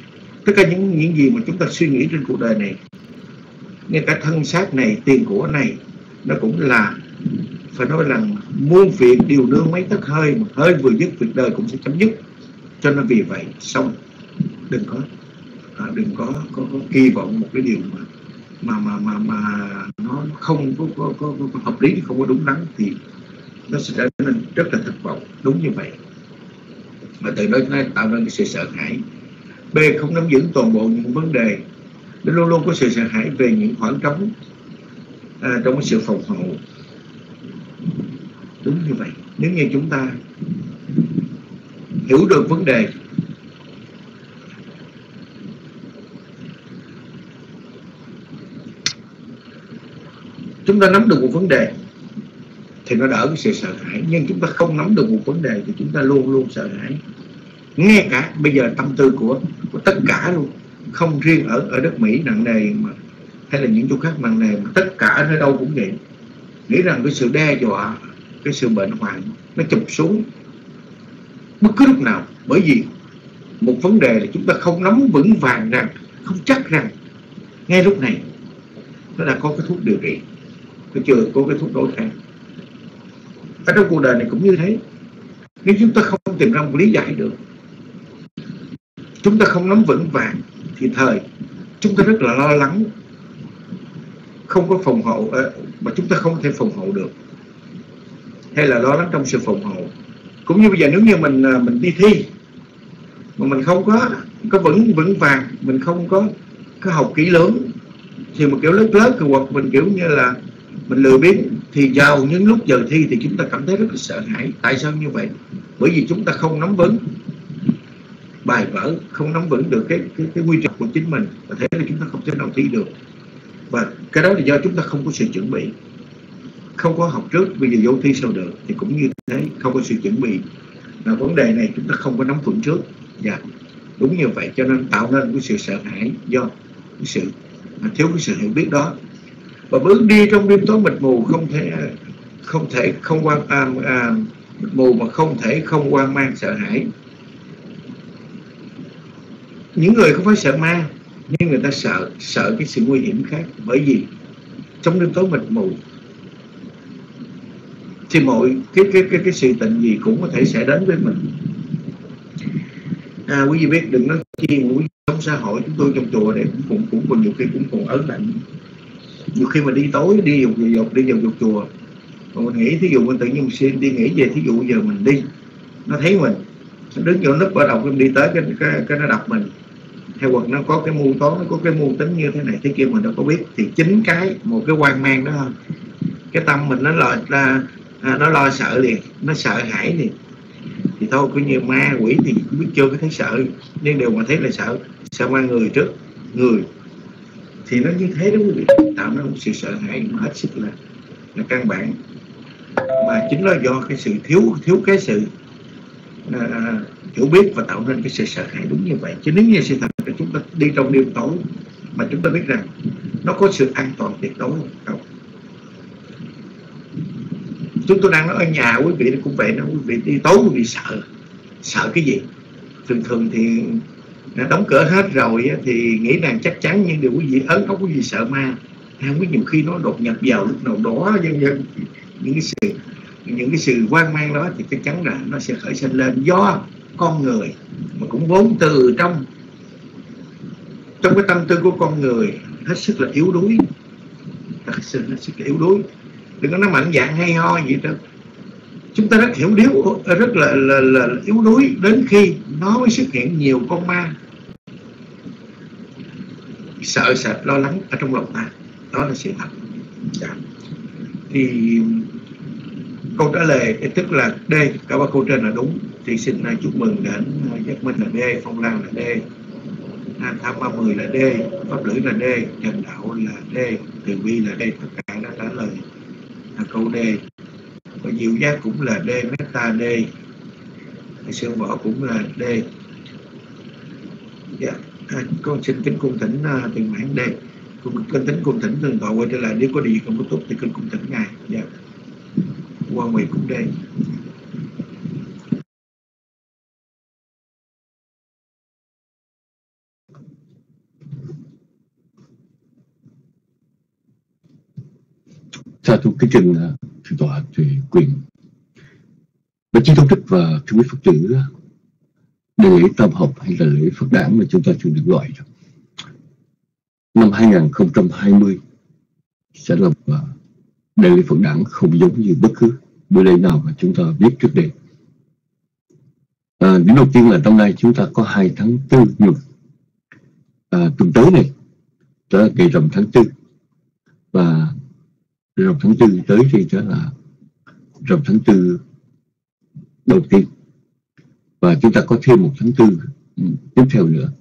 Tất cả những những gì mà chúng ta suy nghĩ trên cuộc đời này ngay cả thân xác này tiền của này nó cũng là phải nói rằng muôn việc điều nương mấy tấc hơi mà hơi vừa dứt việc đời cũng sẽ chấm dứt. Cho nên vì vậy xong. Đừng có à, đừng có, có, có kỳ vọng một cái điều mà mà mà mà mà nó không có, có, có, có hợp lý không có đúng đắn thì nó sẽ trở nên rất là thất vọng. Đúng như vậy và từ đó nó tạo ra cái sự sợ hãi. B không nắm vững toàn bộ những vấn đề. Nó luôn luôn có sự sợ hãi về những khoảng trống à, trong cái sự phòng hộ. Đúng như vậy. Nếu như chúng ta hiểu được vấn đề chúng ta nắm được một vấn đề thì nó đỡ cái sự sợ hãi. Nhưng chúng ta không nắm được một vấn đề thì chúng ta luôn luôn sợ hãi. Nghe cả, bây giờ tâm tư của của tất cả luôn. Không riêng ở ở đất Mỹ, nặng nề mà, hay là những chỗ khác nặng nề mà, tất cả nơi đâu cũng vậy. Nghĩ rằng cái sự đe dọa, cái sự bệnh hoạn nó chụp xuống bất cứ lúc nào. Bởi vì một vấn đề là chúng ta không nắm vững vàng rằng, không chắc rằng, ngay lúc này nó đã có cái thuốc điều trị. Nó chưa có cái thuốc đối kháng ở trong cuộc đời này cũng như thế. Nếu chúng ta không tìm ra một lý giải được, chúng ta không nắm vững vàng thì thời, chúng ta rất là lo lắng. Không có phòng hộ ờ, mà chúng ta không thể phòng hộ được. Hay là lo lắng trong sự phòng hộ. Cũng như bây giờ nếu như mình ờ, mình đi thi, mà mình không có có vững vững vàng, mình không có có học kỹ lưỡng, thì một kiểu lớp lớp hoặc mình kiểu như là mình lười biếng. Thì vào những lúc giờ thi thì chúng ta cảm thấy rất là sợ hãi. Tại sao như vậy? Bởi vì chúng ta không nắm vững. Bài vở không nắm vững được cái cái, cái quy trình của chính mình. Và thế là chúng ta không thể nào thi được. Và cái đó là do chúng ta không có sự chuẩn bị. Không có học trước. Bây giờ vô thi sao được? Thì cũng như thế không có sự chuẩn bị. Là vấn đề này chúng ta không có nắm vững trước. Dạ. Đúng như vậy cho nên tạo nên cái sự sợ hãi do cái sự thiếu cái sự hiểu biết đó và bước đi trong đêm tối mịt mù không thể không thể không quan à, à, mịt mù mà không thể không quan mang sợ hãi. Những người không phải sợ ma nhưng người ta sợ sợ cái sự nguy hiểm khác. Bởi vì trong đêm tối mịt mù thì mọi cái cái cái cái sự tình gì cũng có thể sẽ đến với mình. À, quý vị biết đừng nói chi quý trong xã hội chúng tôi trong chùa để cũng cũng cũng còn nhiều khi cũng còn ớn lạnh nhiều khi mà đi tối đi dục dục đi dục dục chùa mà mình nghĩ thí dụ mình tự nhiên mình xin đi nghĩ về thí dụ giờ mình đi nó thấy mình nó đứng chỗ nấp ở đầu đọc đi tới cái, cái, cái nó đọc mình. Theo quật nó có cái mưu toán nó có cái mưu tính như thế này thế kia mình đâu có biết. Thì chính cái một cái quan mang đó thôi. Cái tâm mình nó lo là nó lo sợ liền nó sợ hãi liền. Thì thôi cứ như ma quỷ thì biết chưa có thấy sợ. Nhưng đều mà thấy là sợ sợ ma người trước người. Thì nó như thế đó quý vị tạo ra một sự sợ hãi nó hết sức là là căn bản. Mà chính là do cái sự thiếu thiếu cái sự à, hiểu biết và tạo nên cái sự sợ hãi đúng như vậy. Chứ nếu như sự thật là chúng ta đi trong đêm tối mà chúng ta biết rằng nó có sự an toàn tuyệt đối không? Chúng tôi đang nói ở nhà quý vị cũng vậy nó quý vị đi tối quý vị sợ. Sợ cái gì? Thường thường thì đóng cửa hết rồi thì nghĩ rằng chắc chắn nhưng điều quý vị ấn không có gì sợ ma không biết nhiều khi nó đột nhập vào lúc nào đó dân dân những cái sự những cái sự quan mang đó thì chắc chắn là nó sẽ khởi sinh lên. Do con người mà cũng vốn từ trong trong cái tâm tư của con người hết sức là yếu đuối. Thật sự hết sức là yếu đuối. Đừng có nói mạnh dạng hay ho gì đâu. Chúng ta rất hiểu điếu rất là, là, là yếu đuối đến khi nó mới xuất hiện nhiều con ma. Sợ sệt lo lắng ở trong lòng ta đó là sự thật. Dạ. Thì câu trả lời tức là D cả ba câu trên là đúng. Thì xin à, chúc mừng đến à, giác minh là D phong lan là D tham ba mười là D pháp lưỡi là D trần đạo là D từ bi là D. Tất cả đã trả lời là câu D. Và diệu giác cũng là D meta D sương võ cũng là D. Dạ. À, con xin kính cung thỉnh uh, tiền mãn D cân tính cung thỉnh thường thọ quay trở lại. Nếu có điều gì không có tốt thì cân cung thỉnh ngài dạ. Quan nguyện cũng đây. Sa thu cái trình sư tọa tùy quyền. Và chi thông đức và thưa quý phật tử, Đề lễ tam học hay là lễ Phật đản mà chúng ta chưa được gọi rồi Năm 2020 sẽ là đại lễ Phật đản không giống như bất cứ bữa lễ nào mà chúng ta biết trước đây. À, điểm đầu tiên là trong nay chúng ta có hai tháng tư nhuận. À, tuần tới này đó là ngày rằm tháng tư. Và rằm tháng tư tới thì đó là rằm tháng tư đầu tiên. Và chúng ta có thêm một tháng tư ừ, tiếp theo nữa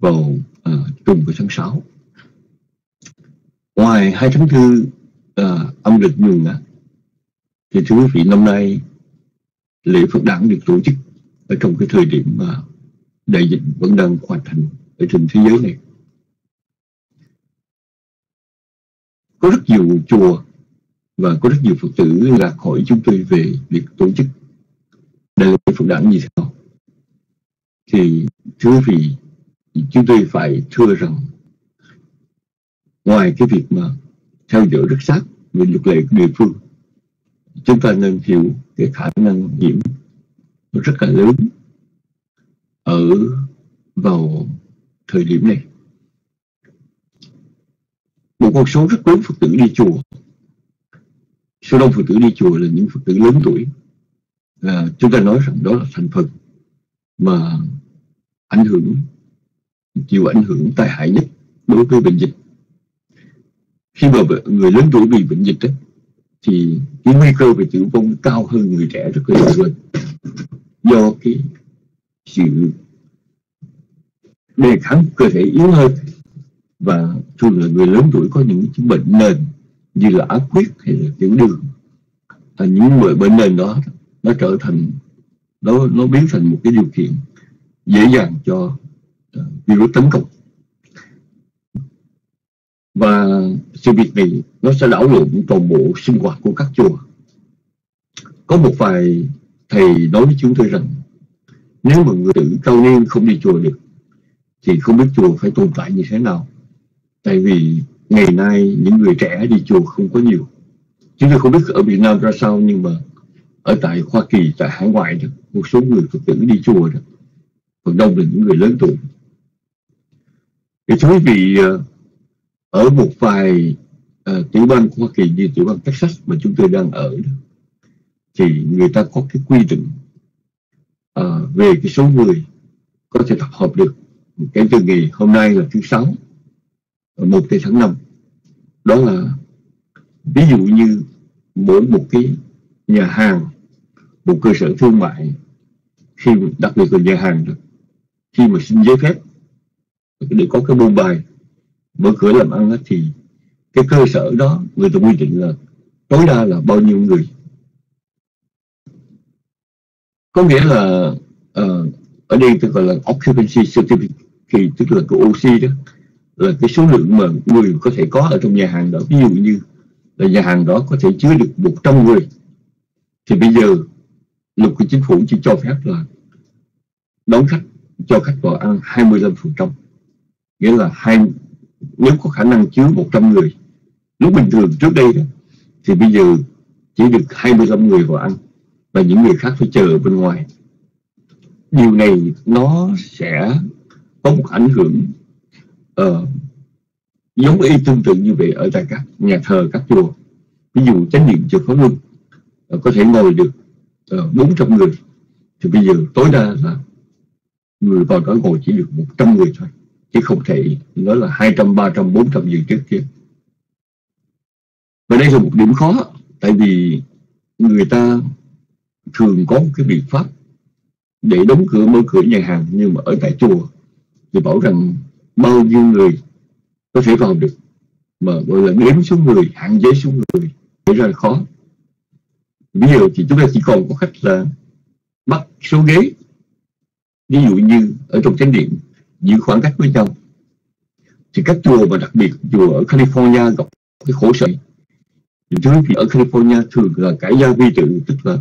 vào Ờ, uh, trùng của tháng 6 ngoài hai tháng thư uh, ờ, âm lịch dùng á thì thưa quý vị năm nay lễ Phật đản được tổ chức ở trong cái thời điểm mà đại dịch vẫn đang hoàn thành ở trên thế giới này. Có rất nhiều chùa và có rất nhiều Phật tử là hỏi chúng tôi về việc tổ chức đại lễ Phật đản như thế nào thì thưa quý vị chúng tôi phải thưa rằng ngoài cái việc mà theo dõi rất sát về luật lệ của địa phương chúng ta nên hiểu cái khả năng nhiễm rất là lớn ở vào thời điểm này. Một con số rất lớn Phật tử đi chùa. Số đông Phật tử đi chùa là những Phật tử lớn tuổi. À, chúng ta nói rằng đó là thành phần mà ảnh hưởng chịu ảnh hưởng tai hại nhất đối với bệnh dịch. Khi mà người lớn tuổi bị bệnh dịch ấy, thì cái nguy cơ về tử vong cao hơn người trẻ rất là nhiều do cái sự đề kháng cơ thể yếu hơn và thường là người lớn tuổi có những chứng bệnh nền như là áp huyết hay là tiểu đường. Và những bệnh bệnh nền đó nó trở thành nó nó biến thành một cái điều kiện dễ dàng cho virus tấn công. Và sự việc này nó sẽ đảo lộn toàn bộ sinh hoạt của các chùa. Có một vài thầy nói với chúng tôi rằng nếu mà người tử cao niên không đi chùa được thì không biết chùa phải tồn tại như thế nào. Tại vì ngày nay những người trẻ đi chùa không có nhiều. Chúng tôi không biết ở Việt Nam ra sao nhưng mà ở tại Hoa Kỳ tại hải ngoại đó, một số người Phật tử đi chùa đó phần đông là những người lớn tuổi thì thưa quý vị ờ, ở một vài uh, tiểu bang của Hoa Kỳ như tiểu bang Texas mà chúng tôi đang ở đó, thì người ta có cái quy định uh, về cái số người có thể tập hợp được. Kể từ ngày hôm nay là thứ sáu một tháng năm. Đó là ví dụ như mỗi một cái nhà hàng một cơ sở thương mại khi đặc biệt là nhà hàng đó, khi mà xin giấy phép để có cái buôn bài mở cửa làm ăn thì cái cơ sở đó người ta quy định là tối đa là bao nhiêu người. Có nghĩa là uh, ở đây tôi gọi là occupancy certificate tức là cái OC đó là cái số lượng mà người có thể có ở trong nhà hàng đó. Ví dụ như là nhà hàng đó có thể chứa được 100 người thì bây giờ luật của chính phủ chỉ cho phép là đón khách cho khách vào ăn 25% nghĩa là hai nếu có khả năng chứa 100 người lúc bình thường trước đây đó, thì bây giờ chỉ được 25 người vào ăn và những người khác phải chờ bên ngoài. Điều này nó sẽ có một ảnh hưởng uh, giống y tương tự như vậy ở tại các nhà thờ các chùa. Ví dụ chánh điện chùa Pháp Luân uh, có thể ngồi được ờ, uh, 400 người thì bây giờ tối đa là người vào đó ngồi chỉ được 100 người thôi chứ không thể nói là 200, 300, 400 như trước kia. Và đây là một điểm khó tại vì người ta thường có một cái biện pháp để đóng cửa mở cửa nhà hàng nhưng mà ở tại chùa thì bảo rằng bao nhiêu người có thể vào được mà gọi là đếm số người hạn chế số người để ra khó. Ví dụ thì chúng ta chỉ còn có cách là bắt số ghế ví dụ như ở trong chánh điện giữ khoảng cách với nhau. Thì các chùa mà đặc biệt chùa ở California gặp cái khổ sở. Thứ thì ở California thường là cải gia vi tự tức là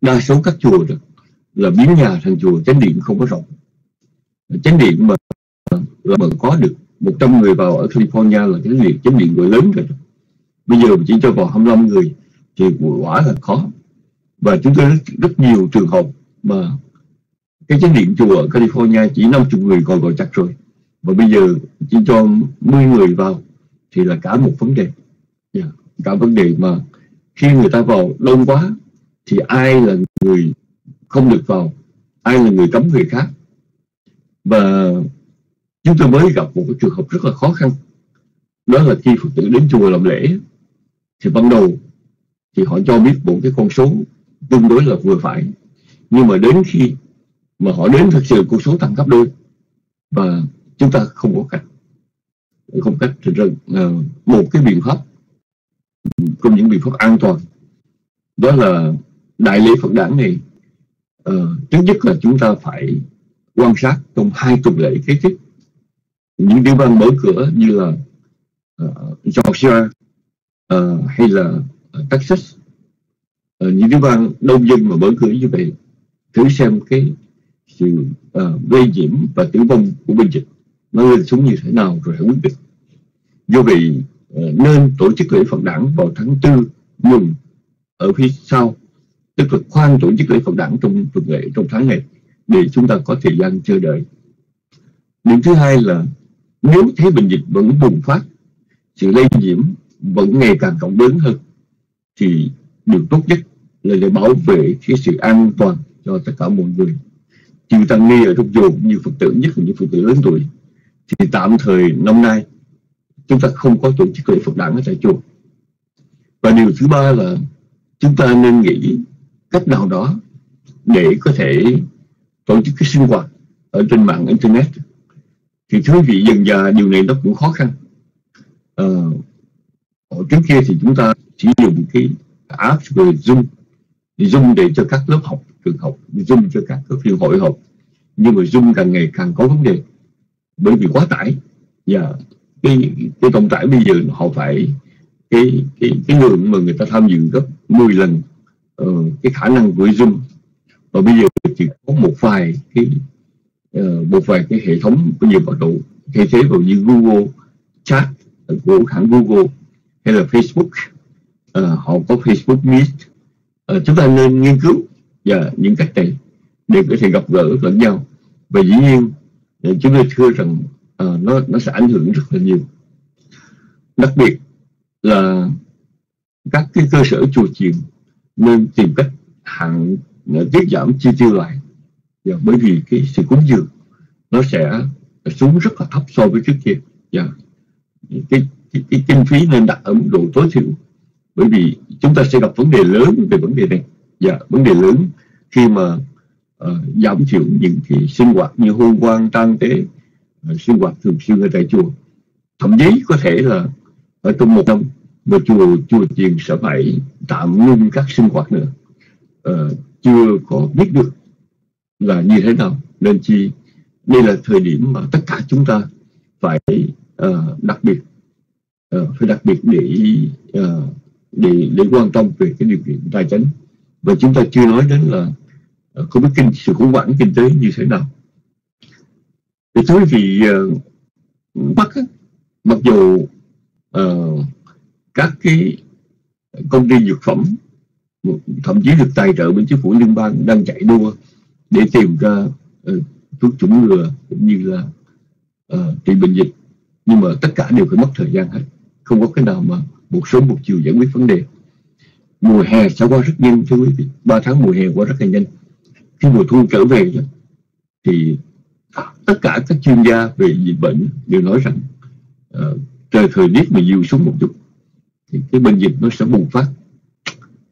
đa số các chùa đó là biến nhà thành chùa chánh điện không có rộng. Chánh điện mà là mà có được 100 người vào ở California là chánh điện chánh điện gọi lớn rồi bây giờ chỉ cho vào 25 người thì quả là khó. Và chúng tôi rất, rất nhiều trường hợp mà cái chánh điện chùa ở California chỉ 50 người còn gọi chặt rồi. Và bây giờ chỉ cho 10 người vào thì là cả một vấn đề. Yeah. Cả vấn đề mà khi người ta vào đông quá thì ai là người không được vào, ai là người cấm người khác. Và chúng tôi mới gặp một cái trường hợp rất là khó khăn. Đó là khi phật tử đến chùa làm lễ, thì ban đầu thì họ cho biết một cái con số tương đối là vừa phải. Nhưng mà đến khi mà họ đến thực sự con số tăng gấp đôi và chúng ta không có cách. Không cách thực uh, một cái biện pháp trong những biện pháp an toàn đó là đại lễ Phật đản này ờ, uh, trước nhất là chúng ta phải quan sát trong hai tuần lễ kế tiếp. Những tiểu bang mở cửa như là uh, Georgia uh, hay là uh, Texas uh, những tiểu bang đông dân mà mở cửa như vậy thử xem cái sự uh, lây nhiễm và tử vong của bệnh dịch. Nó lên xuống như thế nào rồi hãy quyết định do vậy uh, nên tổ chức lễ Phật đản vào tháng tư nhưng ở phía sau. Tức là khoan tổ chức lễ Phật đản trong tuần lễ trong tháng này để chúng ta có thời gian chờ đợi. Điểm thứ hai là nếu thế bệnh dịch vẫn bùng phát sự lây nhiễm vẫn ngày càng rộng lớn hơn thì điều tốt nhất là để bảo vệ cái sự an toàn cho tất cả mọi người chư tăng ni ở trong chùa như phật tử nhất là những phật tử lớn tuổi. Thì tạm thời năm nay chúng ta không có tổ chức lễ phật đản ở tại chùa. Và điều thứ ba là chúng ta nên nghĩ cách nào đó để có thể tổ chức cái sinh hoạt ở trên mạng internet. Thì thưa vị dần dà điều này nó cũng khó khăn. Uh, trước kia thì chúng ta chỉ dùng cái app về zoom zoom để cho các lớp học trường học zoom cho các cái phiên hội họp nhưng mà zoom càng ngày càng có vấn đề bởi vì quá tải. Và cái cái công tải bây giờ họ phải cái cái cái lượng mà người ta tham dự gấp 10 lần uh, cái khả năng của zoom. Và bây giờ chỉ có một vài cái uh, một vài cái hệ thống bây giờ bắt đầu thay thế vào như Google Chat ờ, của hãng Google hay là Facebook. Uh, họ có Facebook Meet. Uh, chúng ta nên nghiên cứu và những cách này để có thể gặp gỡ lẫn nhau. Và dĩ nhiên chúng tôi thưa rằng à, nó nó sẽ ảnh hưởng rất là nhiều. Đặc biệt là các cái cơ sở chùa chiền nên tìm cách hạn à, tiết giảm chi tiêu lại. Và bởi vì cái sự cúng dường nó sẽ xuống rất là thấp so với trước kia. Và cái, cái, cái kinh phí nên đặt ở mức độ tối thiểu. Bởi vì chúng ta sẽ gặp vấn đề lớn về vấn đề này và vấn đề lớn khi mà uh, giảm thiểu những cái sinh hoạt như hôn quan trang tế uh, sinh hoạt thường xuyên ở tại chùa. Thậm chí có thể là ở trong một năm mà chùa chùa chiền sẽ phải tạm ngưng các sinh hoạt nữa. Uh, chưa có biết được là như thế nào. Nên chi đây là thời điểm mà tất cả chúng ta phải uh, đặc biệt uh, phải đặc biệt để uh, để để quan tâm về cái điều kiện tài chính và chúng ta chưa nói đến là có không biết kinh sự khủng hoảng kinh tế như thế nào. Thì thưa quý vị uh, Bắc mặc dù uh, các cái công ty dược phẩm thậm chí được tài trợ bên chính phủ liên bang đang chạy đua để tìm ra uh, thuốc chủng ngừa cũng như là uh, trị bệnh dịch. Nhưng mà tất cả đều phải mất thời gian hết. Không có cái nào mà một sớm một chiều giải quyết vấn đề mùa hè sẽ qua rất nhanh thưa quý vị. Ba tháng mùa hè qua rất là nhanh. Khi mùa thu trở về thì tất cả các chuyên gia về dịch bệnh đều nói rằng uh, trời thời tiết mà dịu xuống một chút thì cái bệnh dịch nó sẽ bùng phát.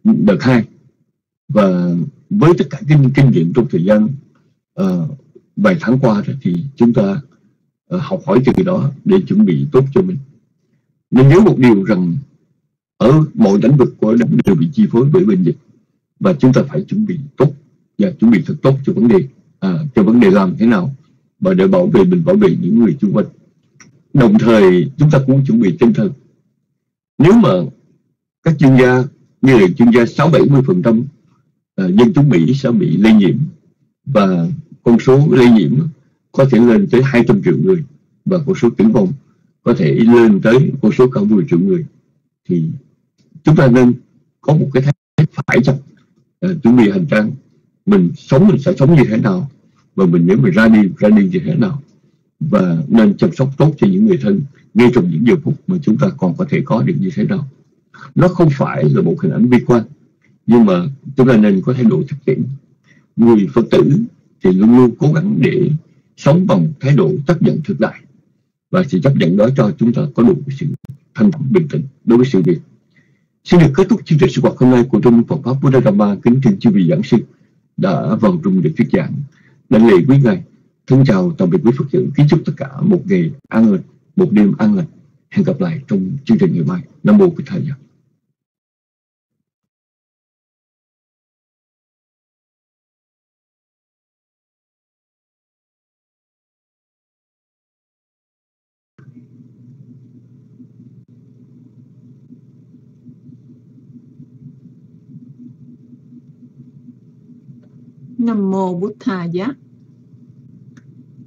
Đợt hai và với tất cả kinh kinh nghiệm trong thời gian uh, vài tháng qua rồi thì chúng ta uh, học hỏi từ đó để chuẩn bị tốt cho mình. Nên nhớ một điều rằng ở mọi lĩnh vực của đất đều bị chi phối bởi bệnh dịch. Và chúng ta phải chuẩn bị tốt. Và chuẩn bị thật tốt cho vấn đề à, cho vấn đề làm thế nào và để bảo vệ mình bảo vệ những người xung quanh. Đồng thời chúng ta cũng chuẩn bị tinh thần. Nếu mà các chuyên gia như là chuyên gia sáu bảy mươi phần trăm à, dân chúng Mỹ sẽ bị lây nhiễm và con số lây nhiễm có thể lên tới 200 triệu người và con số tử vong có thể lên tới con số cả 10 triệu người thì chúng ta nên có một cái thái phải chăng ờ, chuẩn bị hành trang. Mình sống mình sẽ sống như thế nào, và mình nếu mình ra đi ra đi như thế nào. Và nên chăm sóc tốt cho những người thân, ngay trong những giờ phút mà chúng ta còn có thể có được như thế nào. Nó không phải là một hình ảnh bi quan, nhưng mà chúng ta nên có thái độ thực tiễn. Người phật tử thì luôn luôn cố gắng để sống bằng thái độ chấp nhận thực tại, và sự chấp nhận đó cho chúng ta có đủ sự thanh bình tĩnh đối với sự việc xin được kết thúc chương trình sinh hoạt hôm nay của trung Phật pháp Buddha Dhamma kính thưa chư vị giảng sư đã vào trung để thuyết giảng. Đảnh lễ quý ngài. Thân chào tạm biệt quý phật tử. Kính chúc tất cả một ngày an lành, một đêm an lành. Hẹn gặp lại trong chương trình ngày mai. Nam mô bích thầy Nam mô Bụt Tha Giá.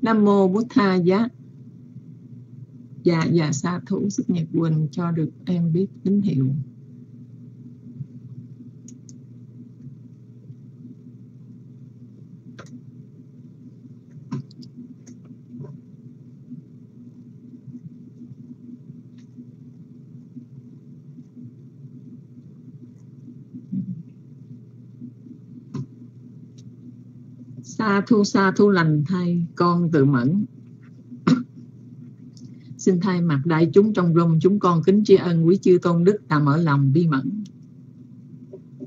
Nam mô Bụt Tha Giá. Dạ dạ sa thủ sức nhật quỳnh cho được em biết tín hiệu. Sa thu sa thu lành thay con tự mẫn. Xin thay mặt đại chúng trong rung, chúng con kính tri ân quý chư tôn đức đã mở lòng bi mẫn.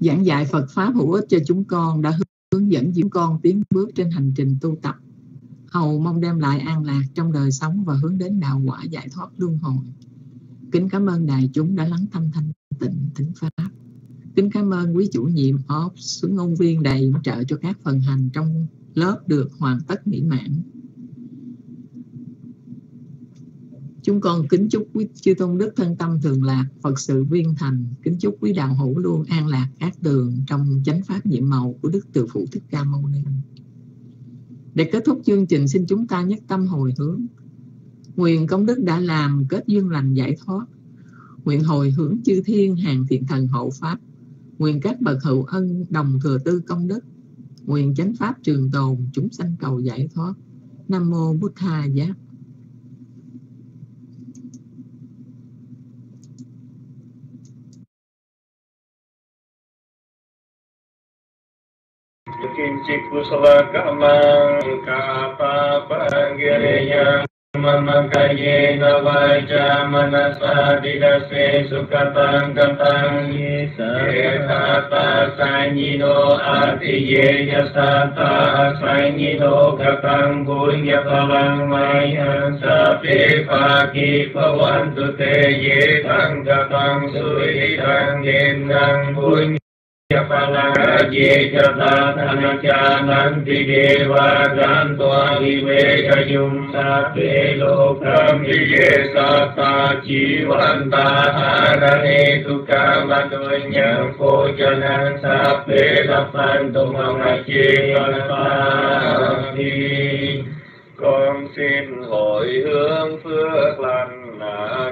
Giảng dạy Phật pháp hữu ích cho chúng con đã hướng dẫn chúng con tiến bước trên hành trình tu tập. Hầu mong đem lại an lạc trong đời sống và hướng đến đạo quả giải thoát luân hồi. Kính cảm ơn đại chúng đã lắng tâm thanh tịnh thính pháp. Kính cảm ơn quý chủ nhiệm OP xuống ngôn viên đầy trợ cho các phần hành trong lớp được hoàn tất mỹ mãn Chúng con kính chúc quý chư tôn đức thân tâm thường lạc, Phật sự viên thành, kính chúc quý đạo hữu luôn an lạc các tường trong chánh pháp nhiệm màu của Đức Từ Phụ Thích Ca Mâu Ni. Để kết thúc chương trình xin chúng ta nhất tâm hồi hướng. Nguyện công đức đã làm kết duyên lành giải thoát. Nguyện hồi hướng chư thiên hàng thiện thần hộ pháp. Nguyện các bậc hữu ân đồng thừa tư công đức. Nguyện chánh pháp trường tồn, chúng sanh cầu giải thoát. Nam mô bút Tha Giác. Kim chik kusala kamang kapapa pangiriya ममकयेन वाचा मनसा दिरसे सुखतं गतं संयिनो आदिये यथा संयिनो गतं गुण्यफलं मह्यं सपे पाकि भवन्तु ते ये तं गतं सुहृदं येन्द्रं गुण्य ेचदानचानन्ति देवा गान्त्वा विवेकयुं सा ते लोकं विजे सा जीवन्ताहारणे तु कामदुन्यं भोजनं सा ते लपन्तु मम जीवनपाति con xin hồi hướng phước lành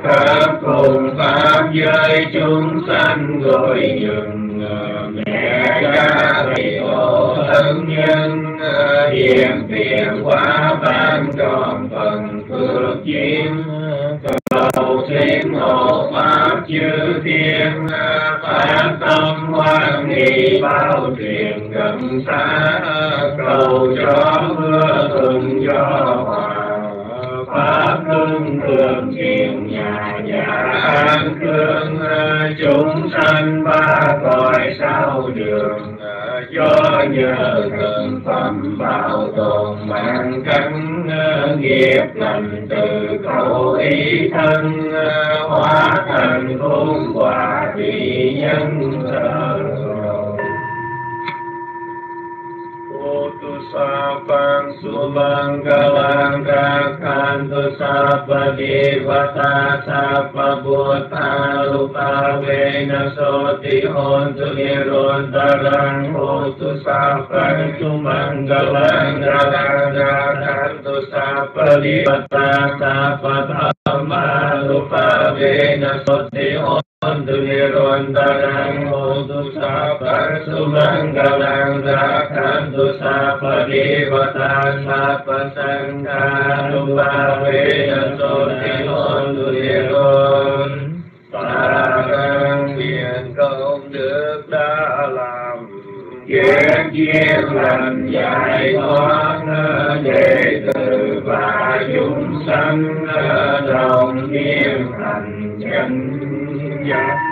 các cùng pháp giới chúng sanh rồi dừng mẹ ca thầy tổ thân nhân hiện tiền quả ban tròn phần phước chiêm cầu xin hộ pháp chư thiên phát tâm hoan nghi bao truyền gần xa cầu cho mưa thuận cho hòa pháp luân thường chuyển nhà nhà an cương chúng sanh ba cõi sao đường, do nhờ thượng phẩm bảo tồn mạng cánh nghiệp lành, từ khẩu ý thân hóa thành khôn quả vị nhân thờ Sapang Sumangalang Kakantu Sapa Devata Sapa Bhuta Rupa Vena Soti Hontu Nirontarang Hotu Sapang Sumangalang Kakantu Sapa Devata Sapa Dhamma Rupa Vena Soti Hontu Hontu nirontarang hontu sapa sumanggalang rakantu sapa devata sapa sangha Parang biển công đức đã làm Kiết kiết lành giải thoát đệ tử và chúng sanh đồng niệm thành chân giác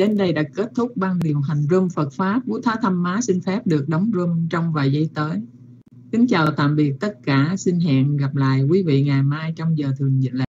đến đây đã kết thúc ban điều hành room Phật Pháp. quý Thá Thăm Má xin phép được đóng room trong vài giây tới. Kính chào tạm biệt tất cả. Xin hẹn gặp lại quý vị ngày mai trong giờ thường lệ.